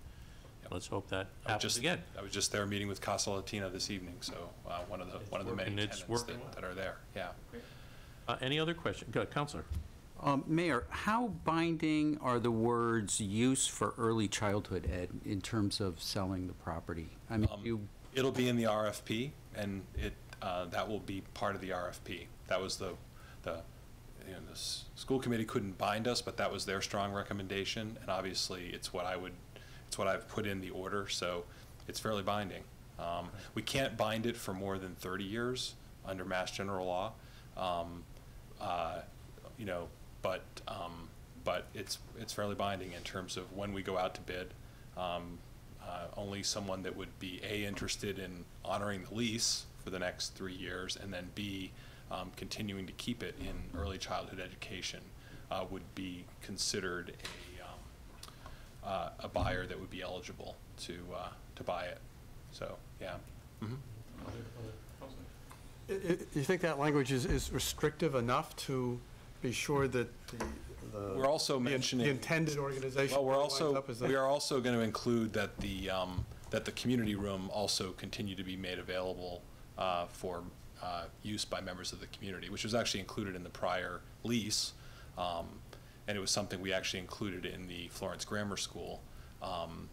let's hope that I was happens just, again. I was just there meeting with Casa Latina this evening, so uh, one of the, one of the many working- it's tenants working that, that are there, yeah. Uh, Any other question? Go, Councilor. Um, Mayor, how binding are the words "use for early childhood ed" in terms of selling the property? I mean, you, It'll be in the RFP, and it, uh, that will be part of the RFP. That was the, the, you know, the school committee couldn't bind us, but that was their strong recommendation, and obviously, it's what I would, it's what I've put in the order, so it's fairly binding. Um, We can't bind it for more than 30 years under Mass General Law. Um, uh, You know, but, um, but it's, it's fairly binding in terms of when we go out to bid. Um, uh, Only someone that would be, A, interested in honoring the lease for the next three years, and then B, um, continuing to keep it in early childhood education, uh, would be considered a, um, uh, a buyer that would be eligible to, uh, to buy it. So, yeah. I- I- You think that language is, is restrictive enough to be sure that the, the... We're also the mentioning. The intended organization... Well, we're lines also, up as the- we are also going to include that the, um, that the community room also continue to be made available uh, for uh, use by members of the community, which was actually included in the prior lease. um, And it was something we actually included in the Florence Grammar School um,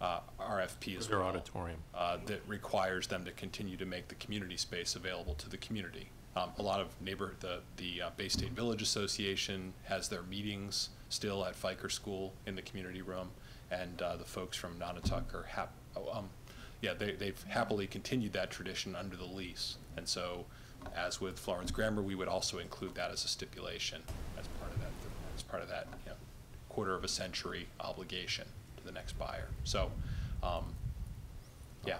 uh, RFP as Their well. auditorium. uh, That requires them to continue to make the community space available to the community. Um, A lot of neighbor, the, the uh, Bay State Village Association has their meetings still at Fiker School in the community room, and uh, the folks from Nonotuck are hap, oh, um, yeah, they, they've happily continued that tradition under the lease. And so, as with Florence Grammar, we would also include that as a stipulation, as part of that, as part of that, you know, quarter of a century obligation to the next buyer. So, um, yeah.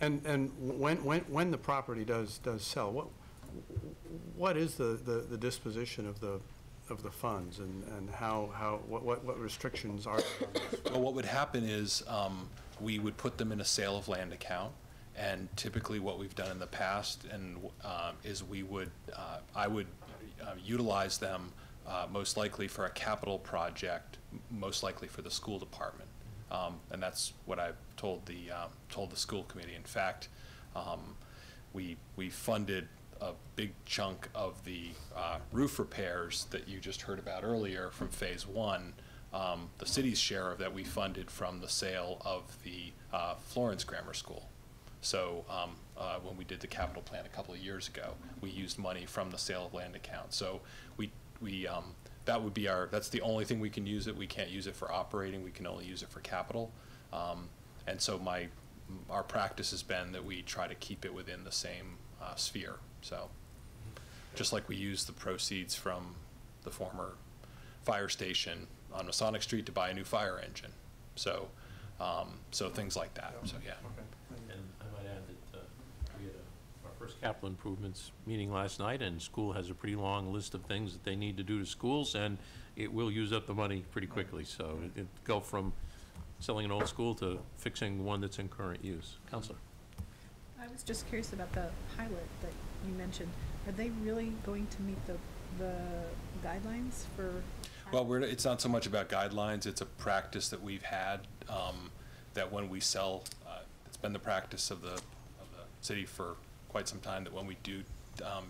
And, and when, when, when the property does, does sell, what, what is the, the the disposition of the, of the funds and, and how, how, what, what what restrictions are? Well, what would happen is, um, we would put them in a sale of land account, and typically what we've done in the past, and, um, is we would, uh, I would uh, utilize them, uh, most likely for a capital project, most likely for the school department. Um, and that's what I've told the, um, told the school committee. In fact, um, we, we funded a big chunk of the uh, roof repairs that you just heard about earlier from Phase One. Um, The city's share of that we funded from the sale of the uh, Florence Grammar School. So um, uh, when we did the capital plan a couple of years ago, we used money from the sale of land account. So we, we, um, that would be our, that's the only thing we can use it. We can't use it for operating, we can only use it for capital. Um, And so my, our practice has been that we try to keep it within the same uh, sphere, so. Just like we use the proceeds from the former fire station on Masonic Street to buy a new fire engine. So, um, so things like that, so, yeah. And I might add that uh, we had a, our first first capital improvements meeting last night, and school has a pretty long list of things that they need to do to schools, and it will use up the money pretty quickly. So it- it go from selling an old school to fixing one that's in current use. Councilor? I was just curious about the pilot that you mentioned. Are they really going to meet the, the guidelines for? Well, we're, it's not so much about guidelines, it's a practice that we've had, um, that when we sell, uh, it's been the practice of the, of the city for quite some time, that when we do, um,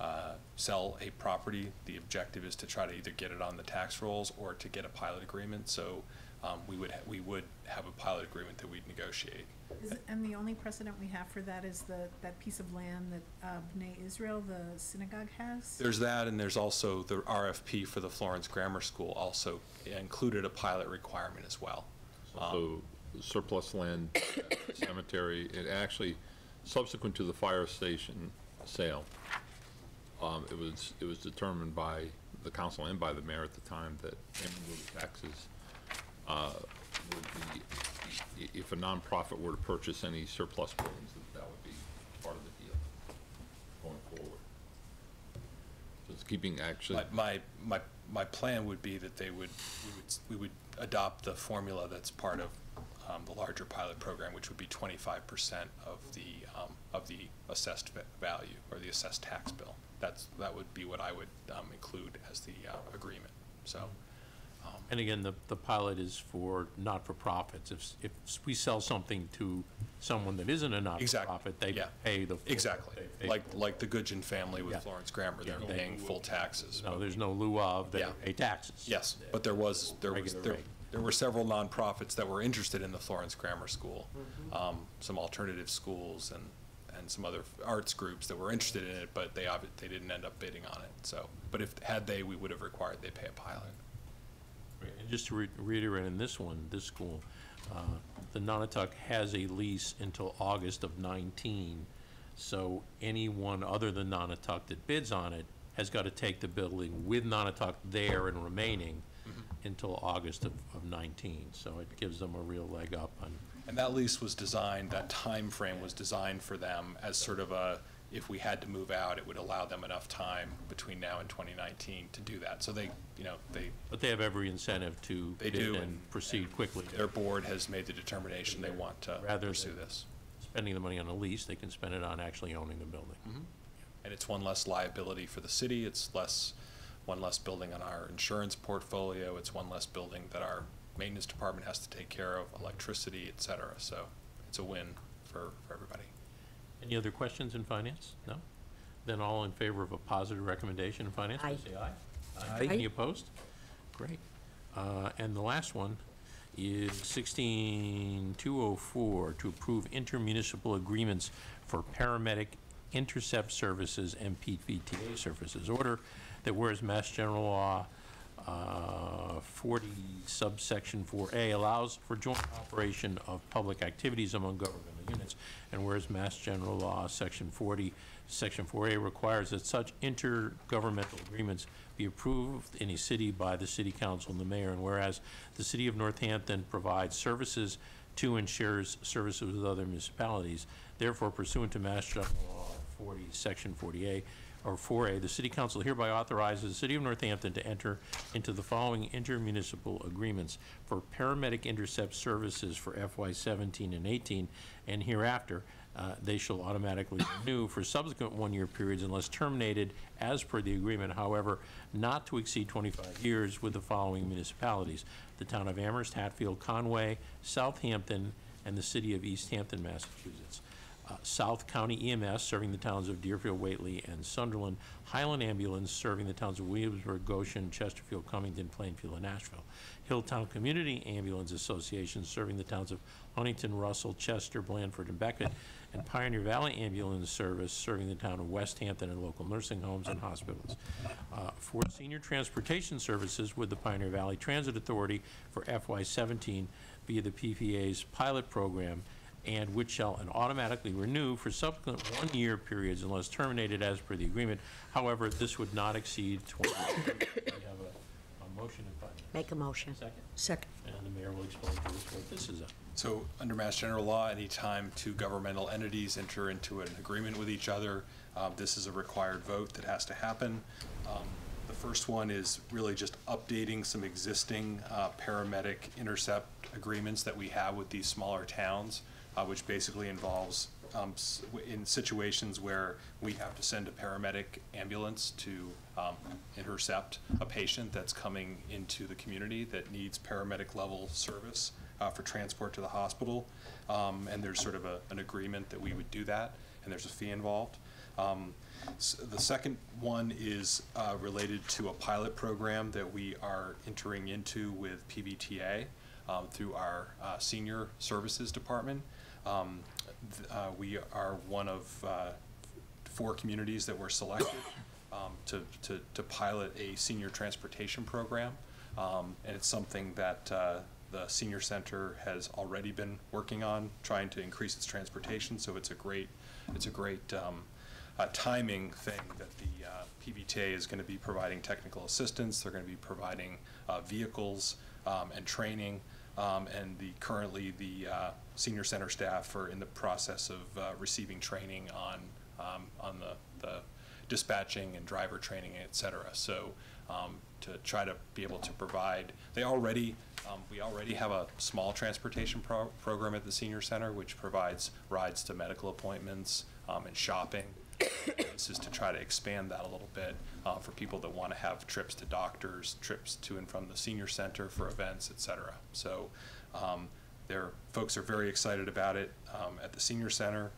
uh, sell a property, the objective is to try to either get it on the tax rolls or to get a pilot agreement, so, um, we would, ha- we would have a pilot agreement that we'd negotiate. Is it- And the only precedent we have for that is the, that piece of land that uh, B'nai Israel, the synagogue has? There's that, and there's also the RFP for the Florence Grammar School also included a pilot requirement as well. Um, So surplus land cemetery, it actually, subsequent to the fire station sale, um, it was, it was determined by the council and by the mayor at the time that lieu of taxes, uh, would be, if a nonprofit were to purchase any surplus buildings, that that would be part of the deal going forward. So it's keeping actually. My, my, my, my plan would be that they would, we would, we would adopt the formula that's part of um, the larger pilot program, which would be twenty-five percent of the, um, of the assessed value or the assessed tax bill. That's, that would be what I would um, include as the uh, agreement, so. And again, the, the pilot is for not-for-profits. If, if we sell something to someone that isn't a not-for-profit, they yeah. pay the. full- Exactly, pay- like, like the Gudgeon family with Yeah. Florence Grammar, they're they- paying full taxes. No, there's no lieu of, they Yeah. pay taxes. Yes, but there was, there was, there. There were several nonprofits that were interested in the Florence Grammar School. Um, some alternative schools and, and some other arts groups that were interested in it, but they they didn't end up bidding on it, so. But if, had they, we would have required they pay a pilot. Right, And just to re- reiterate in this one, this school, uh, the Nonotuck has a lease until August of 19. So anyone other than Nonotuck that bids on it has got to take the building with Nonotuck there and remaining until August of of 19. So it gives them a real leg up on, And that lease was designed, that time frame was designed for them as sort of a, if we had to move out, it would allow them enough time between now and 2019 to do that. So they, you know, they, but they have every incentive to They do, and and- proceed quickly. their board has made the determination they want to Rather pursue this. spending the money on a lease, they can spend it on actually owning the building. Mm-hmm. And it's one less liability for the city, it's less, one less building on our insurance portfolio, it's one less building that our maintenance department has to take care of, electricity, et cetera. So it's a win for, for everybody. Any other questions in finance? No? Then all in favor of a positive recommendation in finance, please say aye. Aye. Any opposed? Great. Uh, And the last one is 16204, to approve intermunicipal agreements for paramedic intercept services and PVTA services. Order that whereas Mass General Law uh, 40 subsection 4A allows for joint operation of public activities among governmental units, and whereas Mass General Law, Section 40, Section 4A requires that such intergovernmental agreements be approved in a city by the city council and the mayor, and whereas the city of Northampton provides services to and shares services with other municipalities, therefore pursuant to Mass General Law 40, Section 40A, or 4A, the city council hereby authorizes the city of Northampton to enter into the following intermunicipal agreements for paramedic intercept services for FY 17 and 18, and hereafter, uh, they shall automatically renew for subsequent one-year periods unless terminated as per the agreement, however, not to exceed 25 years with the following municipalities: the town of Amherst, Hatfield, Conway, Southampton, and the city of Easthampton, Massachusetts uh, South County EMS serving the towns of Deerfield, Whately, and Sunderland, Highland Ambulance serving the towns of Williamsburg, Goshen, Chesterfield, Cummington, Plainfield, and Ashfield, Hilltown Community Ambulance Association serving the towns of Huntington, Russell, Chester, Blandford, and Becket, and Pioneer Valley Ambulance Service serving the town of Westhampton and local nursing homes and hospitals. Uh, For senior transportation services with the Pioneer Valley Transit Authority for FY seventeen via the PPA's pilot program, and which shall and automatically renew for subsequent one-year periods unless terminated as per the agreement. However, this would not exceed 20. We have a- a Motion and finance. Make a motion. Second. Second. And the mayor will explain to us what this is. So, under Mass General Law, anytime two governmental entities enter into an agreement with each other, um, this is a required vote that has to happen. Um, The first one is really just updating some existing uh, paramedic intercept agreements that we have with these smaller towns, uh, which basically involves um, in situations where we have to send a paramedic ambulance to um, intercept a patient that's coming into the community that needs paramedic level service uh, for transport to the hospital. Um, And there's sort of a, an agreement that we would do that, and there's a fee involved. Um, s- The second one is uh, related to a pilot program that we are entering into with PVTA um, through our uh, Senior Services Department. Um, uh, We are one of uh, four communities that were selected um, to, to, to pilot a senior transportation program. Um, And it's something that uh, the senior center has already been working on, trying to increase its transportation. So it's a great, it's a great um, uh, timing thing that the uh, PVTA is going to be providing technical assistance. They're going to be providing uh, vehicles um, and training. Um, And the, currently, the uh, senior center staff are in the process of uh, receiving training on, um, on the, the dispatching and driver training, et cetera. So um, to try to be able to provide, they already, um, we already have a small transportation pro- program at the senior center, which provides rides to medical appointments um, and shopping. This is to try to expand that a little bit uh, for people that want to have trips to doctors, trips to and from the senior center for events, et cetera. So um, their folks are very excited about it um, at the senior center.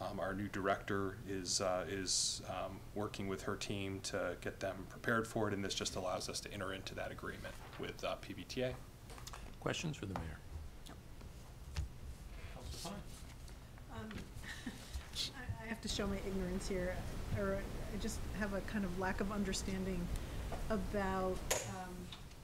Um, Our new director is, uh, is um, working with her team to get them prepared for it, and this just allows us to enter into that agreement with uh, PVTA. Questions for the mayor? Councilor Klein? Um, I I have to show my ignorance here, or I just have a kind of lack of understanding about um,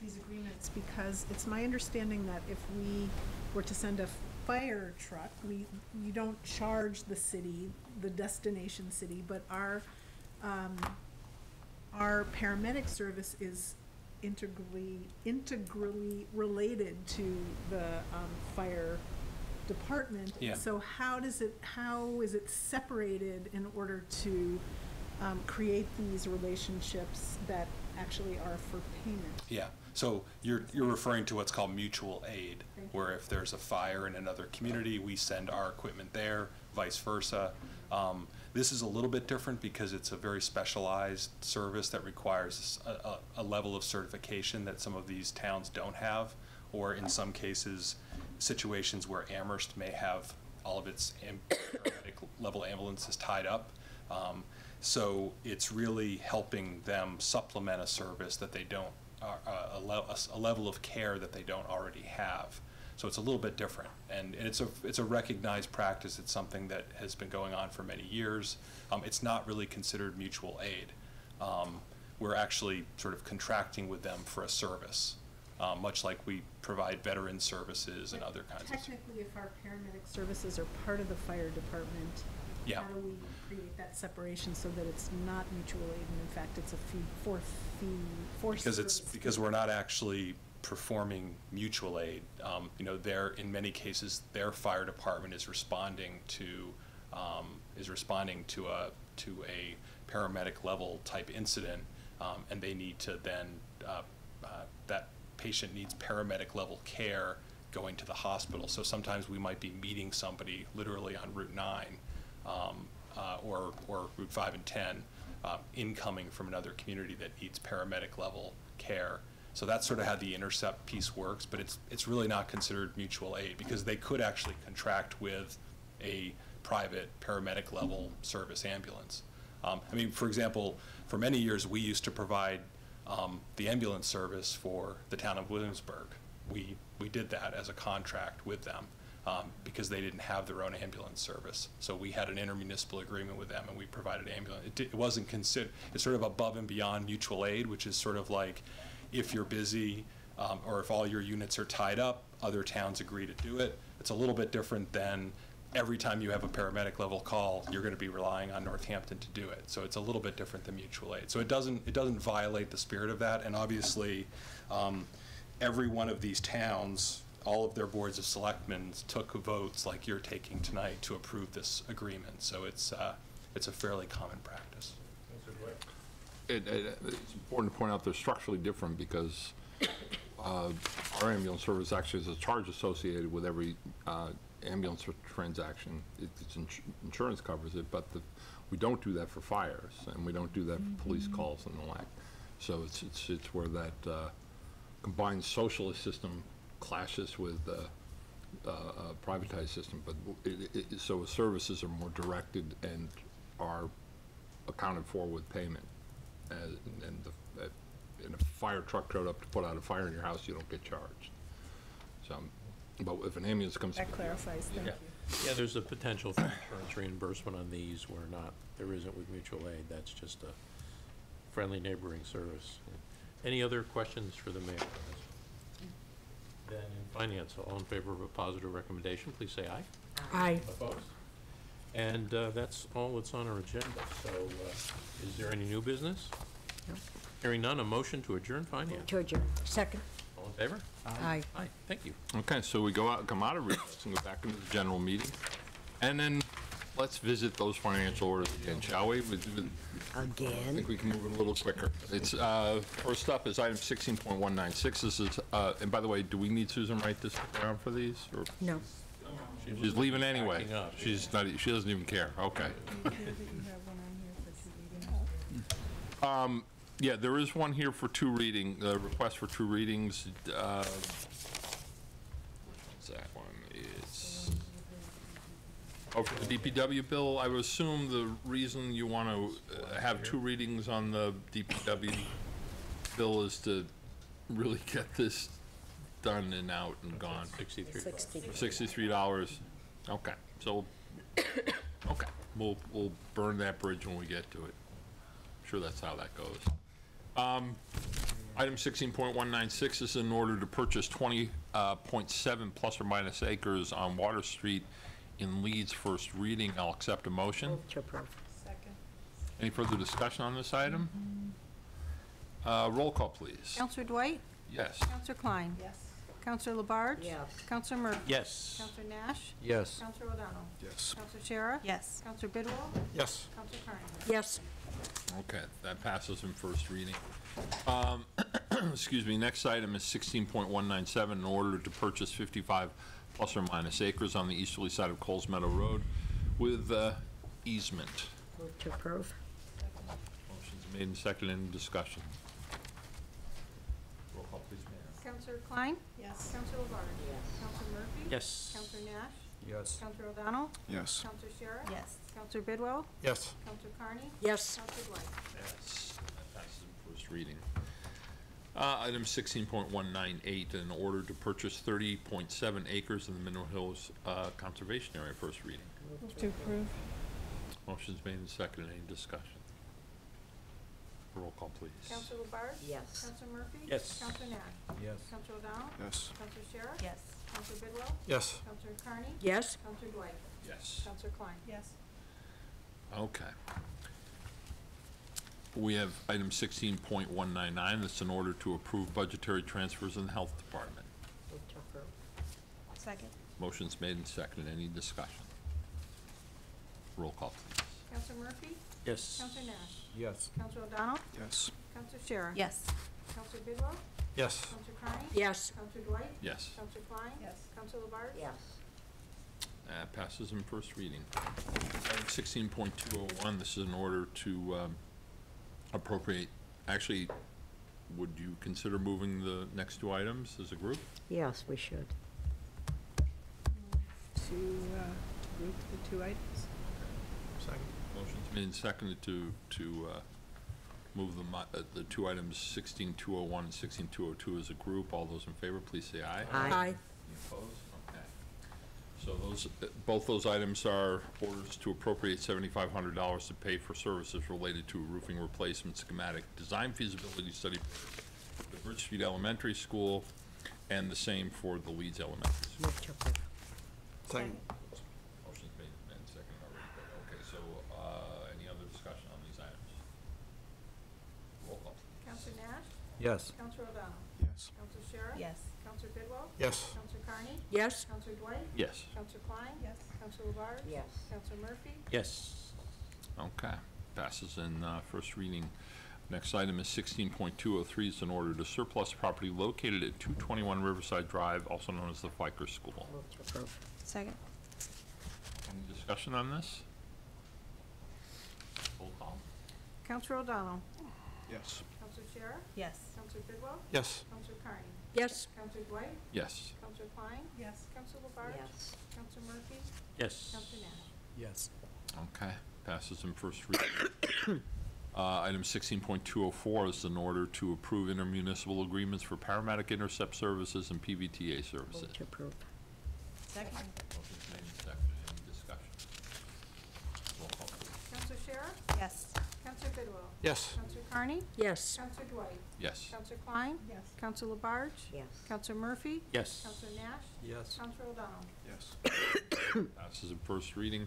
these agreements, because it's my understanding that if we were to send a fire truck, we, you don't charge the city, the destination city, but our, um, our paramedic service is integrally, integrally related to the um, fire department. Yeah. So how does it, how is it separated in order to um, create these relationships that actually are for payment? Yeah, so you're, you're referring to what's called mutual aid, where if there's a fire in another community, we send our equipment there, vice versa. Um, This is a little bit different because it's a very specialized service that requires a, a, a level of certification that some of these towns don't have, or in some cases, situations where Amherst may have all of its am- level ambulances tied up. Um, So it's really helping them supplement a service that they don't, uh, a, le- a s- a level of care that they don't already have. So it's a little bit different, and, and it's a, it's a recognized practice, it's something that has been going on for many years. Um, it's not really considered mutual aid. Um, we're actually sort of contracting with them for a service, uh, much like we provide veteran services and other kinds of. Technically, if our paramedic services are part of the fire department, Yeah. how do we create that separation so that it's not mutual aid, and in fact, it's a fee, for fee, for Because it's, because we're not actually performing mutual aid. Um, You know, their, in many cases, their fire department is responding to, um, is responding to a, to a paramedic level type incident, um, and they need to then, uh, patient needs paramedic level care going to the hospital. So sometimes we might be meeting somebody literally on Route 9, um, uh, or, or Route 5 and 10, uh, incoming from another community that needs paramedic level care. So that's sort of how the intercept piece works, but it's, it's really not considered mutual aid because they could actually contract with a private paramedic level service ambulance. Um, I mean, for example, for many years, we used to provide um, the ambulance service for the town of Williamsburg. We, we did that as a contract with them um, because they didn't have their own ambulance service. So we had an intermunicipal agreement with them and we provided ambulance. It, it wasn't considered, it's sort of above and beyond mutual aid, which is sort of like if you're busy um, or if all your units are tied up, other towns agree to do it. It's a little bit different than every time you have a paramedic level call, you're going to be relying on Northampton to do it. So it's a little bit different than mutual aid. So it doesn't, it doesn't violate the spirit of that. And obviously, um, every one of these towns, all of their boards of selectmen took votes like you're taking tonight to approve this agreement. So it's, uh, it's a fairly common practice. It, it, it's important to point out they're structurally different because uh, our ambulance service actually has a charge associated with every uh, ambulance transaction. It- It's ins- insurance covers it, but the, we don't do that for fires, and we don't do that for police calls and the like. So it's, it's, it's where that uh, combined socialist system clashes with uh, uh, a privatized system, but it, it, so services are more directed and are accounted for with payment. As, and the, uh, a fire truck showed up to put out a fire in your house, you don't get charged. So, but if an ambulance comes. That clarifies, thank Yeah. you. Yeah, there's a potential for insurance reimbursement on these where not, there isn't with mutual aid. That's just a friendly neighboring service. Any other questions for the mayor? Then in finance, all in favor of a positive recommendation, please say aye. Aye. Opposed? And uh, that's all that's on our agenda. So uh, is there any new business? No. Hearing none, a motion to adjourn finance. To adjourn. Second. All in favor? Aye. Aye, thank you. Okay, so we go out, come out of recess and go back into the general meeting. And then let's visit those financial orders again, shall we? With- with- I Again? think we can move it a little quicker. It's, uh, first up is item 16.196. This is, uh, and by the way, do we need Susan Wright to stick around for these? or- No. She's leaving anyway. Backing up. She's not, she doesn't even care. Okay. Um, yeah, there is one here for two reading, uh, request for two readings. Uh, What's that one? It's, oh, for the DPW bill, I would assume the reason you want to have two readings on the DPW bill is to really get this done and out and gone. Sixty-three. Sixty-three dollars, okay, so, okay, we'll, we'll burn that bridge when we get to it. Sure that's how that goes. Um, item sixteen point one nine six is in order to purchase twenty, uh, point plus or minus acres on Water Street in Leeds first reading. I'll accept a motion. To approve. Second. Any further discussion on this item? Uh, roll call, please. Councilor Dwight? Yes. Councilor Klein? Yes. Councilor Labarge? Yes. Councilor Murphy? Yes. Councilor Nash? Yes. Councilor O'Donnell? Yes. Councilor Sciarra? Yes. Councilor Bidwell? Yes. Councilor Carney? Yes. Okay, that passes in first reading. Um, Excuse me, next item is 16.197, in order to purchase 55 plus or minus acres on the easterly side of Coles Meadow Road with uh, easement. Move to approve. Motion's made and seconded, any discussion? Roll call, please, Mayor. Councilor Klein? Yes. Councilor Labarge? Yes. Councilor Murphy? Yes. Councilor Nash? Yes. Councilor O'Donnell? Yes. Councilor Sciarra? Yes. Councilor Bidwell? Yes. Councilor Carney? Yes. Councilor Dwight? Yes, that passes in first reading. Uh, Item 16.198, in order to purchase 30.7 acres in the Mineral Hills uh, Conservation Area, first reading. Move to approve. Motion's made and seconded. Any discussion? Roll call, please. Councilor Labarge? Yes. Councilor Murphy? Yes. Councilor Nash? Yes. Councilor O'Donnell? Yes. Councilor Sciarra? Yes. Councilor Bidwell? Yes. Councilor Carney? Yes. Councilor Dwight? Yes. Councilor Klein? Yes. Okay. We have item 16.199. That's in order to approve budgetary transfers in the Health Department. Move to approve. Second. Motion's made and seconded. Any discussion? Roll call, please. Councilor Murphy? Yes. Councilor Nash? Yes. Councilor O'Donnell? Yes. Councilor Sciarra? Yes. Councilor Bidwell? Yes. Councilor Carney? Yes. Councilor Dwight? Yes. Councilor Klein? Yes. Councilor Labarge? Yes. That passes in first reading. Item 16.201, this is in order to um, appropriate, actually, would you consider moving the next two items as a group? Yes, we should. To uh, group the two items. Second. Motion's made and seconded to, to uh, move the, mo- uh, the two items 16201 and 16202 as a group. All those in favor, please say aye. Aye. Aye. Any opposed? So those, both those items are orders to appropriate $7,500 to pay for services related to roofing replacement schematic design feasibility study for the Bridge Street Elementary School, and the same for the Leeds Elementary School. Move to approve. Second. Motion's made and seconded already. Okay, so uh, any other discussion on these items? Roll call. Councilor Nash? Yes. Councillor O'Donnell? Yes. Councillor Sciarra. Yes. Councillor Bidwell? Yes. Councilor Yes. Councilor Dwight? Yes. Councilor Klein? Yes. Councilor LaBarge? Yes. Councilor Murphy? Yes. Okay, passes in uh, first reading. Next item is 16.203, it's an order to surplus property located at 221 Riverside Drive, also known as the Fiker School. Move to approve. Second. Any discussion on this? Roll call. Councilor O'Donnell? Yes. Councilor Sciarra? Yes. Councilor Bidwell? Yes. Councilor Carney? Yes. Councilor Dwight? Yes. Councilor Klein? Yes. Councilor LaBarge? Yes. Councilor Murphy? Yes. Councilor Nash? Yes. Okay, passes in first reading. Uh, Item 16.204 is an order to approve intermunicipal agreements for paramedic intercept services and PVTA services. Move to approve. Second. Motion's made and seconded. Any discussion? Roll call, please. Councilor Sciarra? Yes. Councilor Bidwell? Yes. Councilor Carney? Yes. Councilor Dwight? Yes. Councilor Klein? Yes. Councilor LaBarge? Yes. Councilor Murphy? Yes. Councilor Nash? Yes. Councilor O'Donnell? Yes. Passes in first reading.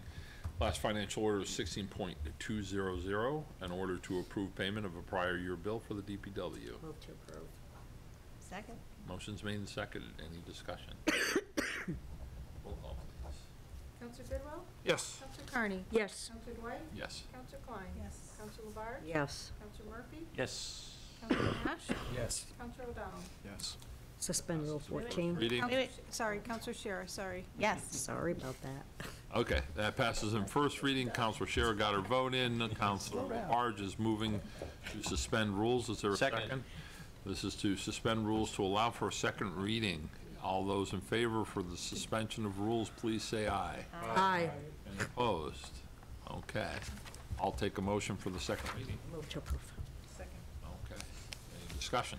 Last financial order is 16.200, an order to approve payment of a prior year bill for the DPW. Move to approve. Second. Motion's made and seconded. Any discussion? Roll call, please. Councilor Bidwell? Yes. Councilor Carney? Yes. Councilor Dwight? Yes. Councilor Klein? Yes. Councilor LaBarge? Yes. Councilor Murphy? Yes. Councilor Nash? Yes. Councilor O'Donnell? Yes. Suspend Rule 14. Reading. Councilor- Sorry, Councilor Sciarra, sorry. Yes. Sorry about that. Okay, that passes in first reading. Councilor Sciarra got her vote in. Councilor Labarge is moving to suspend rules. Is there a Second. second? This is to suspend rules to allow for a second reading. All those in favor for the suspension of rules, please say aye. Aye. And opposed? Okay. I'll take a motion for the second reading. Move to approve. Second. Okay. Any discussion?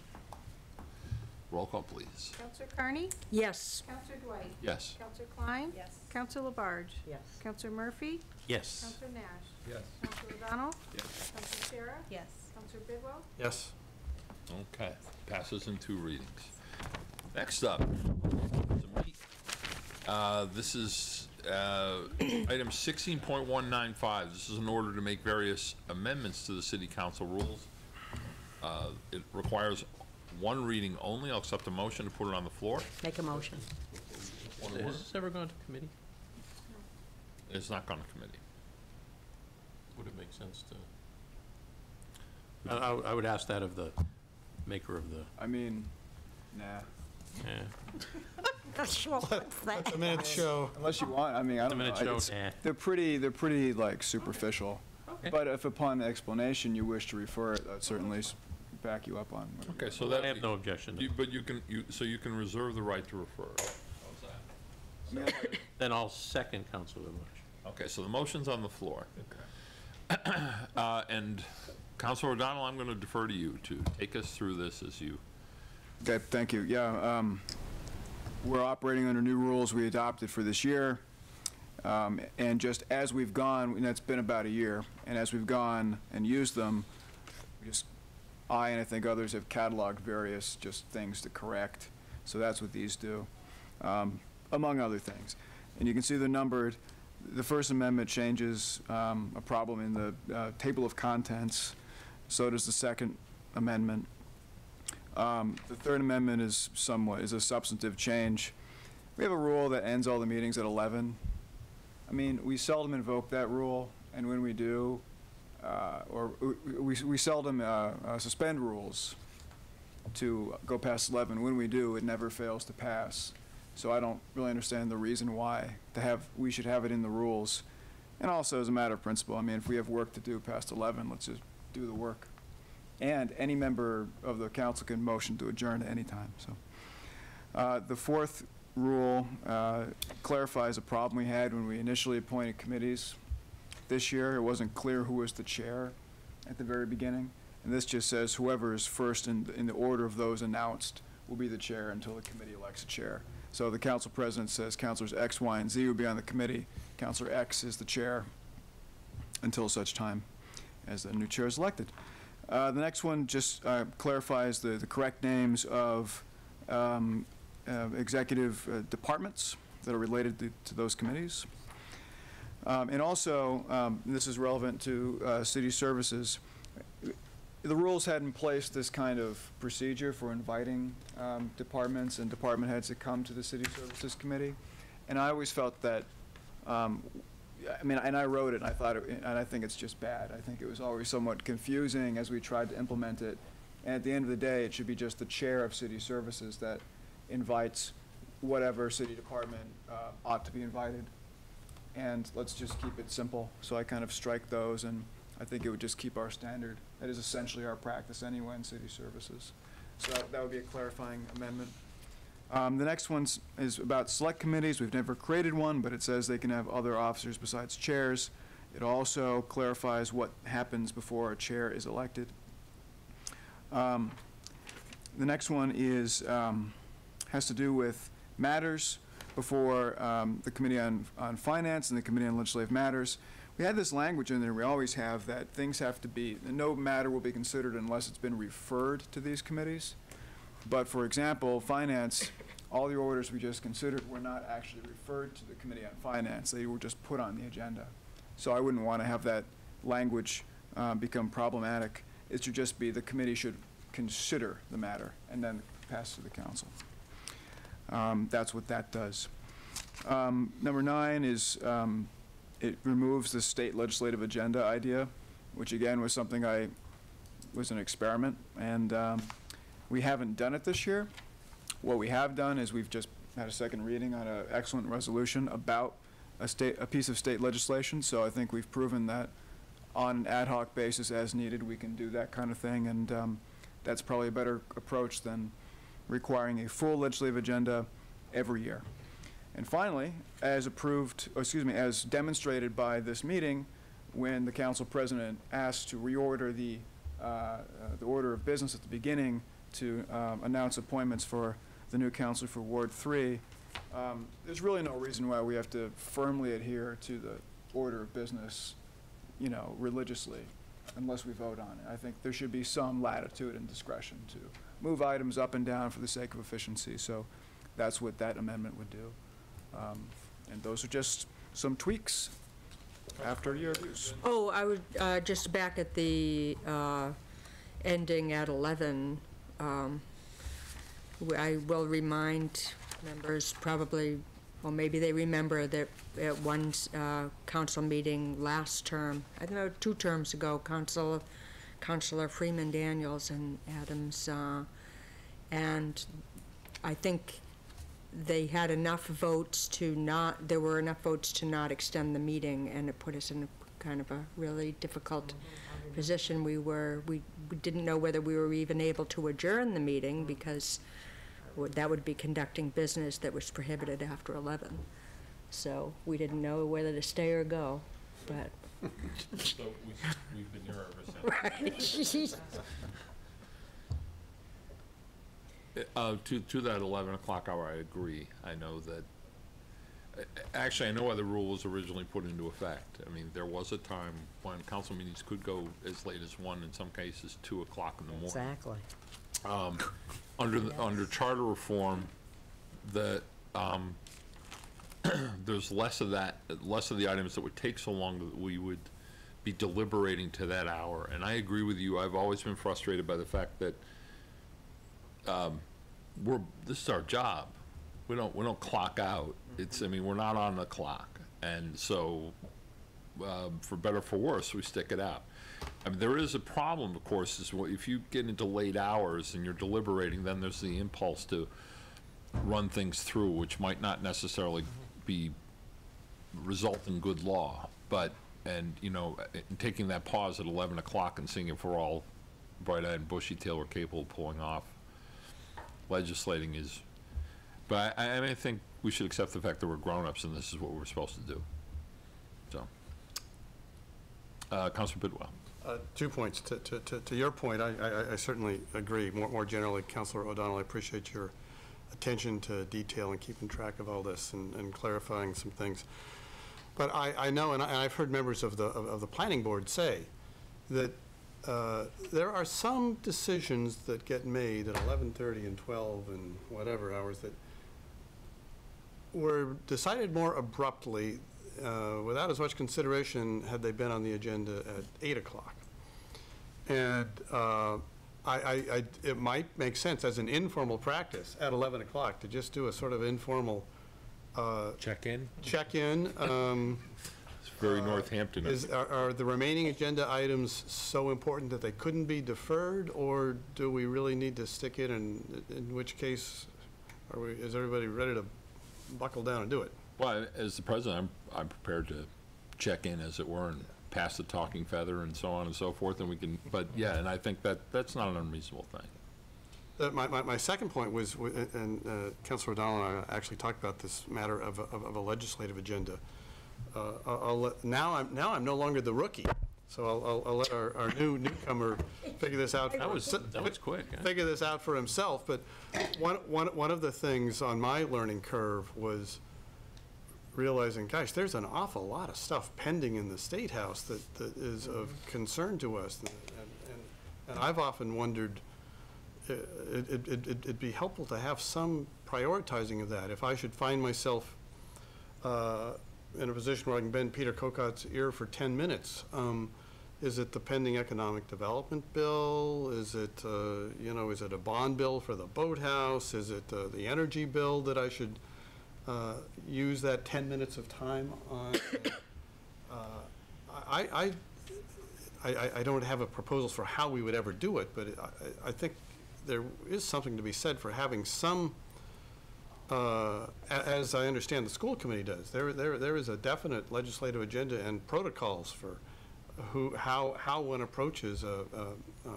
Roll call, please. Councilor Carney? Yes. Councilor Dwight? Yes. Councilor Klein? Yes. Councilor LaBarge? Yes. Councilor Murphy? Yes. Councilor Nash? Yes. Councilor O'Donnell? Yes. Councilor Sciarra? Yes. Councilor Bidwell? Yes. Okay, passes in two readings. Next up, uh, this is uh, item 16.195. This is an order to make various amendments to the city council rules. Uh, It requires one reading only. I'll accept a motion to put it on the floor. Make a motion. One Has this ever gone to committee? It's not gone to committee. Would it make sense to? I, I- I would ask that of the maker of the, I mean, nah. yeah. Sure, what's that? The minute show. Unless you want, I mean, I don't know. minute show, It's- nah. They're pretty, they're pretty like superficial. Okay. But if upon explanation you wish to refer it, I'd certainly s- back you up on whatever. Okay, so that. I have no objection to You- But you can, you, so you can reserve the right to refer. How's that? Then I'll second Councilor Labarge. Okay, so the motion's on the floor. Uh, And Councilor O'Donnell, I'm going to defer to you to take us through this as you, Okay, thank you. Yeah, um, we're operating under new rules we adopted for this year. Um, and just as we've gone, and it's been about a year, and as we've gone and used them, just, I and I think others have cataloged various just things to correct. So that's what these do, um, among other things. And you can see they're numbered. The First Amendment changes um, a problem in the uh, table of contents. So does the Second Amendment. Um, The Third Amendment is somewhat, is a substantive change. We have a rule that ends all the meetings at 11. I mean, we seldom invoke that rule, and when we do, uh, or we- we seldom uh, uh, suspend rules to go past 11. When we do, it never fails to pass. So I don't really understand the reason why to have, we should have it in the rules. And also, as a matter of principle, I mean, if we have work to do past 11, let's just do the work. And any member of the council can motion to adjourn at any time, so. Uh, The fourth rule uh, clarifies a problem we had when we initially appointed committees. This year, it wasn't clear who was the chair at the very beginning, and this just says whoever is first in, in the order of those announced will be the chair until the committee elects a chair. So the council president says councilors X, Y, and Z will be on the committee. Councilor X is the chair until such time as the new chair is elected. Uh, The next one just uh, clarifies the, the correct names of um, uh, executive uh, departments that are related to, to those committees. Um, And also, um, this is relevant to uh, city services, the rules had in place this kind of procedure for inviting um, departments and department heads to come to the City Services Committee. And I always felt that, um, I mean, and I wrote it, and I thought, it- and I think it's just bad. I think it was always somewhat confusing as we tried to implement it. And at the end of the day, it should be just the chair of City Services that invites whatever city department uh, ought to be invited. And let's just keep it simple. So I kind of strike those, and I think it would just keep our standard. That is essentially our practice anyway in city services. So that- that would be a clarifying amendment. Um, The next one is about select committees. We've never created one, but it says they can have other officers besides chairs. It also clarifies what happens before a chair is elected. Um, The next one is, um, has to do with matters before um, the Committee on, on Finance and the Committee on Legislative Matters. We had this language in there, we always have, that things have to be, no matter will be considered unless it's been referred to these committees. But for example, Finance, all the orders we just considered were not actually referred to the Committee on Finance. They were just put on the agenda. So I wouldn't want to have that language uh, become problematic. It should just be the committee should consider the matter and then pass to the council. Um, That's what that does. Um, Number nine is, um, it removes the state legislative agenda idea, which again was something I, was an experiment, and um, we haven't done it this year. What we have done is we've just had a second reading on an excellent resolution about a state, a piece of state legislation, so I think we've proven that on an ad hoc basis as needed, we can do that kind of thing, and um, that's probably a better approach than requiring a full legislative agenda every year. And finally, as approved, excuse me, as demonstrated by this meeting, when the council president asked to reorder the, uh, uh, the order of business at the beginning to um, announce appointments for the new councilor for Ward Three, um, there's really no reason why we have to firmly adhere to the order of business, you know, religiously, unless we vote on it. I think there should be some latitude and discretion to move items up and down for the sake of efficiency, so that's what that amendment would do. Um, And those are just some tweaks after your. Oh, I would, uh, just back at the, uh, ending at 11, um, I will remind members probably, well, maybe they remember that at one, uh, council meeting last term, I don't know, two terms ago, Council, Councilor Freeman Daniels and Adams, uh, and I think they had enough votes to not, there were enough votes to not extend the meeting, and it put us in kind of a really difficult position. We were, we we didn't know whether we were even able to adjourn the meeting, because that would be conducting business that was prohibited after 11. So we didn't know whether to stay or go, but. So we- we've been here ever since. Right. Uh, to, to that eleven o'clock hour, I agree. I know that, a- actually, I know why the rule was originally put into effect. I mean, there was a time when council meetings could go as late as one, in some cases, two o'clock in the morning. Exactly. um, under, the- under charter reform, that, um, there's less of that, less of the items that would take so long that we would be deliberating to that hour. And I agree with you, I've always been frustrated by the fact that, um, we're, this is our job. We don't, we don't clock out. It's, I mean, we're not on the clock. And so, uh, for better or for worse, we stick it out. I mean, there is a problem, of course, is if you get into late hours and you're deliberating, then there's the impulse to run things through, which might not necessarily be, result in good law. But, and, you know, taking that pause at 11 o'clock and seeing if we're all bright-eyed and bushy-tailed, we're capable of pulling off legislating is, but I, I mean, I think we should accept the fact that we're grown-ups and this is what we're supposed to do. So. Uh, Councilor Bidwell. Uh, Two points. To- To to- to your point, I- I I certainly agree. More more generally, Councilor O'Donnell, I appreciate your attention to detail and keeping track of all this and and clarifying some things. But I I know, and I- I've heard members of the of of the planning board say, that uh, there are some decisions that get made at 11:30 and 12 and whatever hours that were decided more abruptly, uh, without as much consideration had they been on the agenda at 8 o'clock. And uh, I, I, I- it might make sense as an informal practice at 11 o'clock to just do a sort of informal. Check-in? Check-in. um, It's very Northampton. Is, are, are the remaining agenda items so important that they couldn't be deferred? Or do we really need to stick it, and in which case, are we, is everybody ready to buckle down and do it? Well, as the president, I'm, I'm prepared to check in, as it were, and pass the talking feather and so on and so forth, and we can, but yeah, and I think that, that's not an unreasonable thing. Uh, My, my, my second point was, and uh, Councilor O'Donnell and I actually talked about this matter of, a- of a legislative agenda. Uh, I'll, I'll let- now I'm, now I'm no longer the rookie, so I'll, I'll- I'll let our, our new newcomer figure this out. That for- was, that was quick, huh? Figure this out for himself, but one, one, one of the things on my learning curve was realizing, gosh, there's an awful lot of stuff pending in the State House that, that is of concern to us. And, and, and I've often wondered, uh, it, it, it, it'd be helpful to have some prioritizing of that. If I should find myself, uh, in a position where I can bend Peter Kocot's ear for ten minutes, um, is it the pending economic development bill? Is it, uh, you know, is it a bond bill for the boathouse? Is it, uh, the energy bill that I should, uh, use that 10 minutes of time on. Uh, I, I, I, I don't have a proposal for how we would ever do it, but I, I think there is something to be said for having some, uh, as I understand the school committee does. There, there, there is a definite legislative agenda and protocols for who, how, how one approaches a, a,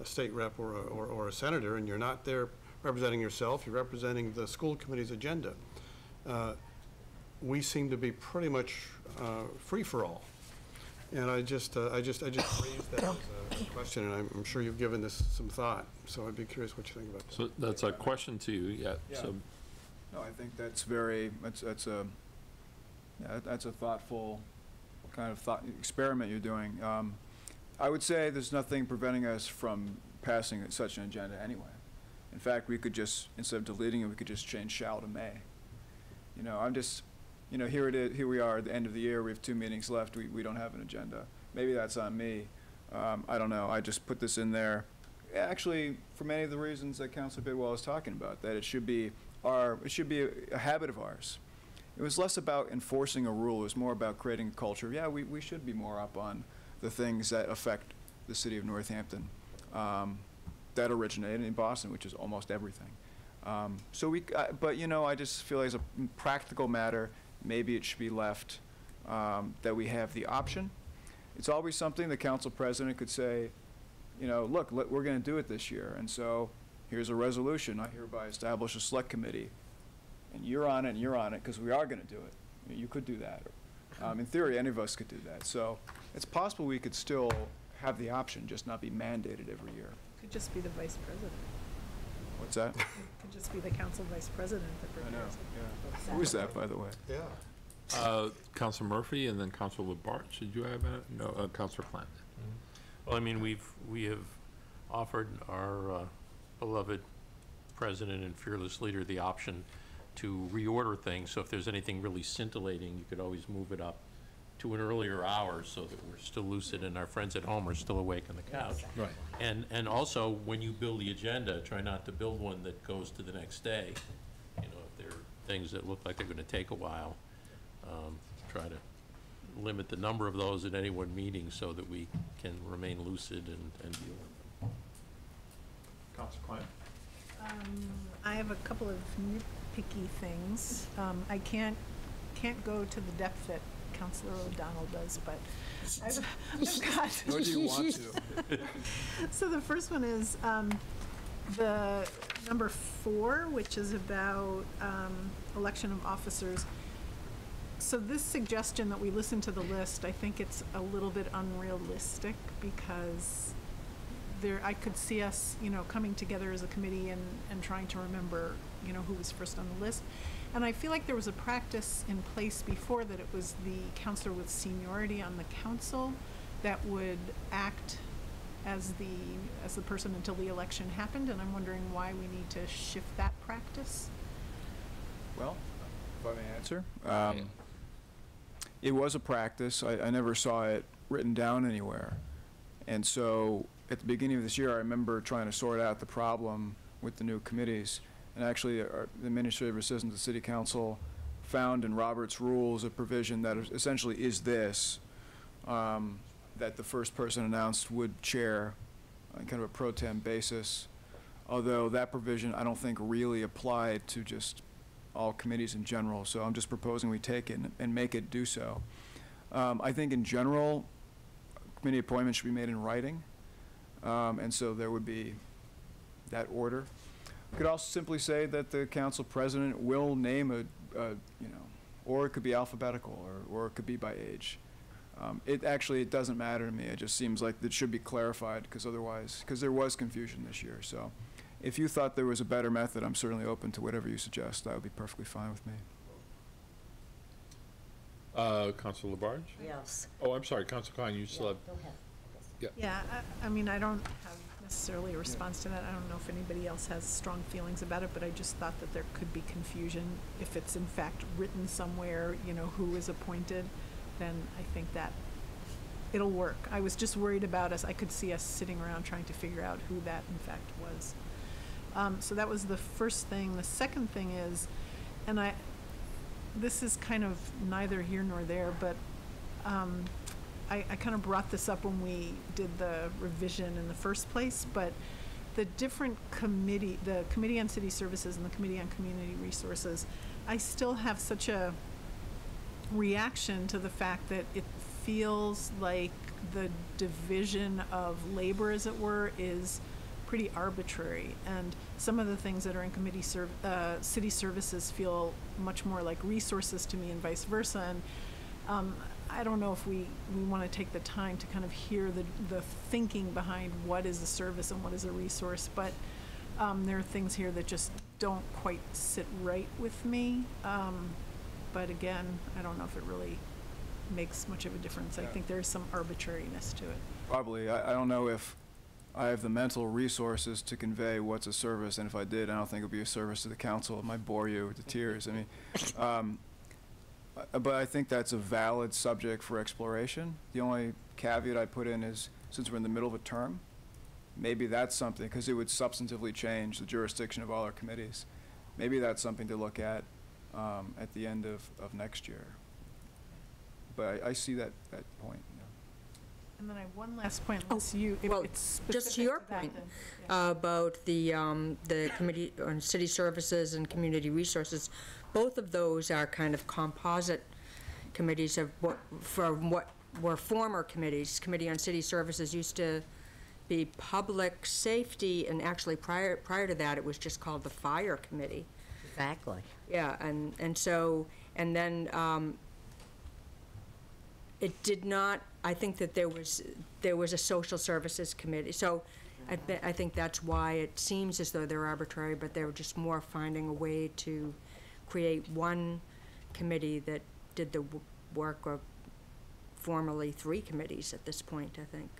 a state rep or, a- or, or a senator, and you're not there representing yourself, you're representing the school committee's agenda uh, we seem to be pretty much uh, free-for-all. And I just, uh, I just, I just raised that as a question, and I'm- I'm sure you've given this some thought, so I'd be curious what you think about that. So that's a question to you, yeah, Yeah. so, No, I think that's very, that's, that's a, yeah, that's a thoughtful kind of thought, experiment you're doing. Um, I would say there's nothing preventing us from passing such an agenda anyway. In fact, we could just, instead of deleting it, we could just change shall to may. You know, I'm just, you know, here it is, here we are at the end of the year, we have two meetings left, we, we don't have an agenda. Maybe that's on me. Um, I don't know, I just put this in there, actually, for many of the reasons that Councilor Bidwell was talking about, that it should be our, it should be a, a habit of ours. It was less about enforcing a rule, it was more about creating a culture. Yeah, we, we should be more up on the things that affect the city of Northampton, um, that originated in Boston, which is almost everything. Um, so we, uh, but you know, I just feel as a practical matter, maybe it should be left um, that we have the option. It's always something the council president could say, you know, look, we're going to do it this year, and so here's a resolution. I hereby establish a select committee, and you're on it, and you're on it, because we are going to do it. You could do that. Um, in theory, any of us could do that. So it's possible we could still have the option, just not be mandated every year. Could just be the vice president. What's that? It Could just be the council vice president that I know, prepares it. yeah. Who is that, by the way? Yeah. uh, Councilor Murphy and then Council Labarge, did you have a, no, uh, Councilor Clement? Well, I mean, we've, we have offered our uh, beloved president and fearless leader the option to reorder things, so if there's anything really scintillating, you could always move it up to an earlier hour so that we're still lucid and our friends at home are still awake on the couch. Right. And, and also, when you build the agenda, try not to build one that goes to the next day. You know, if there are things that look like they're gonna take a while, um, try to limit the number of those at any one meeting so that we can remain lucid and, and deal with them. Councilor Um, I have a couple of nitpicky things. Um, I can't, can't go to the depth that Councilor O'Donnell does, but I've, I've got. Nor do you want to. So the first one is, um, the number four, which is about, um, election of officers. So this suggestion that we listen to the list, I think it's a little bit unrealistic because there, I could see us, you know, coming together as a committee and, and trying to remember, you know, who was first on the list. And I feel like there was a practice in place before that it was the councilor with seniority on the council that would act as the, as the person until the election happened, and I'm wondering why we need to shift that practice. Well, if I may answer. Um, It was a practice. I, I never saw it written down anywhere. And so at the beginning of this year, I remember trying to sort out the problem with the new committees. And actually, our- the administrative assistant to the city council found in Robert's rules a provision that essentially is this, um, that the first person announced would chair on kind of a pro tem basis. Although that provision, I don't think really applied to just all committees in general. So I'm just proposing we take it and- and make it do so. Um, I think in general, committee appointments should be made in writing. Um, and so there would be that order. We could also simply say that the council president will name a, a, you know, or it could be alphabetical, or, or it could be by age. Um, it actually, it doesn't matter to me. It just seems like it should be clarified, because otherwise, because there was confusion this year. So if you thought there was a better method, I'm certainly open to whatever you suggest. That would be perfectly fine with me. Uh, Counsel Labarge? Yes. Oh, I'm sorry, Counsel Klein, you still have, yeah. Yeah, I, I mean, I don't have necessarily a response to that. I don't know if anybody else has strong feelings about it, but I just thought that there could be confusion. If it's in fact written somewhere, you know, who is appointed, then I think that it'll work. I was just worried about us, I could see us sitting around trying to figure out who that in fact was. Um, so that was the first thing. The second thing is, and I, this is kind of neither here nor there, but um, I, I kind of brought this up when we did the revision in the first place, but the different committee, the Committee on City Services and the Committee on Community Resources, I still have such a reaction to the fact that it feels like the division of labor, as it were, is pretty arbitrary. And some of the things that are in committee serv, uh, city services feel much more like resources to me and vice versa. And, um, I don't know if we, we want to take the time to kind of hear the, the thinking behind what is a service and what is a resource, but, um, there are things here that just don't quite sit right with me. Um, but again, I don't know if it really makes much of a difference. I think there's some arbitrariness to it. Probably. I, I don't know if I have the mental resources to convey what's a service, and if I did, I don't think it would be a service to the council. It might bore you to tears. I mean, um, but I think that's a valid subject for exploration. The only caveat I put in is, since we're in the middle of a term, maybe that's something, because it would substantively change the jurisdiction of all our committees. Maybe that's something to look at um, at the end of, of next year. But I, I see that, that point. yeah. And then I have one last point, unless you, Well, it's just to your to point, then, yeah. about the, um, the Committee on City Services and Community Resources, both of those are kind of composite committees of what, for what were former committees. Committee on City Services used to be Public Safety, and actually prior, prior to that, it was just called the Fire Committee. Exactly. Yeah, and, and so, and then, um, it did not, I think that there was, there was a social services committee. So I, I think that's why it seems as though they're arbitrary, but they were just more finding a way to create one committee that did the w- work of formerly three committees at this point, I think.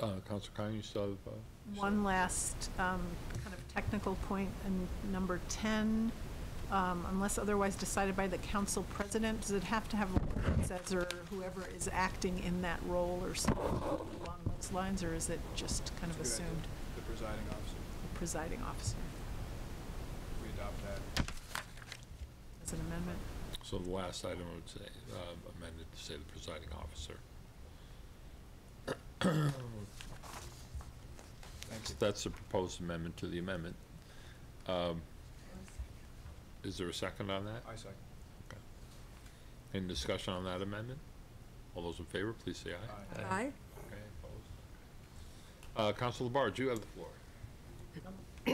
Uh, Counsel Klein, you still have, uh, One last um, kind of technical point, and number 10, um, unless otherwise decided by the council president, does it have to have a word says, or whoever is acting in that role or something along those lines, or is it just kind of That's a good idea. assumed The presiding officer, The presiding officer we adopt that. as an amendment? so the last item I would say, uh, amended to say the presiding officer. Thank That's the proposed amendment to the amendment. Um, Is there a second on that? I second. Any discussion on that amendment? All those in favor, please say aye. Aye. Okay, opposed? Uh, Counsel Labarge, you have the floor. No?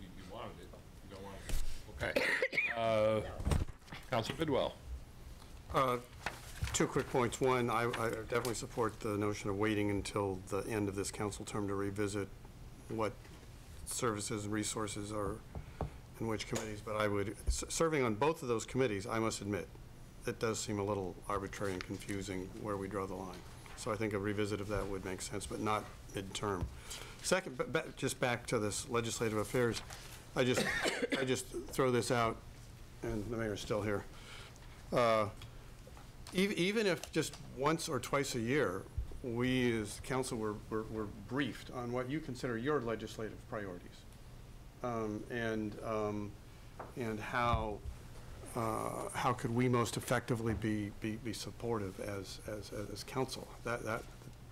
You, you wanted it, you don't want Okay. Uh, Bidwell. Uh, Two quick points. One, I I definitely support the notion of waiting until the end of this council term to revisit what services and resources are in which committees, but I would, serving on both of those committees, I must admit, it does seem a little arbitrary and confusing where we draw the line. So I think a revisit of that would make sense, but not midterm. Second, just back to this legislative affairs, I just, I just throw this out, and the mayor's still here. Uh, ev- even if just once or twice a year, we as council were, were were briefed on what you consider your legislative priorities. Um, And, um, and how, uh, how could we most effectively be, be, be supportive as, as, as council? That, that,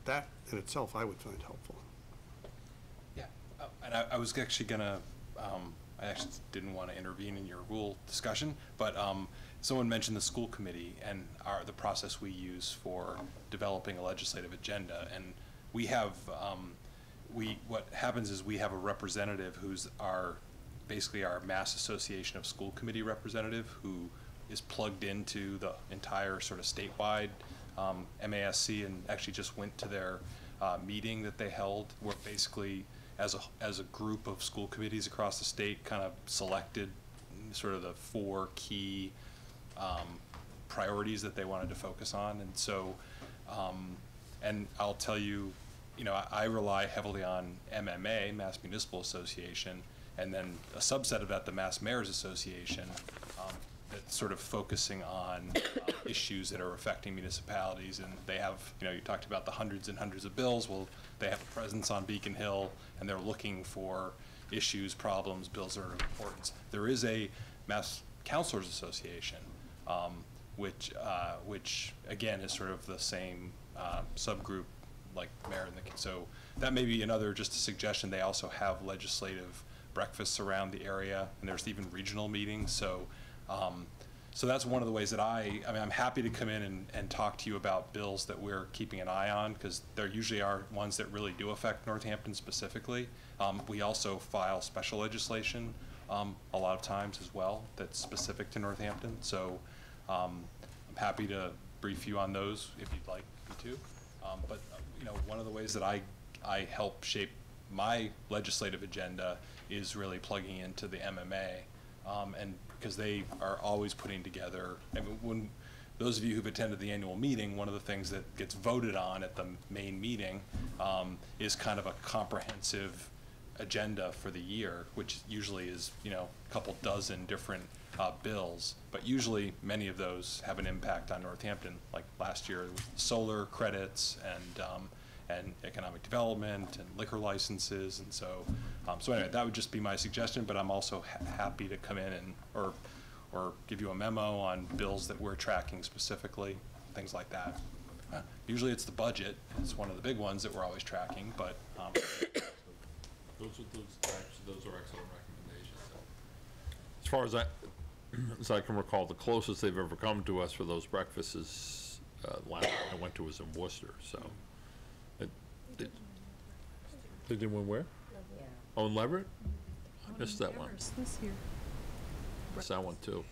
that in itself, I would find helpful. Yeah, uh, and I, I was actually gonna, um, I actually didn't want to intervene in your rule discussion, but, um, someone mentioned the school committee and our, the process we use for developing a legislative agenda, and we have, um, we, what happens is we have a representative who's our, basically our Mass Association of School Committee representative, who is plugged into the entire sort of statewide, um, MASC, and actually just went to their, uh, meeting that they held, where basically, as a, as a group of school committees across the state, kind of selected sort of the four key, um, priorities that they wanted to focus on, and so, um, and I'll tell you, you know, I, I rely heavily on MMA, Mass Municipal Association, and then a subset of that, the Mass Mayors Association, um, that's sort of focusing on uh, issues that are affecting municipalities, and they have, you know, you talked about the hundreds and hundreds of bills, well, they have a presence on Beacon Hill, and they're looking for issues, problems, bills that are of importance. There is a Mass Councilors Association, um, which, uh, which again is sort of the same uh, subgroup like mayor and the, so that may be another, just a suggestion. They also have legislative breakfasts around the area, and there's even regional meetings. So, um, so that's one of the ways that I, I mean, I'm happy to come in and, and talk to you about bills that we're keeping an eye on, because there usually are ones that really do affect Northampton specifically. Um, we also file special legislation um, a lot of times as well that's specific to Northampton. So um, I'm happy to brief you on those if you'd like me to. Um, But, you know, one of the ways that I, I help shape my legislative agenda is really plugging into the MMA. Um, And because they are always putting together, mean, when, those of you who've attended the annual meeting, one of the things that gets voted on at the main meeting um, is kind of a comprehensive agenda for the year, which usually is, you know, a couple dozen different uh, bills. But usually, many of those have an impact on Northampton. Like last year, solar credits and, um, and economic development and liquor licenses. And so, um, so anyway, that would just be my suggestion, but I'm also ha- happy to come in and, or, or give you a memo on bills that we're tracking specifically, things like that. Uh, Usually it's the budget, it's one of the big ones that we're always tracking, but, um, Those are, those, actually, those are excellent recommendations. As far as I, as I can recall, the closest they've ever come to us for those breakfasts is, uh, last I went to was in Worcester, so. It- it- They did one where? Oh, in Leverett? I missed that one. This year. Missed that one too.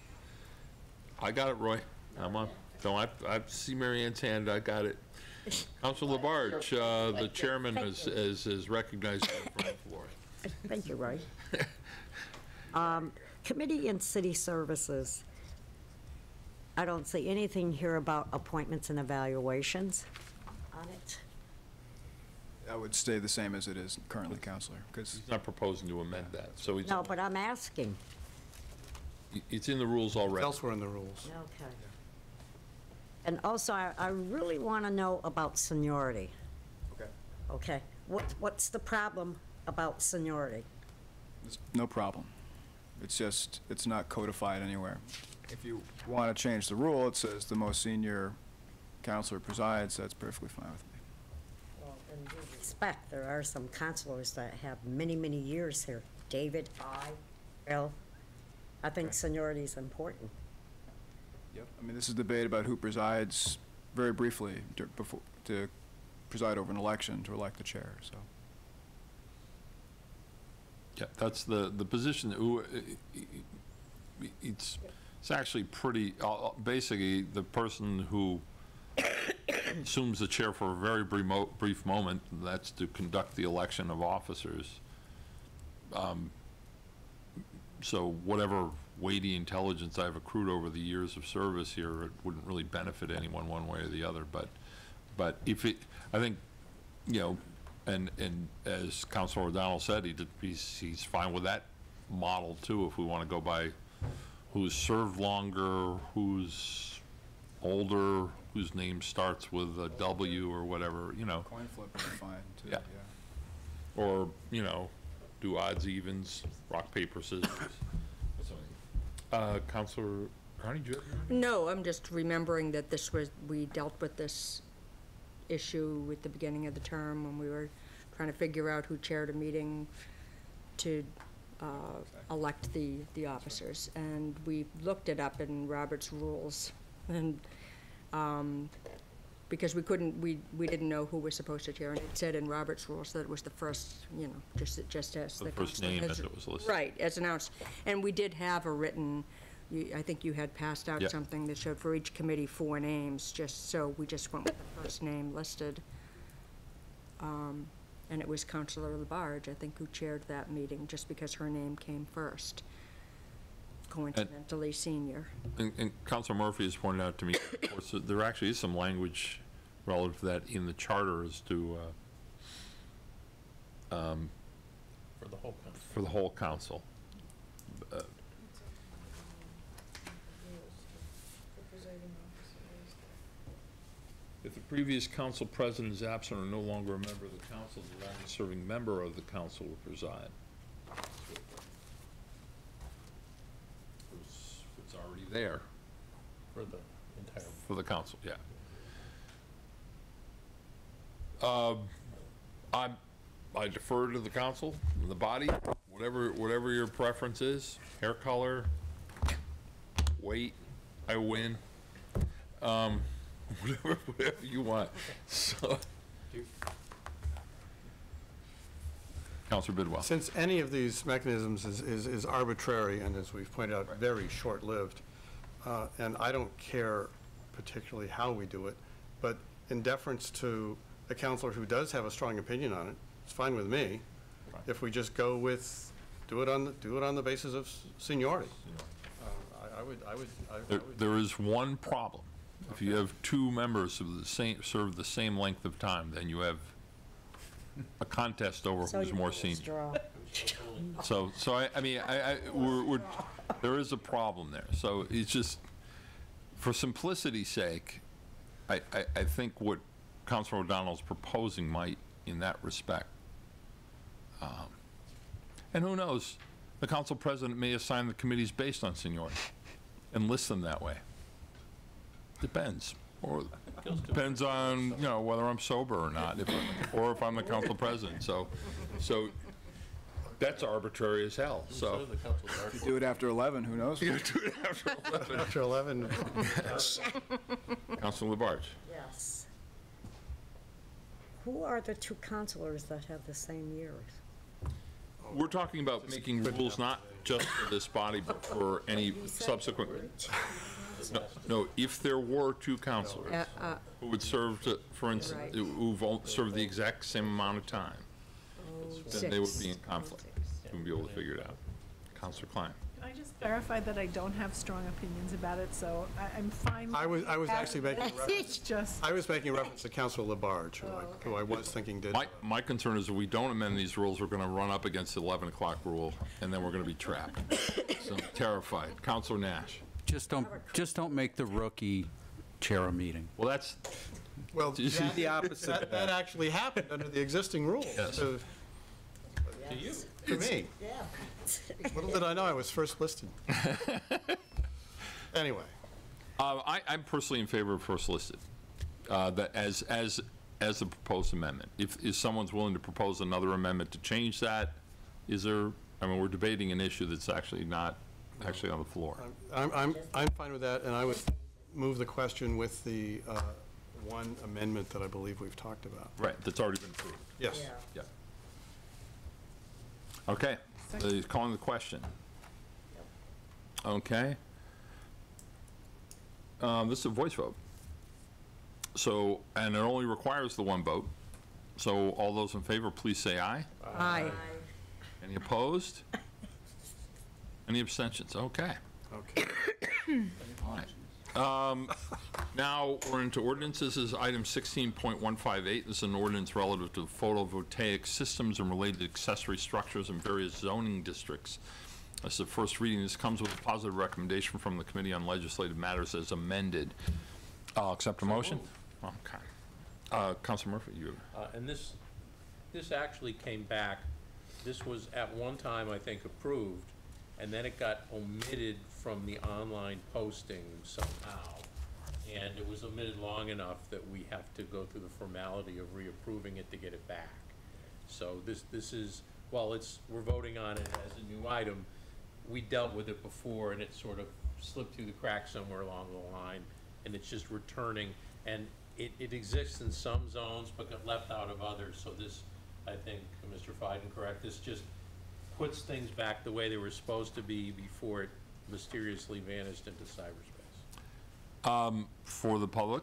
I got it, Roy. I'm on. No, I, I see Mary Ann's hand. I got it. Council Labarge, uh, the chairman is, is, is recognized from the floor. Thank you, Roy. Um, Committee and City Services. I don't see anything here about appointments and evaluations on it. That would stay the same as it is currently, Councilor, because He's not proposing to amend that, so he's, No, but I'm asking. it's in the rules already. Elsewhere in the rules. Okay. And also, I, I really want to know about seniority. Okay. Okay? What, what's the problem about seniority? It's no problem. It's just, it's not codified anywhere. If you want to change the rule, it says the most senior councilor presides, that's perfectly fine with me. Well, in due respect, there are some councilors that have many, many years here. David, I, Bill. I think seniority is important. Yep. I mean, this is debate about who presides, very briefly, dur- before, to preside over an election, to elect the chair, so. Yeah, that's the, the position, who, it's, it's actually pretty, uh, uh, basically, the person who assumes the chair for a very brief, mo- brief moment, that's to conduct the election of officers. Um, So whatever weighty intelligence I've accrued over the years of service here, it wouldn't really benefit anyone one way or the other, but, but if it, I think, you know, and, and as Councilor O'Donnell said, he did, he's, he's fine with that model too, if we want to go by who's served longer, who's older, whose name starts with a W or whatever, you know. Coin flip would be fine, too, Yeah. Or, you know, do odds, evens, rock, paper, scissors. Uh, Councilor Carney, do you have? No, I'm just remembering that this was, we dealt with this issue at the beginning of the term when we were trying to figure out who chaired a meeting to uh, elect the, the officers. And we looked it up in Robert's rules, and, um, because we couldn't, we, we didn't know who was supposed to chair, and it said in Robert's rules that it was the first, you know, just, just as The the first council name has- as it was listed. Right, as announced. And we did have a written, you- I think you had passed out Yeah. something that showed for each committee four names, just so we just went with the first name listed. Um, And it was Councilor Labarge, I think, who chaired that meeting, just because her name came first. Coincidentally, senior. And, and Councilor Murphy has pointed out to me, of course, that there actually is some language relative to that in the charter as to, uh, um, For the whole council. for the whole council. Uh, If the previous council president is absent or no longer a member of the council, the longest-serving member of the council will preside. It's it's already there For the entire. for the council, yeah. Um, I, I defer to the council, the body, whatever, whatever your preference is, hair color, weight, I win. Um, whatever, whatever you want, so. Councilor Bidwell. Since any of these mechanisms is, is is arbitrary and as we've pointed out, very short-lived, uh, and I don't care particularly how we do it, but in deference to a councilor who does have a strong opinion on it, it's fine with me. If we just go with, do it on, the do it on the basis of s- seniority. Uh, I I would, I would, I I would there is one problem. If you have two members of the same, serve the same length of time, then you have a contest over So who's more can senior. So, so I, I mean, I, I, we're, we're, there is a problem there. So it's just, for simplicity's sake, I, I, I think what Councilor O'Donnell's proposing might, in that respect. Um, And who knows, the council president may assign the committees based on seniority and list them that way. Depends. Or depends on, you know, whether I'm sober or not, if, or if I'm the council president. So, so that's arbitrary as hell, so. If you do it after 11, who knows? You do it after 11. After 11, Councilor Labarge. Yes. Who are the two councilors that have the same years? We're talking about making rules not just for this body, but for any subsequent. No, No, if there were two councilors Uh, uh, who would serve, to- for instance, Right. who've all served the exact same amount of time, then they would be in conflict. We'd be able to figure it out. Councilor Klein. Can I just clarify that I don't have strong opinions about it, so I, I'm fine. I was, I was actually making It's reference, just, I was making reference to Councilor Labarge, who I, oh, who I was thinking did. My, my concern is if we don't amend these rules, we're going to run up against the 11 o'clock rule, and then we're going to be trapped. So I'm terrified. Councilor Nash. Just don't, just don't make the rookie chair a meeting. Well, that's, Well, Do that- the opposite That, that that? actually happened under the existing rules. Yes. To you? to me. Yeah. Little did I know I was first listed. Anyway, Uh, I, I'm personally in favor of first listed, uh, that as, as, as the proposed amendment. If, if someone's willing to propose another amendment to change that, is there, I mean, we're debating an issue that's actually not, actually on the floor. I'm, I'm, I'm fine with that, and I would move the question with the uh, one amendment that I believe we've talked about. Right, that's already been approved. Yes. Yeah. Okay, uh, he's calling the question. Okay. Um, This is a voice vote. So, and it only requires the one vote. So all those in favor, please say aye. Aye. Any opposed? Any abstentions? Okay. Okay. All right. Um, Now, we're into ordinances. This is item 16.158. This is an ordinance relative to photovoltaic systems and related accessory structures in various zoning districts. This is the first reading. This comes with a positive recommendation from the Committee on Legislative Matters as amended. I'll accept a motion. Okay. Uh, Councilor Murphy, you, Uh, And this, this actually came back, this was at one time, I think, approved, and then it got omitted from the online posting somehow. And it was omitted long enough that we have to go through the formality of reapproving it to get it back. So this, this is, while it's, we're voting on it as a new item, we dealt with it before and it sort of slipped through the cracks somewhere along the line. And it's just returning, and it, it exists in some zones but got left out of others. So this, I think, Mr. Feiden, correct, this just puts things back the way they were supposed to be before it mysteriously vanished into cyberspace. um, for the public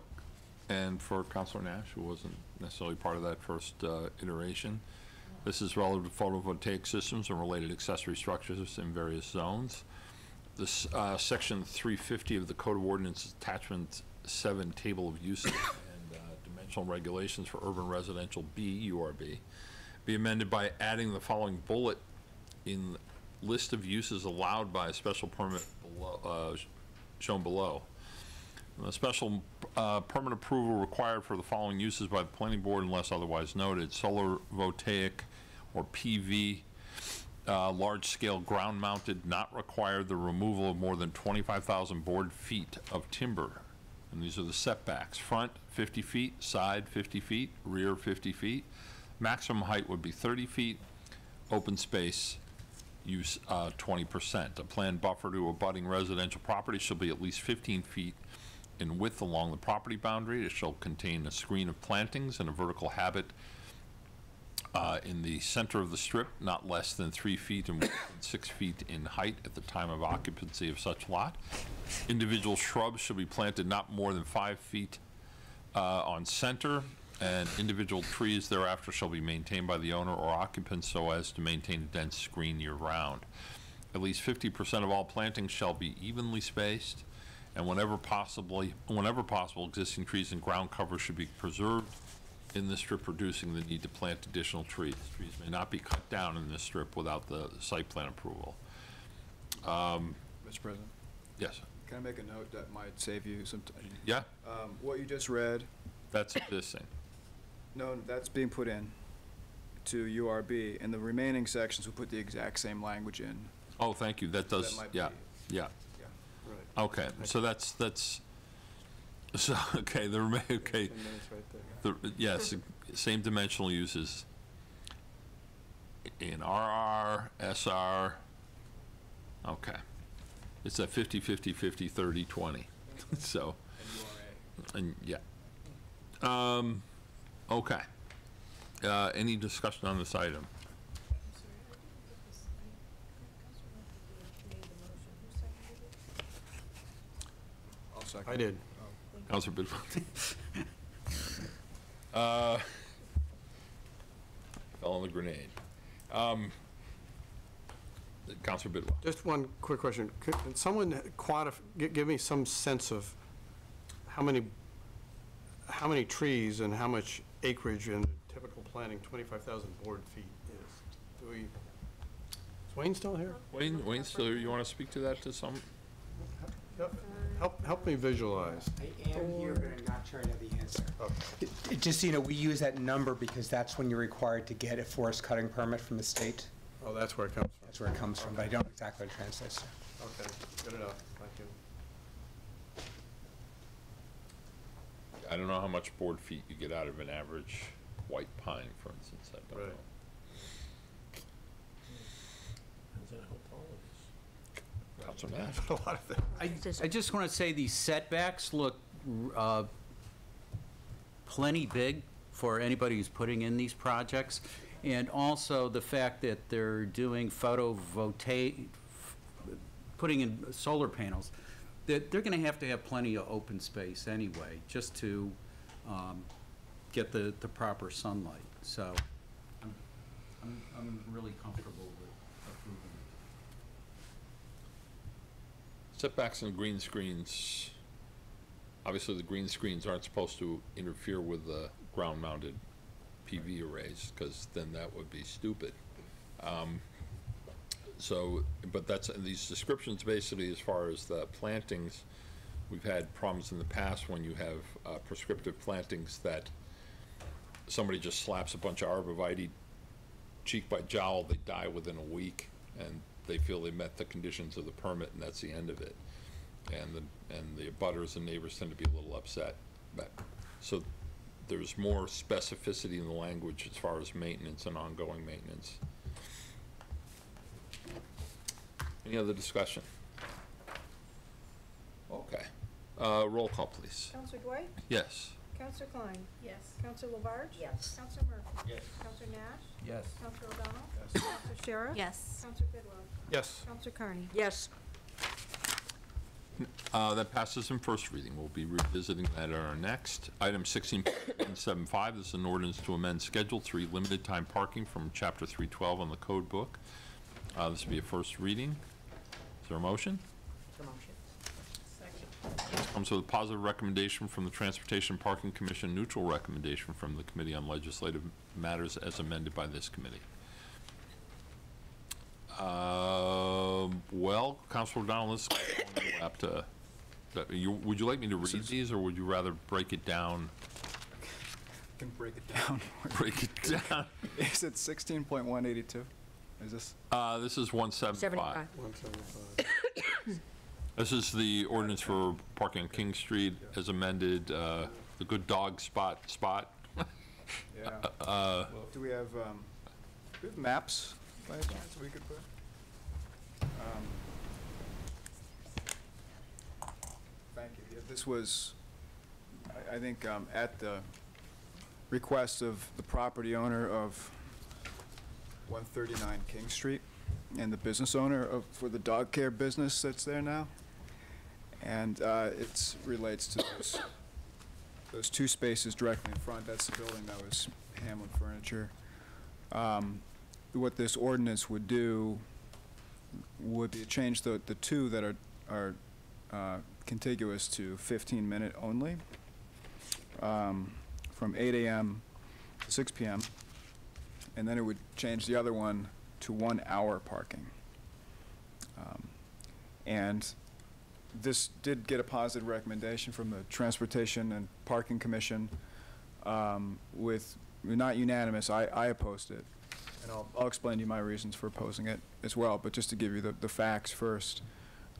and for Councilor Nash, who wasn't necessarily part of that first uh, iteration, this is relative to photovoltaic systems and related accessory structures in various zones. This, uh, section 350 of the Code of Ordinances, attachment 7, table of uses and uh, dimensional regulations for urban residential B, URB, be amended by adding the following bullet in list of uses allowed by a special permit below, uh, shown below. A special uh, permit approval required for the following uses by the planning board unless otherwise noted. Solar voltaic or PV, uh, large-scale ground-mounted, not required the removal of more than 25,000 board feet of timber. And these are the setbacks. Front, 50 feet, side, 50 feet, rear, 50 feet. Maximum height would be 30 feet. Open space, use uh, 20%. A planned buffer to abutting residential property shall be at least 15 feet in width along the property boundary. It shall contain a screen of plantings and a vertical habit uh, in the center of the strip, not less than three feet and six feet in height at the time of occupancy of such lot. Individual shrubs shall be planted not more than five feet uh, on center, and individual trees thereafter shall be maintained by the owner or occupant so as to maintain a dense screen year-round. At least 50% of all plantings shall be evenly spaced, and whenever possibly, whenever possible, existing trees and ground cover should be preserved in the strip, reducing the need to plant additional trees. Trees may not be cut down in this strip without the site plan approval. Um, Mr. President, Yes, can I make a note that might save you some time? yeah, Um, What you just read, that's existing. No, that's being put in to URB, and the remaining sections will put the exact same language in. Oh, thank you, that does, might yeah, be- yeah. Right. Okay, so that's, that's, so, okay, the, rema- okay. Ten minutes right there. The, yes, same dimensional uses in RR, SR, okay. It's a 50, 50, 50, 30, 20, so, and, yeah. Um, okay. Uh, any discussion on this item? I'll second. I did. Councilor Bidwell. Uh, Fell on the grenade. Um, Councilor Bidwell. Just one quick question. Could can someone quantify, give me some sense of how many, how many trees and how much acreage in typical planting 25,000 board feet is? Do we, is Wayne still here? Wayne, Wayne, so you want to speak to that to some? Help, help me visualize. I am here, but I'm not sure I know the answer. It- it Just, so you know, we use that number because that's when you're required to get a forest cutting permit from the state. Oh, that's where it comes from. That's where it comes from, but I don't know exactly what it translates to. Okay, good enough. Thank you. I don't know how much board feet you get out of an average white pine, for instance, I don't know. Councilor Nash? A lot of I, I just want to say these setbacks look uh, plenty big for anybody who's putting in these projects. And also the fact that they're doing photovoltaic, putting in solar panels, that they're going to have to have plenty of open space anyway, just to um, get the, the proper sunlight. So I'm, I'm, I'm really comfortable with approving it. Setbacks and green screens, obviously the green screens aren't supposed to interfere with the ground-mounted PV arrays, because then that would be stupid. Um, So, but that's, these descriptions basically as far as the plantings we've had problems in the past when you have uh, prescriptive plantings that somebody just slaps a bunch of arborvitae cheek by jowl, they die within a week, and they feel they met the conditions of the permit, and that's the end of it. And the, and the abutters and neighbors tend to be a little upset. But, so there's more specificity in the language as far as maintenance and ongoing maintenance. Any other discussion? Okay. Uh, roll call, please. Councilor Dwight? Yes. Councilor Klein? Yes. Councilor Labarge? Yes. Councilor Murphy? Yes. Councilor Nash? Yes. Councilor O'Donnell? Yes. Councilor Sciarra? Yes. Councilor Bidwell? Yes. Councilor Carney? Yes. Uh, That passes in first reading. We'll be revisiting that at our next. Item 16.75 this is an ordinance to amend Schedule 3 limited time parking from Chapter 312 on the code book. Uh, This will be a first reading. Is there a motion? Comes with a positive recommendation from the Transportation Parking Commission, neutral recommendation from the Committee on Legislative Matters as amended by this committee. Um, Well, Councilor O'Donnell, this is apt to, that- you- would you like me to read these, or would you rather break it down? I Can break it down. Break it down. Is it 16.182? Is this? Uh, This is 175. 75. This is the ordinance for parking on King Street as amended, uh, the good dog spot, spot. Yeah. Uh, Do we have, um, do we have maps by any chance we could put? Um, Thank you. Yeah, This was, I, I think, um, at the request of the property owner of 139 King Street and the business owner of, for the dog care business that's there now. And, uh, it's, relates to those, those two spaces directly in front. That's the building that was Hamlin Furniture. Um, what this ordinance would do would be change the, the two that are, are uh, contiguous to 15-minute only, um, from 8 AM to 6 PM, and then it would change the other one to one-hour parking. Um, And this did get a positive recommendation from the Transportation and Parking Commission um, with, not unanimous, I, I opposed it. And I'll, I'll explain to you my reasons for opposing it as well, but just to give you the, the facts first.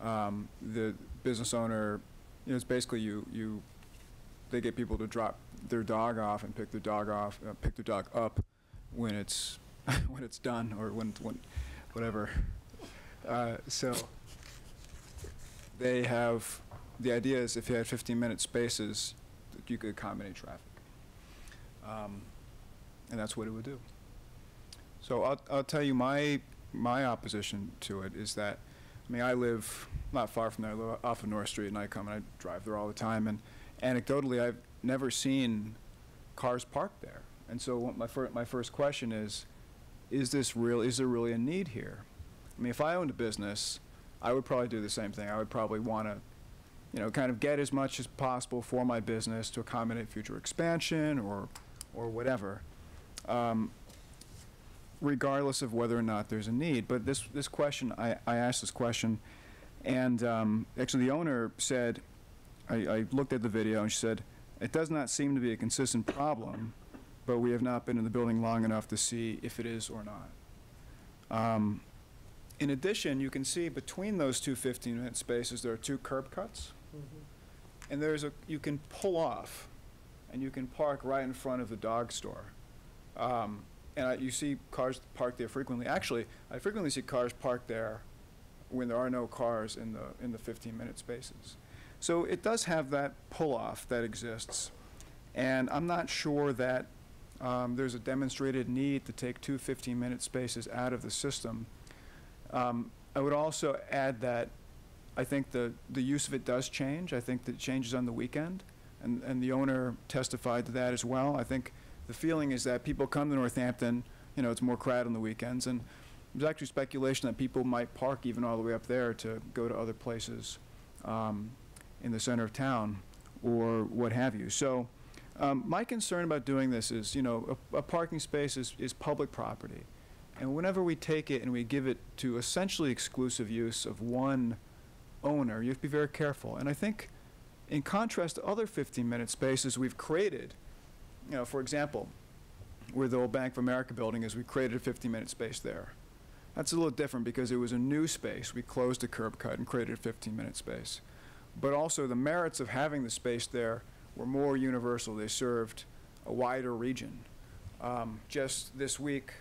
Um, the business owner, you know, it's basically you, you, they get people to drop their dog off and pick their dog off, uh, pick their dog up when it's, when it's done, or when, when, whatever. Uh, so, they have, the idea is if you had 15-minute spaces, that you could accommodate traffic. Um, And that's what it would do. So I'll, I'll tell you, my, my opposition to it is that, I mean, I live not far from there, off of North Street, and I come and I drive there all the time, and anecdotally, I've never seen cars parked there. And so my fir, my first question is, is this real, is there really a need here? I mean, if I owned a business, I would probably do the same thing. I would probably want to, you know, kind of get as much as possible for my business to accommodate future expansion or, or whatever, um, regardless of whether or not there's a need. But this, this question, I, I asked this question, and um, actually the owner said, I, I looked at the video and she said, it does not seem to be a consistent problem, but we have not been in the building long enough to see if it is or not. Um, in addition, you can see between those two 15-minute spaces, there are two curb cuts. And there's a, you can pull off, and you can park right in front of the dog store. Um, and I, you see cars parked there frequently. Actually, I frequently see cars parked there when there are no cars in the, in the 15-minute spaces. So it does have that pull-off that exists. And I'm not sure that um, there's a demonstrated need to take two 15-minute spaces out of the system. Um, I would also add that I think the, the use of it does change. I think that it changes on the weekend, and, and the owner testified to that as well. I think the feeling is that people come to Northampton, you know, it's more crowded on the weekends, and there's actually speculation that people might park even all the way up there to go to other places um, in the center of town or what have you. So um, my concern about doing this is, you know, a, a parking space is, is public property. And whenever we take it and we give it to essentially exclusive use of one owner, you have to be very careful. And I think In contrast to other 15-minute spaces we've created, you know, for example, where the old Bank of America building is, we created a 15-minute space there. That's a little different because it was a new space. We closed a curb cut and created a 15-minute space. But also the merits of having the space there were more universal. They served a wider region. Um, just this week,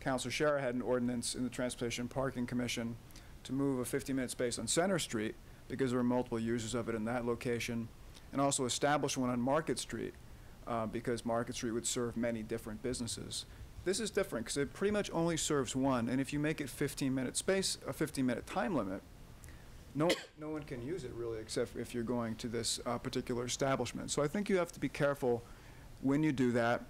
Council Sciarra had an ordinance in the Transportation Parking Commission to move a 50-minute space on Center Street because there were multiple users of it in that location, and also establish one on Market Street uh, because Market Street would serve many different businesses. This is different because it pretty much only serves one, and if you make it 15-minute space, a 15-minute time limit, no, no one can use it really, except if you're going to this uh, particular establishment. So I think you have to be careful when you do that,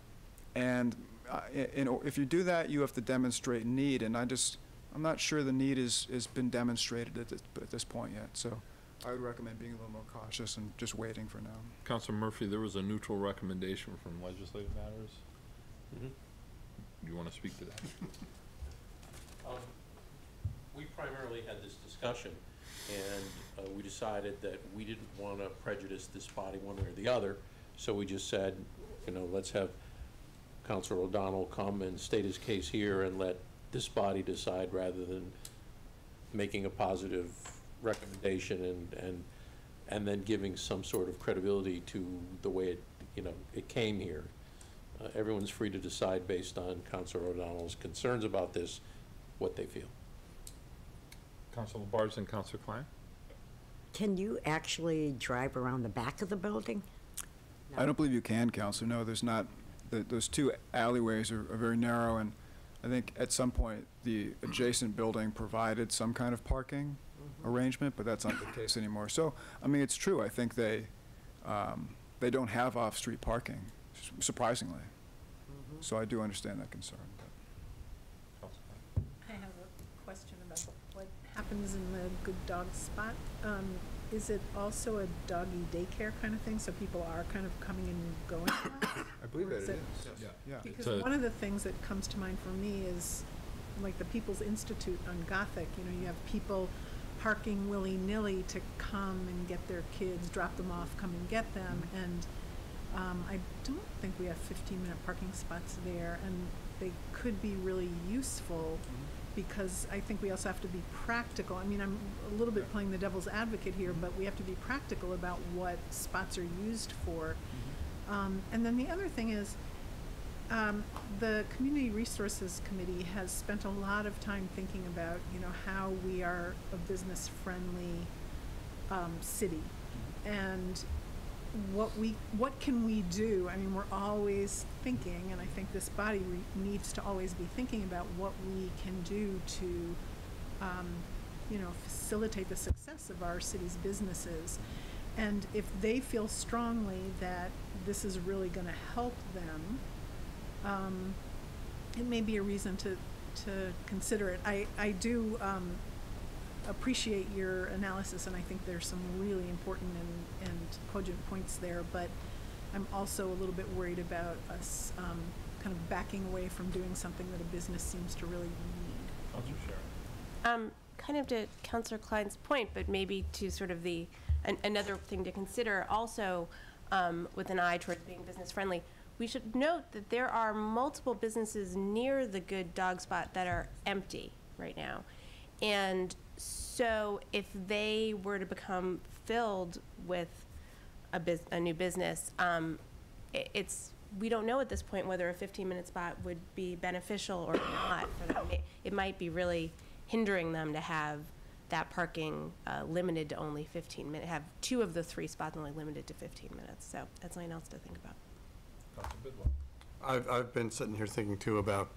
and uh, i- in, if you do that, you have to demonstrate need, and I just, I'm not sure the need is, has been demonstrated at this, at this point yet, so I would recommend being a little more cautious and just waiting for now. Councilor Murphy, there was a neutral recommendation from Legislative Matters. Mhm. You want to speak to that? Um, We primarily had this discussion, and uh, we decided that we didn't want to prejudice this body one way or the other, so we just said, you know, let's have Councilor O'Donnell come and state his case here and let this body decide rather than making a positive recommendation and, and, and then giving some sort of credibility to the way it, you know, it came here. Uh, Everyone's free to decide based on Councilor O'Donnell's concerns about this, what they feel. Councilor Labarge and Councilor Klein? Can you actually drive around the back of the building? I don't believe you can, Councilor. No, there's not, the, those two alleyways are, are very narrow, and I think at some point, the adjacent building provided some kind of parking arrangement, but that's not the case anymore. So, I mean, it's true, I think they, um, they don't have off-street parking, s- surprisingly. So I do understand that concern. but- I have a question about what happens in the good dog spot. Um, is it also a doggy daycare kind of thing, so people are kind of coming and going? I believe Or that is it it- is. Yeah, yeah. Because a- one of the things that comes to mind for me is, like, the People's Institute on Gothic, you know, you have people parking willy-nilly to come and get their kids, drop them off, come and get them, and, um, I don't think we have fifteen-minute parking spots there, and they could be really useful, because I think we also have to be practical. I mean, I'm a little bit playing the devil's advocate here, but we have to be practical about what spots are used for. Um, and then the other thing is, um, the Community Resources Committee has spent a lot of time thinking about, you know, how we are a business-friendly, um, city. And what we, what can we do? I mean, we're always thinking, and I think this body re- needs to always be thinking about what we can do to, um, you know, facilitate the success of our city's businesses. And if they feel strongly that this is really gonna help them, um, it may be a reason to, to consider it. I, I do, um, appreciate your analysis, and I think there's some really important and, and cogent points there, but I'm also a little bit worried about us, um, kind of backing away from doing something that a business seems to really need. Councilor Sciarra? Um, kind of to Councilor Klein's point, but maybe to sort of the, an, another thing to consider also, um, with an eye towards being business friendly, we should note that there are multiple businesses near the Good Dog Spot that are empty right now. And so if they were to become filled with a bus, a new business, um, i- it's, we don't know at this point whether a 15-minute spot would be beneficial or not for them. It- It might be really hindering them to have that parking uh, limited to only 15 minutes, have two of the three spots only limited to 15 minutes. So that's something else to think about. Councilor Bidwell? I've, I've been sitting here thinking too about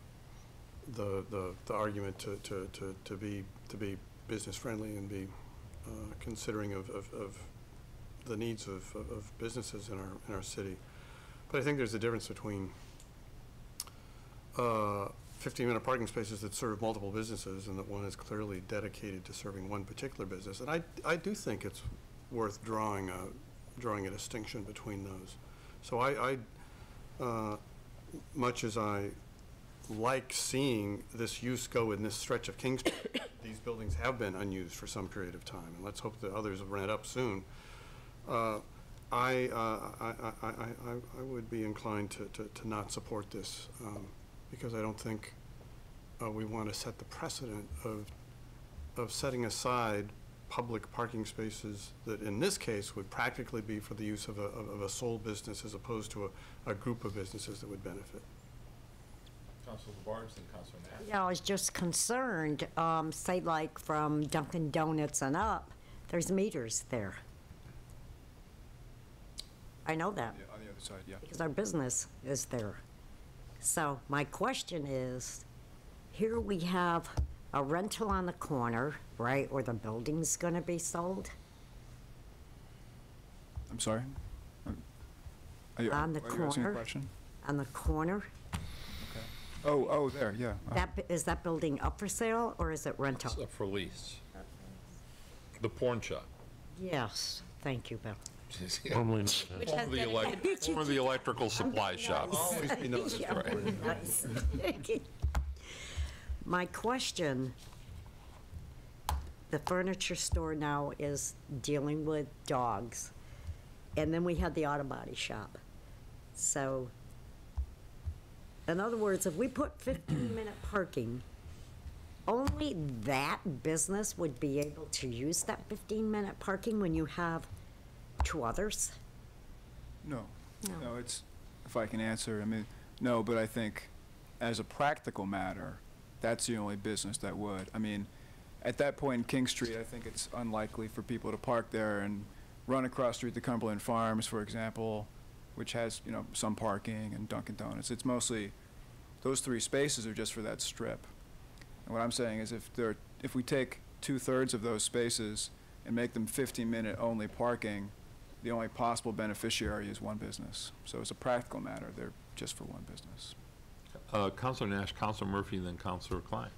the, the, the argument to, to, to, to be, to be business friendly and be uh, considering of, of, of the needs of, of- businesses in our, in our city. But I think there's a difference between uh, 15-minute parking spaces that serve multiple businesses and that one is clearly dedicated to serving one particular business. And I, I do think it's worth drawing a, drawing a distinction between those. So I, I, uh, much as I like seeing this use go in this stretch of King Street, these buildings have been unused for some period of time, and let's hope that others will rent up soon. Uh, I, uh, I, I, I, I- would be inclined to, to, to not support this, um, because I don't think, uh, we want to set the precedent of, of setting aside public parking spaces that in this case would practically be for the use of a, of a sole business as opposed to a, a group of businesses that would benefit. Council Labarge, then Council Nash. Yeah, I was just concerned, um, say like from Dunkin' Donuts and up, there's meters there. I know that. Yeah, on the other side, yeah. because our business is there. So my question is, here we have a rental on the corner, right, where the building's gonna be sold? I'm sorry? Are you, On the are you asking a corner? question? On the corner? Oh, oh, there, yeah. uh-huh. That, bu- is that building up for sale or is it rental? It's up for lease. The porn shop. Yes, thank you, Bill. Formerly known Which has the been- elec- former the electrical supply shop. Always be noticed. Yeah, Right. nice. My question, the furniture store now is dealing with dogs, and then we had the auto body shop. So, in other words, if we put 15-minute parking, only that business would be able to use that 15-minute parking when you have two others? No. No. No, it's, if I can answer, I mean, no, but I think as a practical matter, that's the only business that would. I mean, at that point in King Street, I think it's unlikely for people to park there and run across street to Cumberland Farms, for example, which has, you know, some parking and Dunkin' Donuts. It's mostly, those three spaces are just for that strip. And what I'm saying is if there, if we take two-thirds of those spaces and make them 15-minute only parking, the only possible beneficiary is one business. So it's a practical matter, they're just for one business. Uh, Councilor Nash, Councilor Murphy, then Councilor Klein.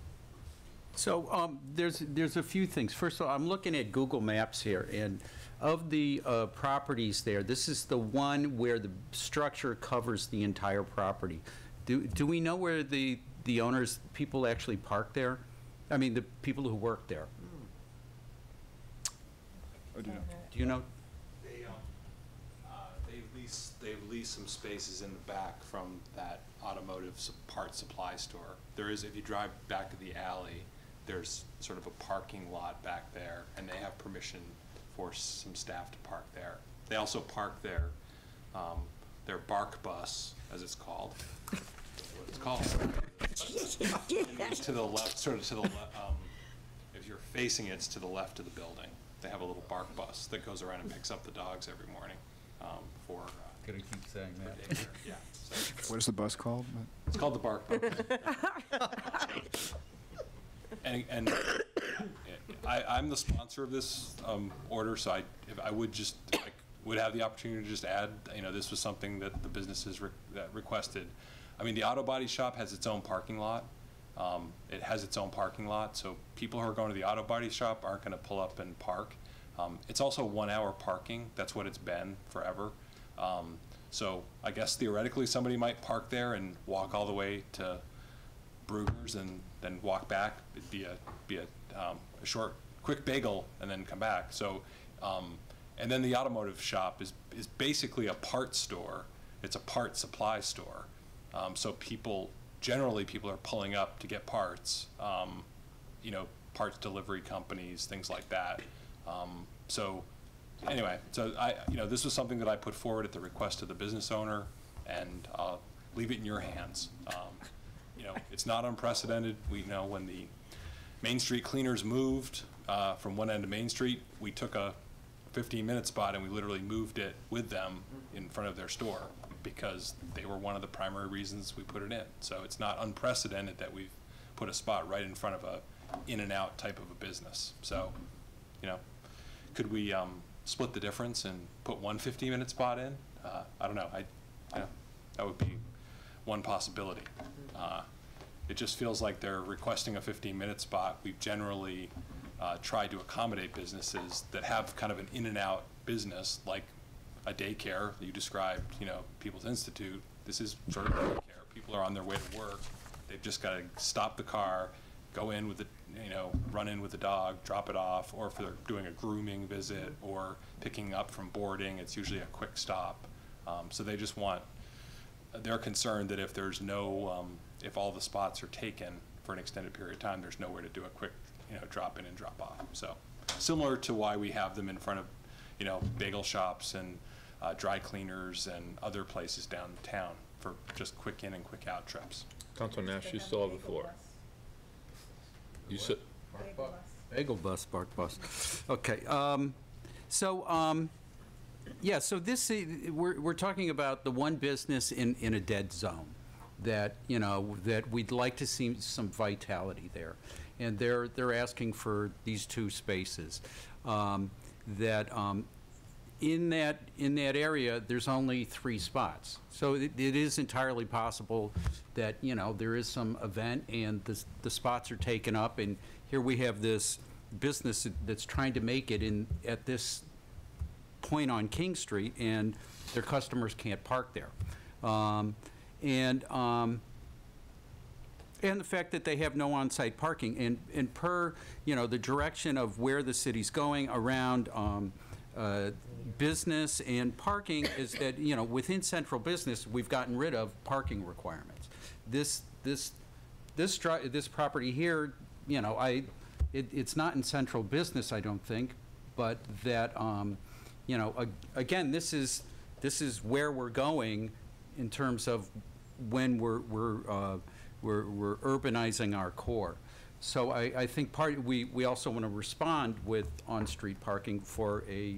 So um, there's, there's a few things. First of all, I'm looking at Google Maps here, and of the uh, properties there, this is the one where the structure covers the entire property. Do, do we know where the, the owners, people actually park there? I mean, the people who work there? Oh, do you know? Do you know? They, um, uh, they lease, they lease some spaces in the back from that automotive sup- parts supply store. There is, if you drive back to the alley, there's sort of a parking lot back there, and they have permission for some staff to park there. They also park their, um, their bark bus, as it's called. That's what it's called. To the left, sort of to the, le- um, if you're facing it, it's to the left of the building. They have a little bark bus that goes around and picks up the dogs every morning, um, for, uh, Gonna keep saying for daycare, yeah. So, What is the bus called? It's called the bark bus. And, and I, I'm the sponsor of this, um, order, so I, if I would just, I would have the opportunity to just add, you know, this was something that the businesses re- that requested. I mean, the auto body shop has its own parking lot. Um, it has its own parking lot, so people who are going to the auto body shop aren't gonna pull up and park. Um, it's also one-hour parking, that's what it's been forever. Um, so I guess theoretically, somebody might park there and walk all the way to Bruegger's and then walk back. It'd be a, be a, um, a short, quick bagel and then come back. So, um, and then the automotive shop is, is basically a parts store. It's a part supply store. Um, so people, generally, people are pulling up to get parts, um, you know, parts delivery companies, things like that. Um, so, anyway, so I, you know, this was something that I put forward at the request of the business owner, and I'll leave it in your hands. Um, you know, it's not unprecedented. We know when the Main Street cleaners moved uh, from one end of Main Street, we took a 15-minute spot and we literally moved it with them in front of their store because they were one of the primary reasons we put it in. So it's not unprecedented that we've put a spot right in front of a in-and-out type of a business. So, you know, could we um, split the difference and put one 15-minute spot in? Uh, I don't know. I, you know, that would be one possibility. Uh, It just feels like they're requesting a 15-minute spot. We've generally uh, tried to accommodate businesses that have kind of an in-and-out business, like a daycare you described, you know, People's Institute. This is sort of daycare. People are on their way to work. They've just got to stop the car, go in with the you know, run in with the dog, drop it off, or if they're doing a grooming visit or picking up from boarding, it's usually a quick stop. Um, so they just want, they're concerned that if there's no, um, if all the spots are taken for an extended period of time, there's nowhere to do a quick, you know, drop in and drop off. So similar to why we have them in front of, you know, bagel shops and uh, dry cleaners and other places downtown for just quick in and quick out trips. Councilor Nash, you still have the floor. You said, Bagel bus, Bark bus. Okay, um, so, um, yeah, so this, we're, we're talking about the one business in, in a dead zone that, you know, that we'd like to see some vitality there. And they're, they're asking for these two spaces. Um, that, um, in that, in that area, there's only three spots. So it, it is entirely possible that, you know, there is some event and the, the spots are taken up, and here we have this business that's trying to make it in, at this point on King Street, and their customers can't park there. Um, and, um, and the fact that they have no on-site parking. And, and per, you know, the direction of where the city's going around um, uh, business and parking is that, you know, within central business, we've gotten rid of parking requirements. This, this, this, this property here, you know, I, it, it's not in central business, I don't think, but that, um, you know, ag- again, this is, this is where we're going in terms of when we're, we're, uh, we're, we're urbanizing our core. So I, I think part, we, we also want to respond with on-street parking for a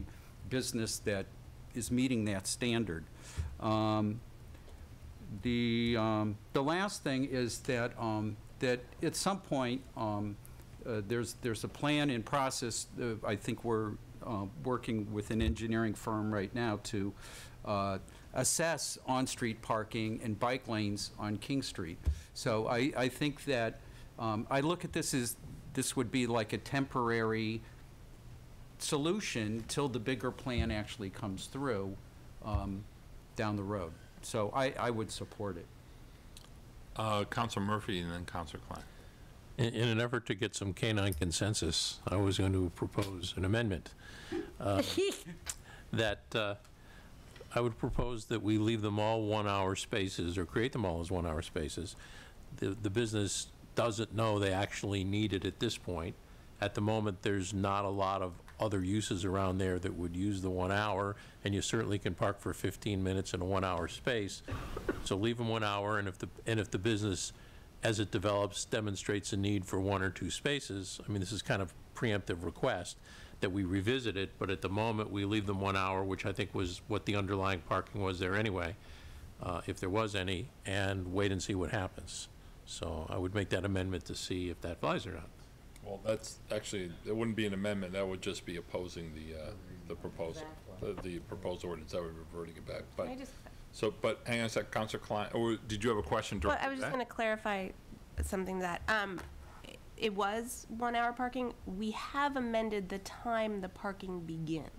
business that is meeting that standard. Um, the, um, the last thing is that, um, that at some point, um, uh, there's, there's a plan in process, uh, I think we're, uh, working with an engineering firm right now to, uh, assess on-street parking and bike lanes on King Street. So I, I think that, um, I look at this as, this would be like a temporary solution till the bigger plan actually comes through, um, down the road. So I, I would support it. uh, Councilor Murphy and then Councilor Klein. In, in an effort to get some canine consensus, I was going to propose an amendment. um, That, uh, I would propose that we leave them all one-hour spaces, or create them all as one-hour spaces. The, the business doesn't know they actually need it at this point. At the moment, there's not a lot of other uses around there that would use the one hour, and you certainly can park for 15 minutes in a one-hour space. So leave them one hour, and if the, and if the business, as it develops, demonstrates a need for one or two spaces, I mean, this is kind of preemptive request, that we revisit it, but at the moment, we leave them one hour, which I think was what the underlying parking was there anyway, uh, if there was any, and wait and see what happens. So I would make that amendment to see if that flies or not. Well, that's, actually, it wouldn't be an amendment, that would just be opposing the, uh, the proposal, the, the proposed ordinance, that would be reverting it back, but, I just- so, but hang on a sec, Councilor Klein, or did you have a question Well, directed I was just to going to clarify something that, um, it was one-hour parking. We have amended the time the parking begins.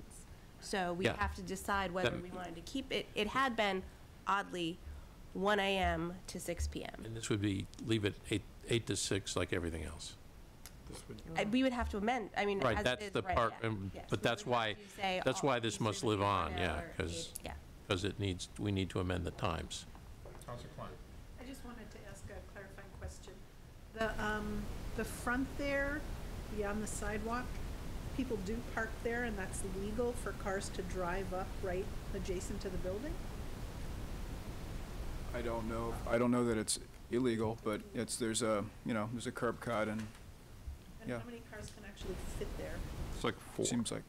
So we Yeah. have to decide whether That- we wanted to keep it. It had been oddly one AM to six PM. And this would be, leave it eight, eight to six like everything else. I- We would have to amend, I mean, Right, as that's is, the right, part, yeah, um, yes. but We that's why, say that's why this must live on, yeah, one-hour, because, Yeah. because it needs, we need to amend the times. Councilor Klein. I just wanted to ask a clarifying question. The, um, the front there, beyond the sidewalk, people do park there and that's legal for cars to drive up right adjacent to the building? I don't know, I don't know that it's illegal, but it's, there's a, you know, there's a curb cut and, And Yeah. how many cars can actually fit there? It's like four, seems like,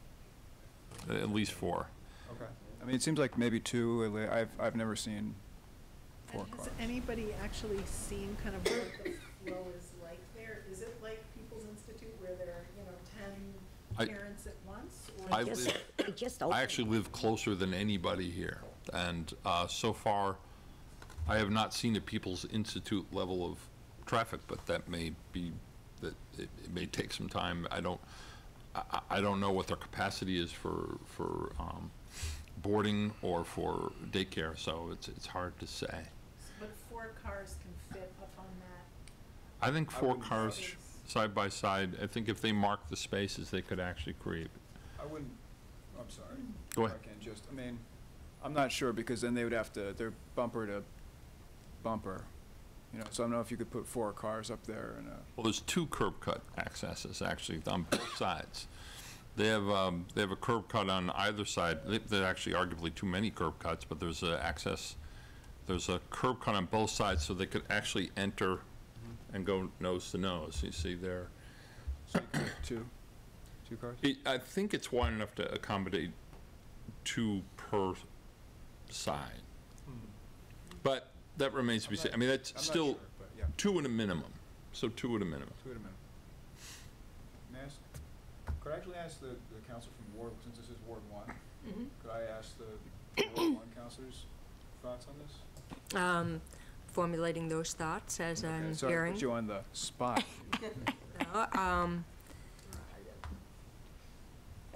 at least four. okay. I mean, it seems like maybe two, li- I've, I've never seen four And cars. has anybody actually seen kind of what the flow is like there? Is it like People's Institute where there are, you know, I- parents at once? or I is live, it- just I actually live closer than anybody here, and uh, so far, I have not seen a People's Institute level of traffic, but that may be, that it it may take some time. I don't, I- I I don't know what their capacity is for, for um, boarding or for daycare, so it's, it's hard to say. But four cars can fit up on that. I think four cars, sh- side by side, I think if they mark the spaces, they could actually create. I wouldn't, I'm sorry. Go ahead. I can just, I mean, I'm not sure, because then they would have to, they're bumper to bumper, you know, so I don't know if you could put four cars up there and, uh, Well, there's two curb cut accesses, actually, on both sides. They have, um, they have a curb cut on either side. They- They're actually arguably too many curb cuts, but there's a access, there's a curb cut on both sides, so they could actually enter and go nose to nose. You see there? two, two cars? It- I think it's wide enough to accommodate two per side. But that remains to be seen. I mean, that's I'm still sure, yeah. two at a minimum. So two at a minimum. Two at a minute. May I ask, could I actually ask the, the council from Ward, since this is Ward one? Mhm. Could I ask the Ward one councilors' thoughts on this? Um, Formulating those thoughts as Okay, I'm Sorry to hearing. put you on the spot. Uh, um,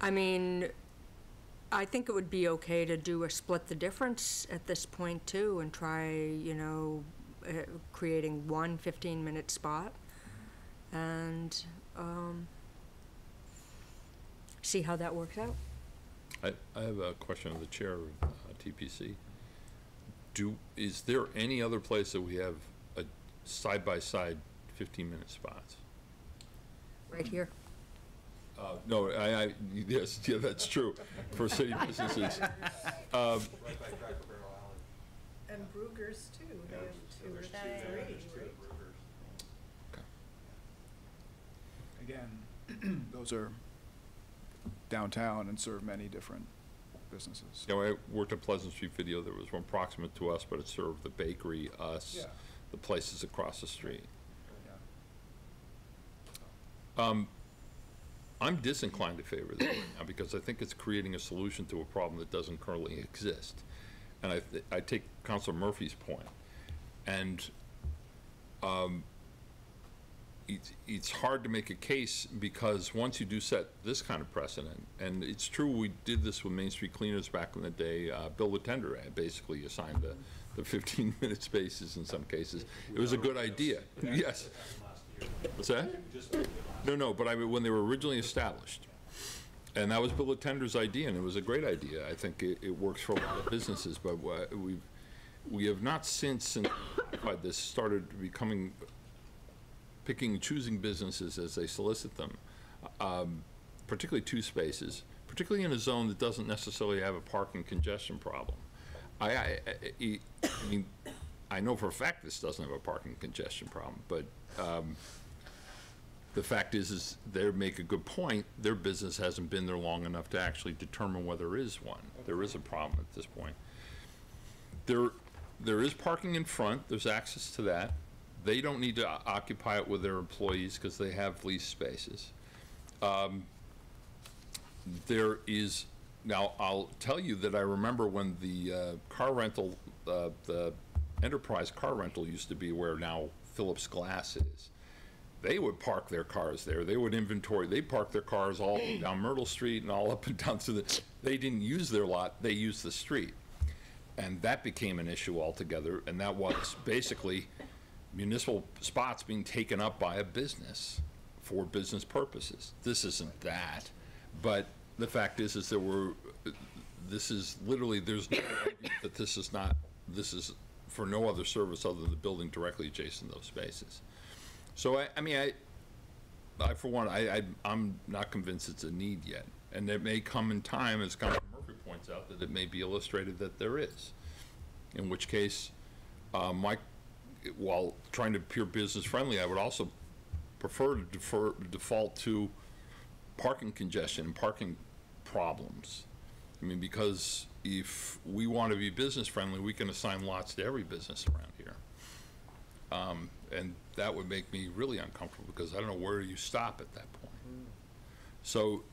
I mean, I think it would be okay to do a split the difference at this point too and try, you know, uh, creating one 15-minute spot and um, see how that works out. I, I have a question of the chair of uh, TPC. Do, is there any other place that we have a side-by-side 15-minute spots? Right here. Uh, No, I, I, yes, yeah, that's true, for city businesses. Um, And Bruegger's too, they have two or three. Okay. Again, those are downtown and serve many different businesses. You know, I worked at Pleasant Street Video, there was one proximate to us, but it served the bakery, us, Yeah. the places across the street. Um, I'm disinclined to favor this right now, because I think it's creating a solution to a problem that doesn't currently exist. And I, th- I take Council Murphy's point, and, um, it's, it's hard to make a case, because once you do set this kind of precedent, and it's true, we did this with Main Street Cleaners back in the day, uh, Bill Latender uh, basically assigned the, the fifteen-minute spaces in some cases. It was a good idea, yes. What's that? No, no, but I mean, when they were originally established, and that was Bill Tender's idea, and it was a great idea. I think it, it works for a lot of businesses, but we've, we have not since, since this started becoming, picking choosing businesses as they solicit them, um, particularly two spaces, particularly in a zone that doesn't necessarily have a parking congestion problem. I, I, I, I mean, I know for a fact this doesn't have a parking congestion problem, but, um, the fact is, is they make a good point, their business hasn't been there long enough to actually determine whether there is one. There is a problem at this point. There, there is parking in front, there's access to that. They don't need to occupy it with their employees because they have leased spaces. Um, There is, now, I'll tell you that I remember when the uh, car rental, uh, the Enterprise Car Rental used to be where now Phillips Glass is they would park their cars there. They would inventory, they park their cars all down Myrtle Street and all up and down to the, they didn't use their lot, they used the street. And that became an issue altogether, and that was basically municipal spots being taken up by a business for business purposes. This isn't that, but the fact is, is there were, this is literally, there's no that this is not, this is for no other service other than the building directly adjacent to those spaces. So I, I mean, I, I, for one, I, I, I'm not convinced it's a need yet. And it may come in time, as Councilman Murphy points out, that it may be illustrated that there is. In which case, uh, my, while trying to appear business friendly, I would also prefer to defer, default to parking congestion and parking problems. I mean, because if we want to be business friendly, we can assign lots to every business around here. Um, and that would make me really uncomfortable because I don't know where you stop at that point. So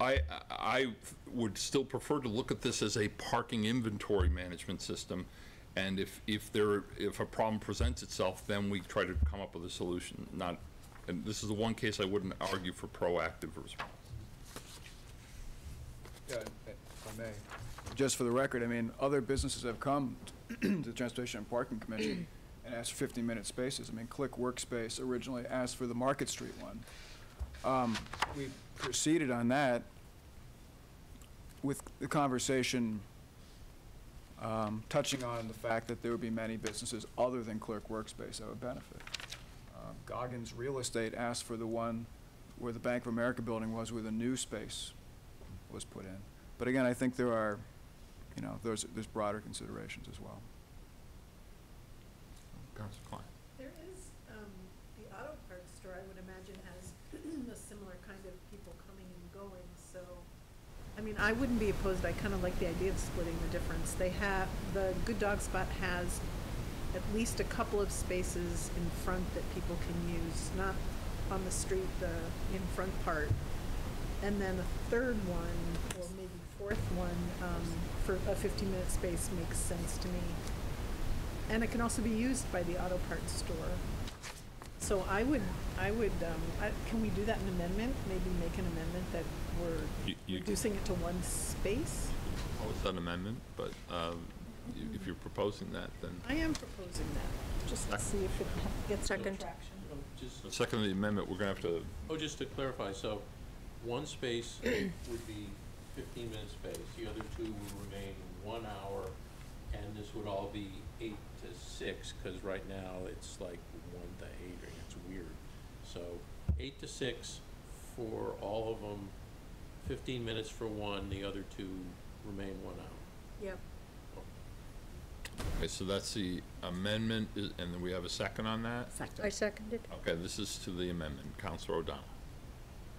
I, I would still prefer to look at this as a parking inventory management system. And if, if there, if a problem presents itself, then we try to come up with a solution, not, and this is the one case I wouldn't argue for proactive response. Yeah, if I may. Just for the record, I mean, other businesses have come to the Transportation and Parking Commission and and asked for 15-minute spaces. I mean, Click Workspace originally asked for the Market Street one. Um, We proceeded on that with the conversation um, touching on the fact that there would be many businesses other than Click Workspace that would benefit. Um, Goggins Real Estate asked for the one where the Bank of America building was, where the new space was put in. But again, I think there are, you know, there's, there's broader considerations as well. Councilor Klein. There is, um, the auto parts store, I would imagine, has a similar kind of people coming and going, so. I mean, I wouldn't be opposed, I kind of like the idea of splitting the difference. They have, the Good Dog Spot has at least a couple of spaces in front that people can use, not on the street, the in front part. And then a third one, or maybe fourth one, um, for a fifteen-minute space makes sense to me. And it can also be used by the auto parts store. So I would, I would, um, I, can we do that in amendment? Maybe make an amendment that we're You- you- reducing it to one space? Propose that amendment, but uh, you- if you're proposing that, then I am proposing that, just to see if it gets some Second. traction. Just, second of the amendment, we're going to have to, oh, just to clarify, so one space would be 15-minute space, the other two would remain one hour, and this would all be eight to six, because right now it's like one to eight, or it's weird. So eight to six for all of them, 15 minutes for one, the other two remain one hour. Yep. okay, so that's the amendment, is- and then we have a second on that? I seconded. Okay, this is to the amendment. Councilor O'Donnell.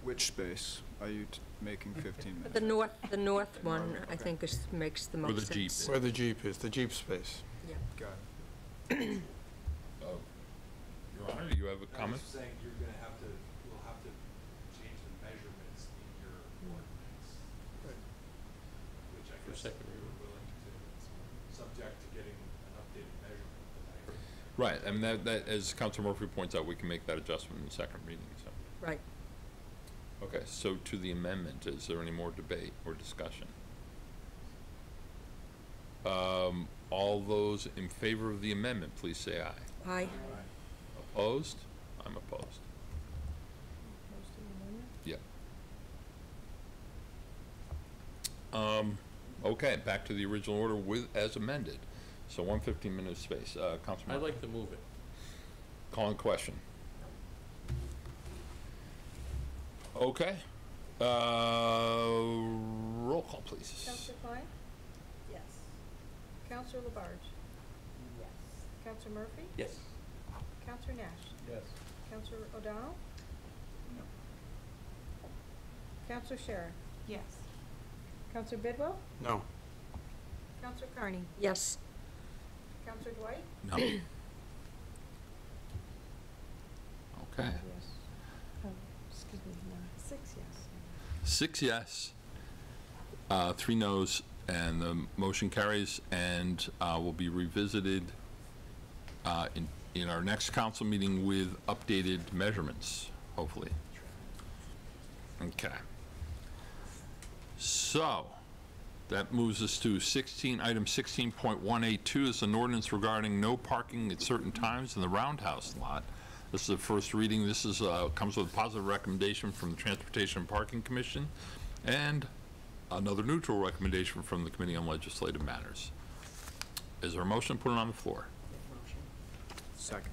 Which space are you t- making 15 minutes? The north, the north one, I think is, makes the Where most the Jeep sense. is. Where the Jeep is, the Jeep space. Got it. Oh, Your Honor, do you have a comment? saying you're gonna have to, you'll have to change the measurements in your ordinance. Which I For guess second we were willing to, subject to getting an updated measurement tonight. Right, I mean, that, that, as Councilor Murphy points out, we can make that adjustment in the second reading, so. Right. Okay, so to the amendment, is there any more debate or discussion? Um, all those in favor of the amendment, please say aye. Aye. Opposed? I'm opposed. Yeah. Um, okay, back to the original order with, as amended. So one fifteen-minute space. Uh, Councilman. I'd like to move it. Calling question. Okay. Uh, roll call, please. Councilor Klein? Yes. Councilor Labarge? Yes. Councilor Murphy? Yes. Councilor Nash? Yes. Councilor O'Donnell? No. Councilor Sciarra? Yes. Councilor Bidwell? No. Councilor Carney? Yes. Councilor Dwight? No. Okay. Yes. Oh, excuse me, no, six yes. Six yes, uh, three noes, and the motion carries and uh, will be revisited uh, in, in our next council meeting with updated measurements, hopefully. Okay. So, that moves us to 16, item 16.182 is an ordinance regarding no parking at certain times in the Roundhouse lot. This is the first reading. This is, uh, comes with a positive recommendation from the Transportation and Parking Commission and another neutral recommendation from the Committee on Legislative Matters. Is there a motion to put it on the floor? Second.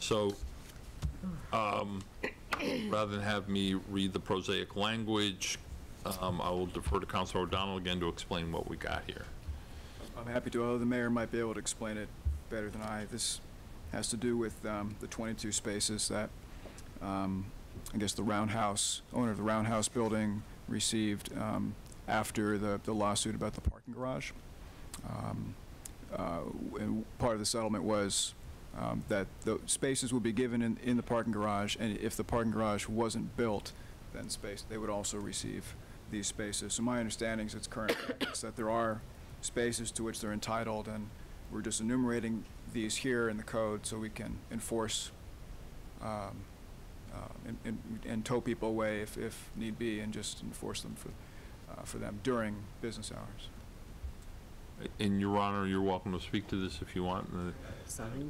So, um, rather than have me read the prosaic language, um, I will defer to Councilor O'Donnell again to explain what we got here. I'm happy to, although the mayor might be able to explain it better than I. This has to do with um, the 22 spaces that, um, I guess, the Roundhouse, owner of the Roundhouse building received um, after the the lawsuit about the parking garage. Um, uh, part of the settlement was um, that the spaces would be given in in the parking garage, and if the parking garage wasn't built, then space, they would also receive these spaces. So my understanding is it's current practice that there are spaces to which they're entitled, and we're just enumerating these here in the code so we can enforce um, uh, and- and and tow people away if if need be, and just enforce them for uh, for them during business hours. In your honor, you're welcome to speak to this if you want. Uh,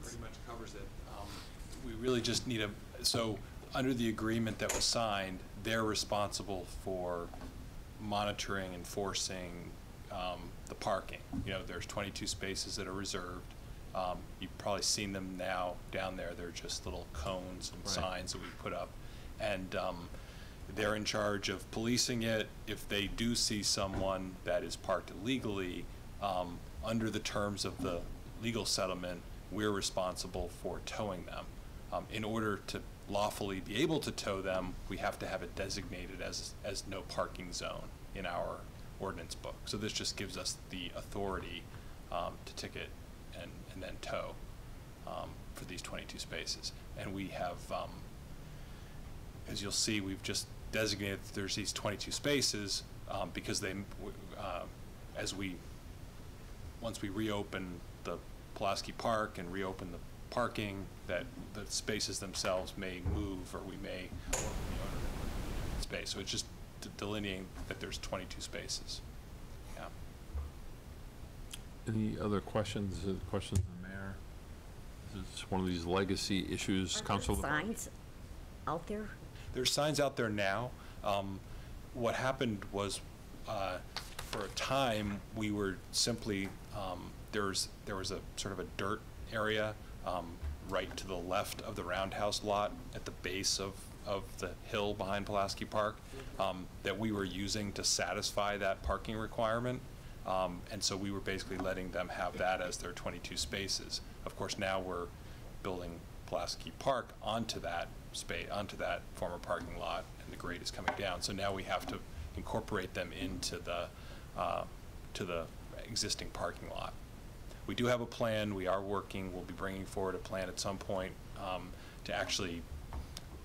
Pretty much covers it. Um, We really just need a, so, under the agreement that was signed, they're responsible for monitoring, enforcing um, the parking. You know, there's 22 spaces that are reserved. Um, You've probably seen them now down there. They're just little cones and Right. signs that we put up. And um, they're in charge of policing it. If they do see someone that is parked illegally, um, under the terms of the legal settlement, we're responsible for towing them. Um, In order to lawfully be able to tow them, we have to have it designated as, as no parking zone in our ordinance book. So this just gives us the authority um, to ticket and, and then tow um, for these 22 spaces. And we have, um, as you'll see, we've just designated that there's these 22 spaces um, because they, uh, as we, once we reopen the Pulaski Park and reopen the parking, that the spaces themselves may move or we may, or, you know, space. So it's just delineating that there's 22 spaces. Yeah. Any other questions, Uh, questions of the mayor? This is one of these legacy issues, Council. Signs out there? There's signs out there now. Um, What happened was, uh, for a time, we were simply, um, there was, there was a sort of a dirt area um, right to the left of the roundhouse lot at the base of, of the hill behind Pulaski Park um, that we were using to satisfy that parking requirement. Um, And so we were basically letting them have that as their 22 spaces. Of course, now we're building Pulaski Park onto that space, onto that former parking lot, and the grade is coming down. So now we have to incorporate them into the, uh, to the existing parking lot. We do have a plan, we are working, we'll be bringing forward a plan at some point um, to actually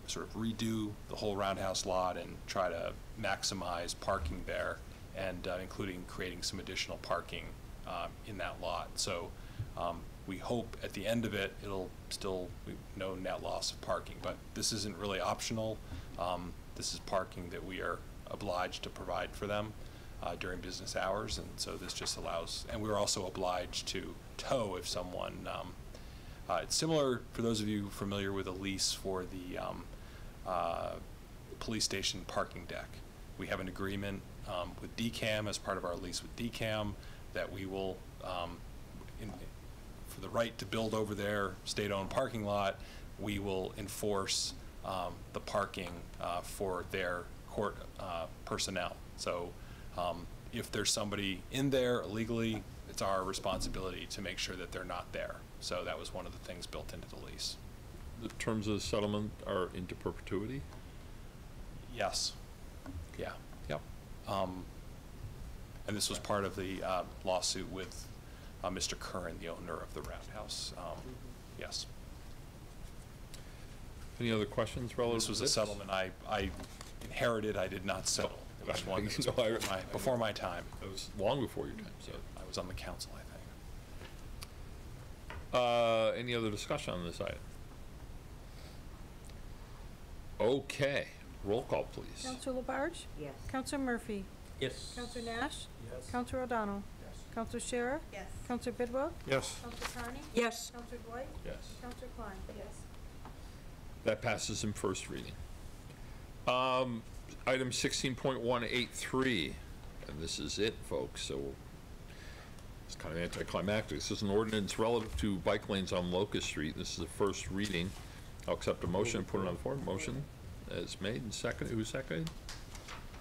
sort of redo the whole roundhouse lot and try to maximize parking there, and uh, including creating some additional parking um, in that lot. So um, we hope at the end of it, it'll still, no net loss of parking, but this isn't really optional. Um, This is parking that we are obliged to provide for them uh, during business hours, and so this just allows, and we're also obliged to tow if someone, um, uh, it's similar, for those of you familiar with a lease for the um, uh, police station parking deck. We have an agreement um, with DCAM as part of our lease with DCAM that we will, um, in- for the right to build over their state-owned parking lot, we will enforce um, the parking uh, for their court uh, personnel. So um, if there's somebody in there illegally, it's our responsibility to make sure that they're not there. So that was one of the things built into the lease. The terms of the settlement are into perpetuity? Yes. Yeah, yep. Um, And this was part of the uh, lawsuit with uh, Mr. Curran, the owner of the Roundhouse. Um, Yes. Any other questions relative This was a settlement I, I inherited, I did not settle. It was one that was No, I- before my, before my time. It was long before your time, so. I was on the council, I think. Uh, any other discussion on this item? Okay, roll call, please. Councilor Labarge? Yes. Councilor Murphy? Yes. Councilor Nash? Yes. Councilor O'Donnell? Yes. Councilor Sciarra? Yes. Councilor Bidwell? Yes. Councilor Carney? Yes. Councilor Dwight? Yes. Councilor Klein? Yes. That passes in first reading. Um, item sixteen point one eight three, and this is it, folks, so it's kind of anticlimactic. This is an ordinance relative to bike lanes on Locust Street. This is the first reading. I'll accept a motion and put it on the floor. Motion is made and seconded. Who seconded?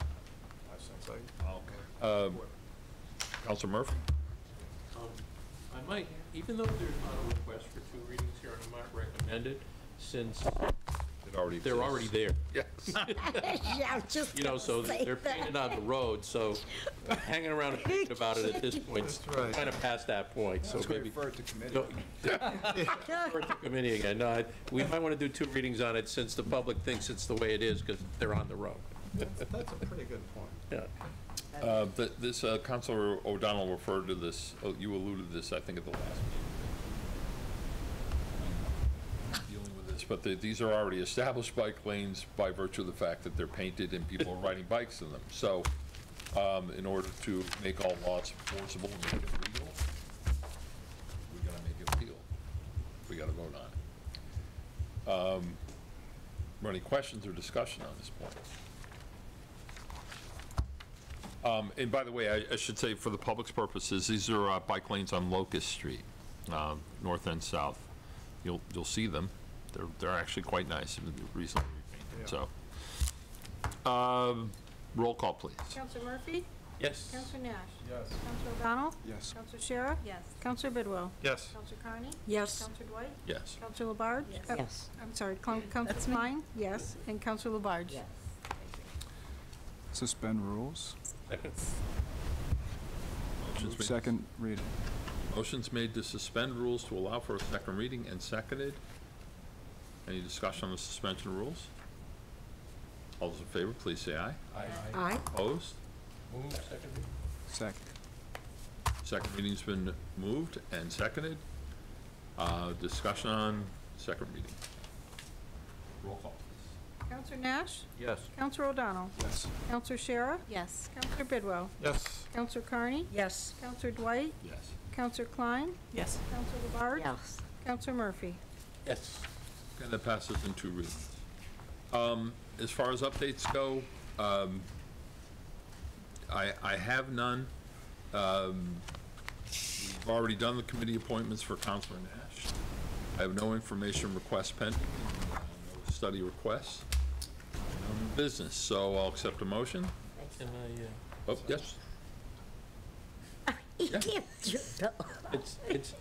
I seconded. Uh, Councilor Murphy? Um, I might, even though there's not a request for two readings here, I might recommend it, since It already they're already there. Yes. Yeah, I was just You know, so gonna say they're that. painted on the road, so hanging around and thinking about it at this point, it's right. kind of past that point, so Let's maybe. refer it to committee. No, Refer it to committee again. No, I- we might want to do two readings on it since the public thinks it's the way it is because they're on the road. That's a pretty good point. Yeah. Uh, th- This, uh, Councilor O'Donnell referred to this, oh, you alluded to this, I think, at the last meeting. But the- these are already established bike lanes by virtue of the fact that they're painted and people are riding bikes in them. So um, in order to make all laws enforceable and make it legal, we gotta make it legal. We gotta vote on it. Um, are Any questions or discussion on this point? Um, And by the way, I- I should say, for the public's purposes, these are uh, bike lanes on Locust Street, um, north and south. You'll, you'll see them. They're, they're actually quite nice, and recently repainted, so. Um, Roll call, please. Councilor Murphy? Yes. Councilor Nash? Yes. Councilor O'Donnell? Yes. Councilor Sciarra? Yes. Councilor Bidwell? Yes. Councilor Carney? Yes. Councilor Dwight? Yes. Councilor Labarge? Uh, Yes. I'm sorry, Coun- Councilor Klein? Yes. And Councilor Labarge? Yes. Suspend rules. Second. Motion's made- Second reading. Motion's made to suspend rules to allow for a second reading and seconded. Any discussion on the suspension of rules? All those in favor, please say aye. Aye. Aye. Opposed? Move, second. Second. Second reading's been moved and seconded. Uh, Discussion on second reading. Roll call, please. Councilor Nash? Yes. Councilor O'Donnell? Yes. Councilor Sciarra? Yes. Councilor Bidwell? Yes. Councilor Carney? Yes. Councilor Dwight? Yes. Councilor Klein? Yes. Councilor Labarge? Yes. Councilor Murphy? Yes. Okay, that passes in two readings. Um, As far as updates go, um, I, I have none. Um, We've already done the committee appointments for Councilor Nash. I have no information request pending, uh, no study requests, no business, so I'll accept a motion. Can I, uh, Oh, yes? You can't do that. It's, it's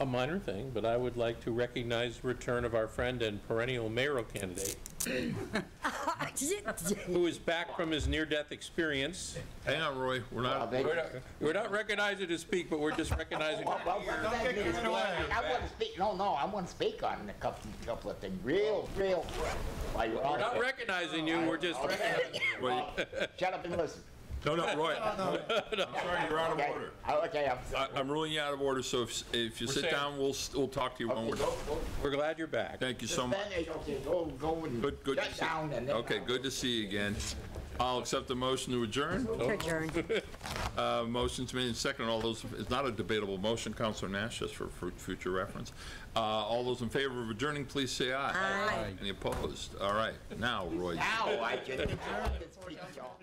a minor thing, but I would like to recognize the return of our friend and perennial mayoral candidate, who is back from his near-death experience. Hang on, Roy, we're not, We're not- We're not recognizing to speak, but we're just recognizing. Well, well, don't get carried away. I want to speak, no, no, I want to speak on a couple, couple of things, real, real. While you're We're not recognizing you, we're just recognizing. Well, Shut up and listen. No, no, Roy, I'm sorry, you're out of Okay. order. Okay, I'm, I- I'm ruling you out of order, so if, if you We're sit saying- down, we'll, s- we'll talk to you when we're done. go, go. We're glad you're back. Thank you so much. Then, okay, go, go and Good, good to shut see. down and then. Okay, good to see you again. I'll accept the motion to adjourn. Adjourned. Uh, motion's made and seconded. All those, it's not a debatable motion, Councilor Nash, just for, for future reference. Uh, all those in favor of adjourning, please say aye. Aye. Any opposed? All right, now, Roy. Now I can adjourn this speech, y'all.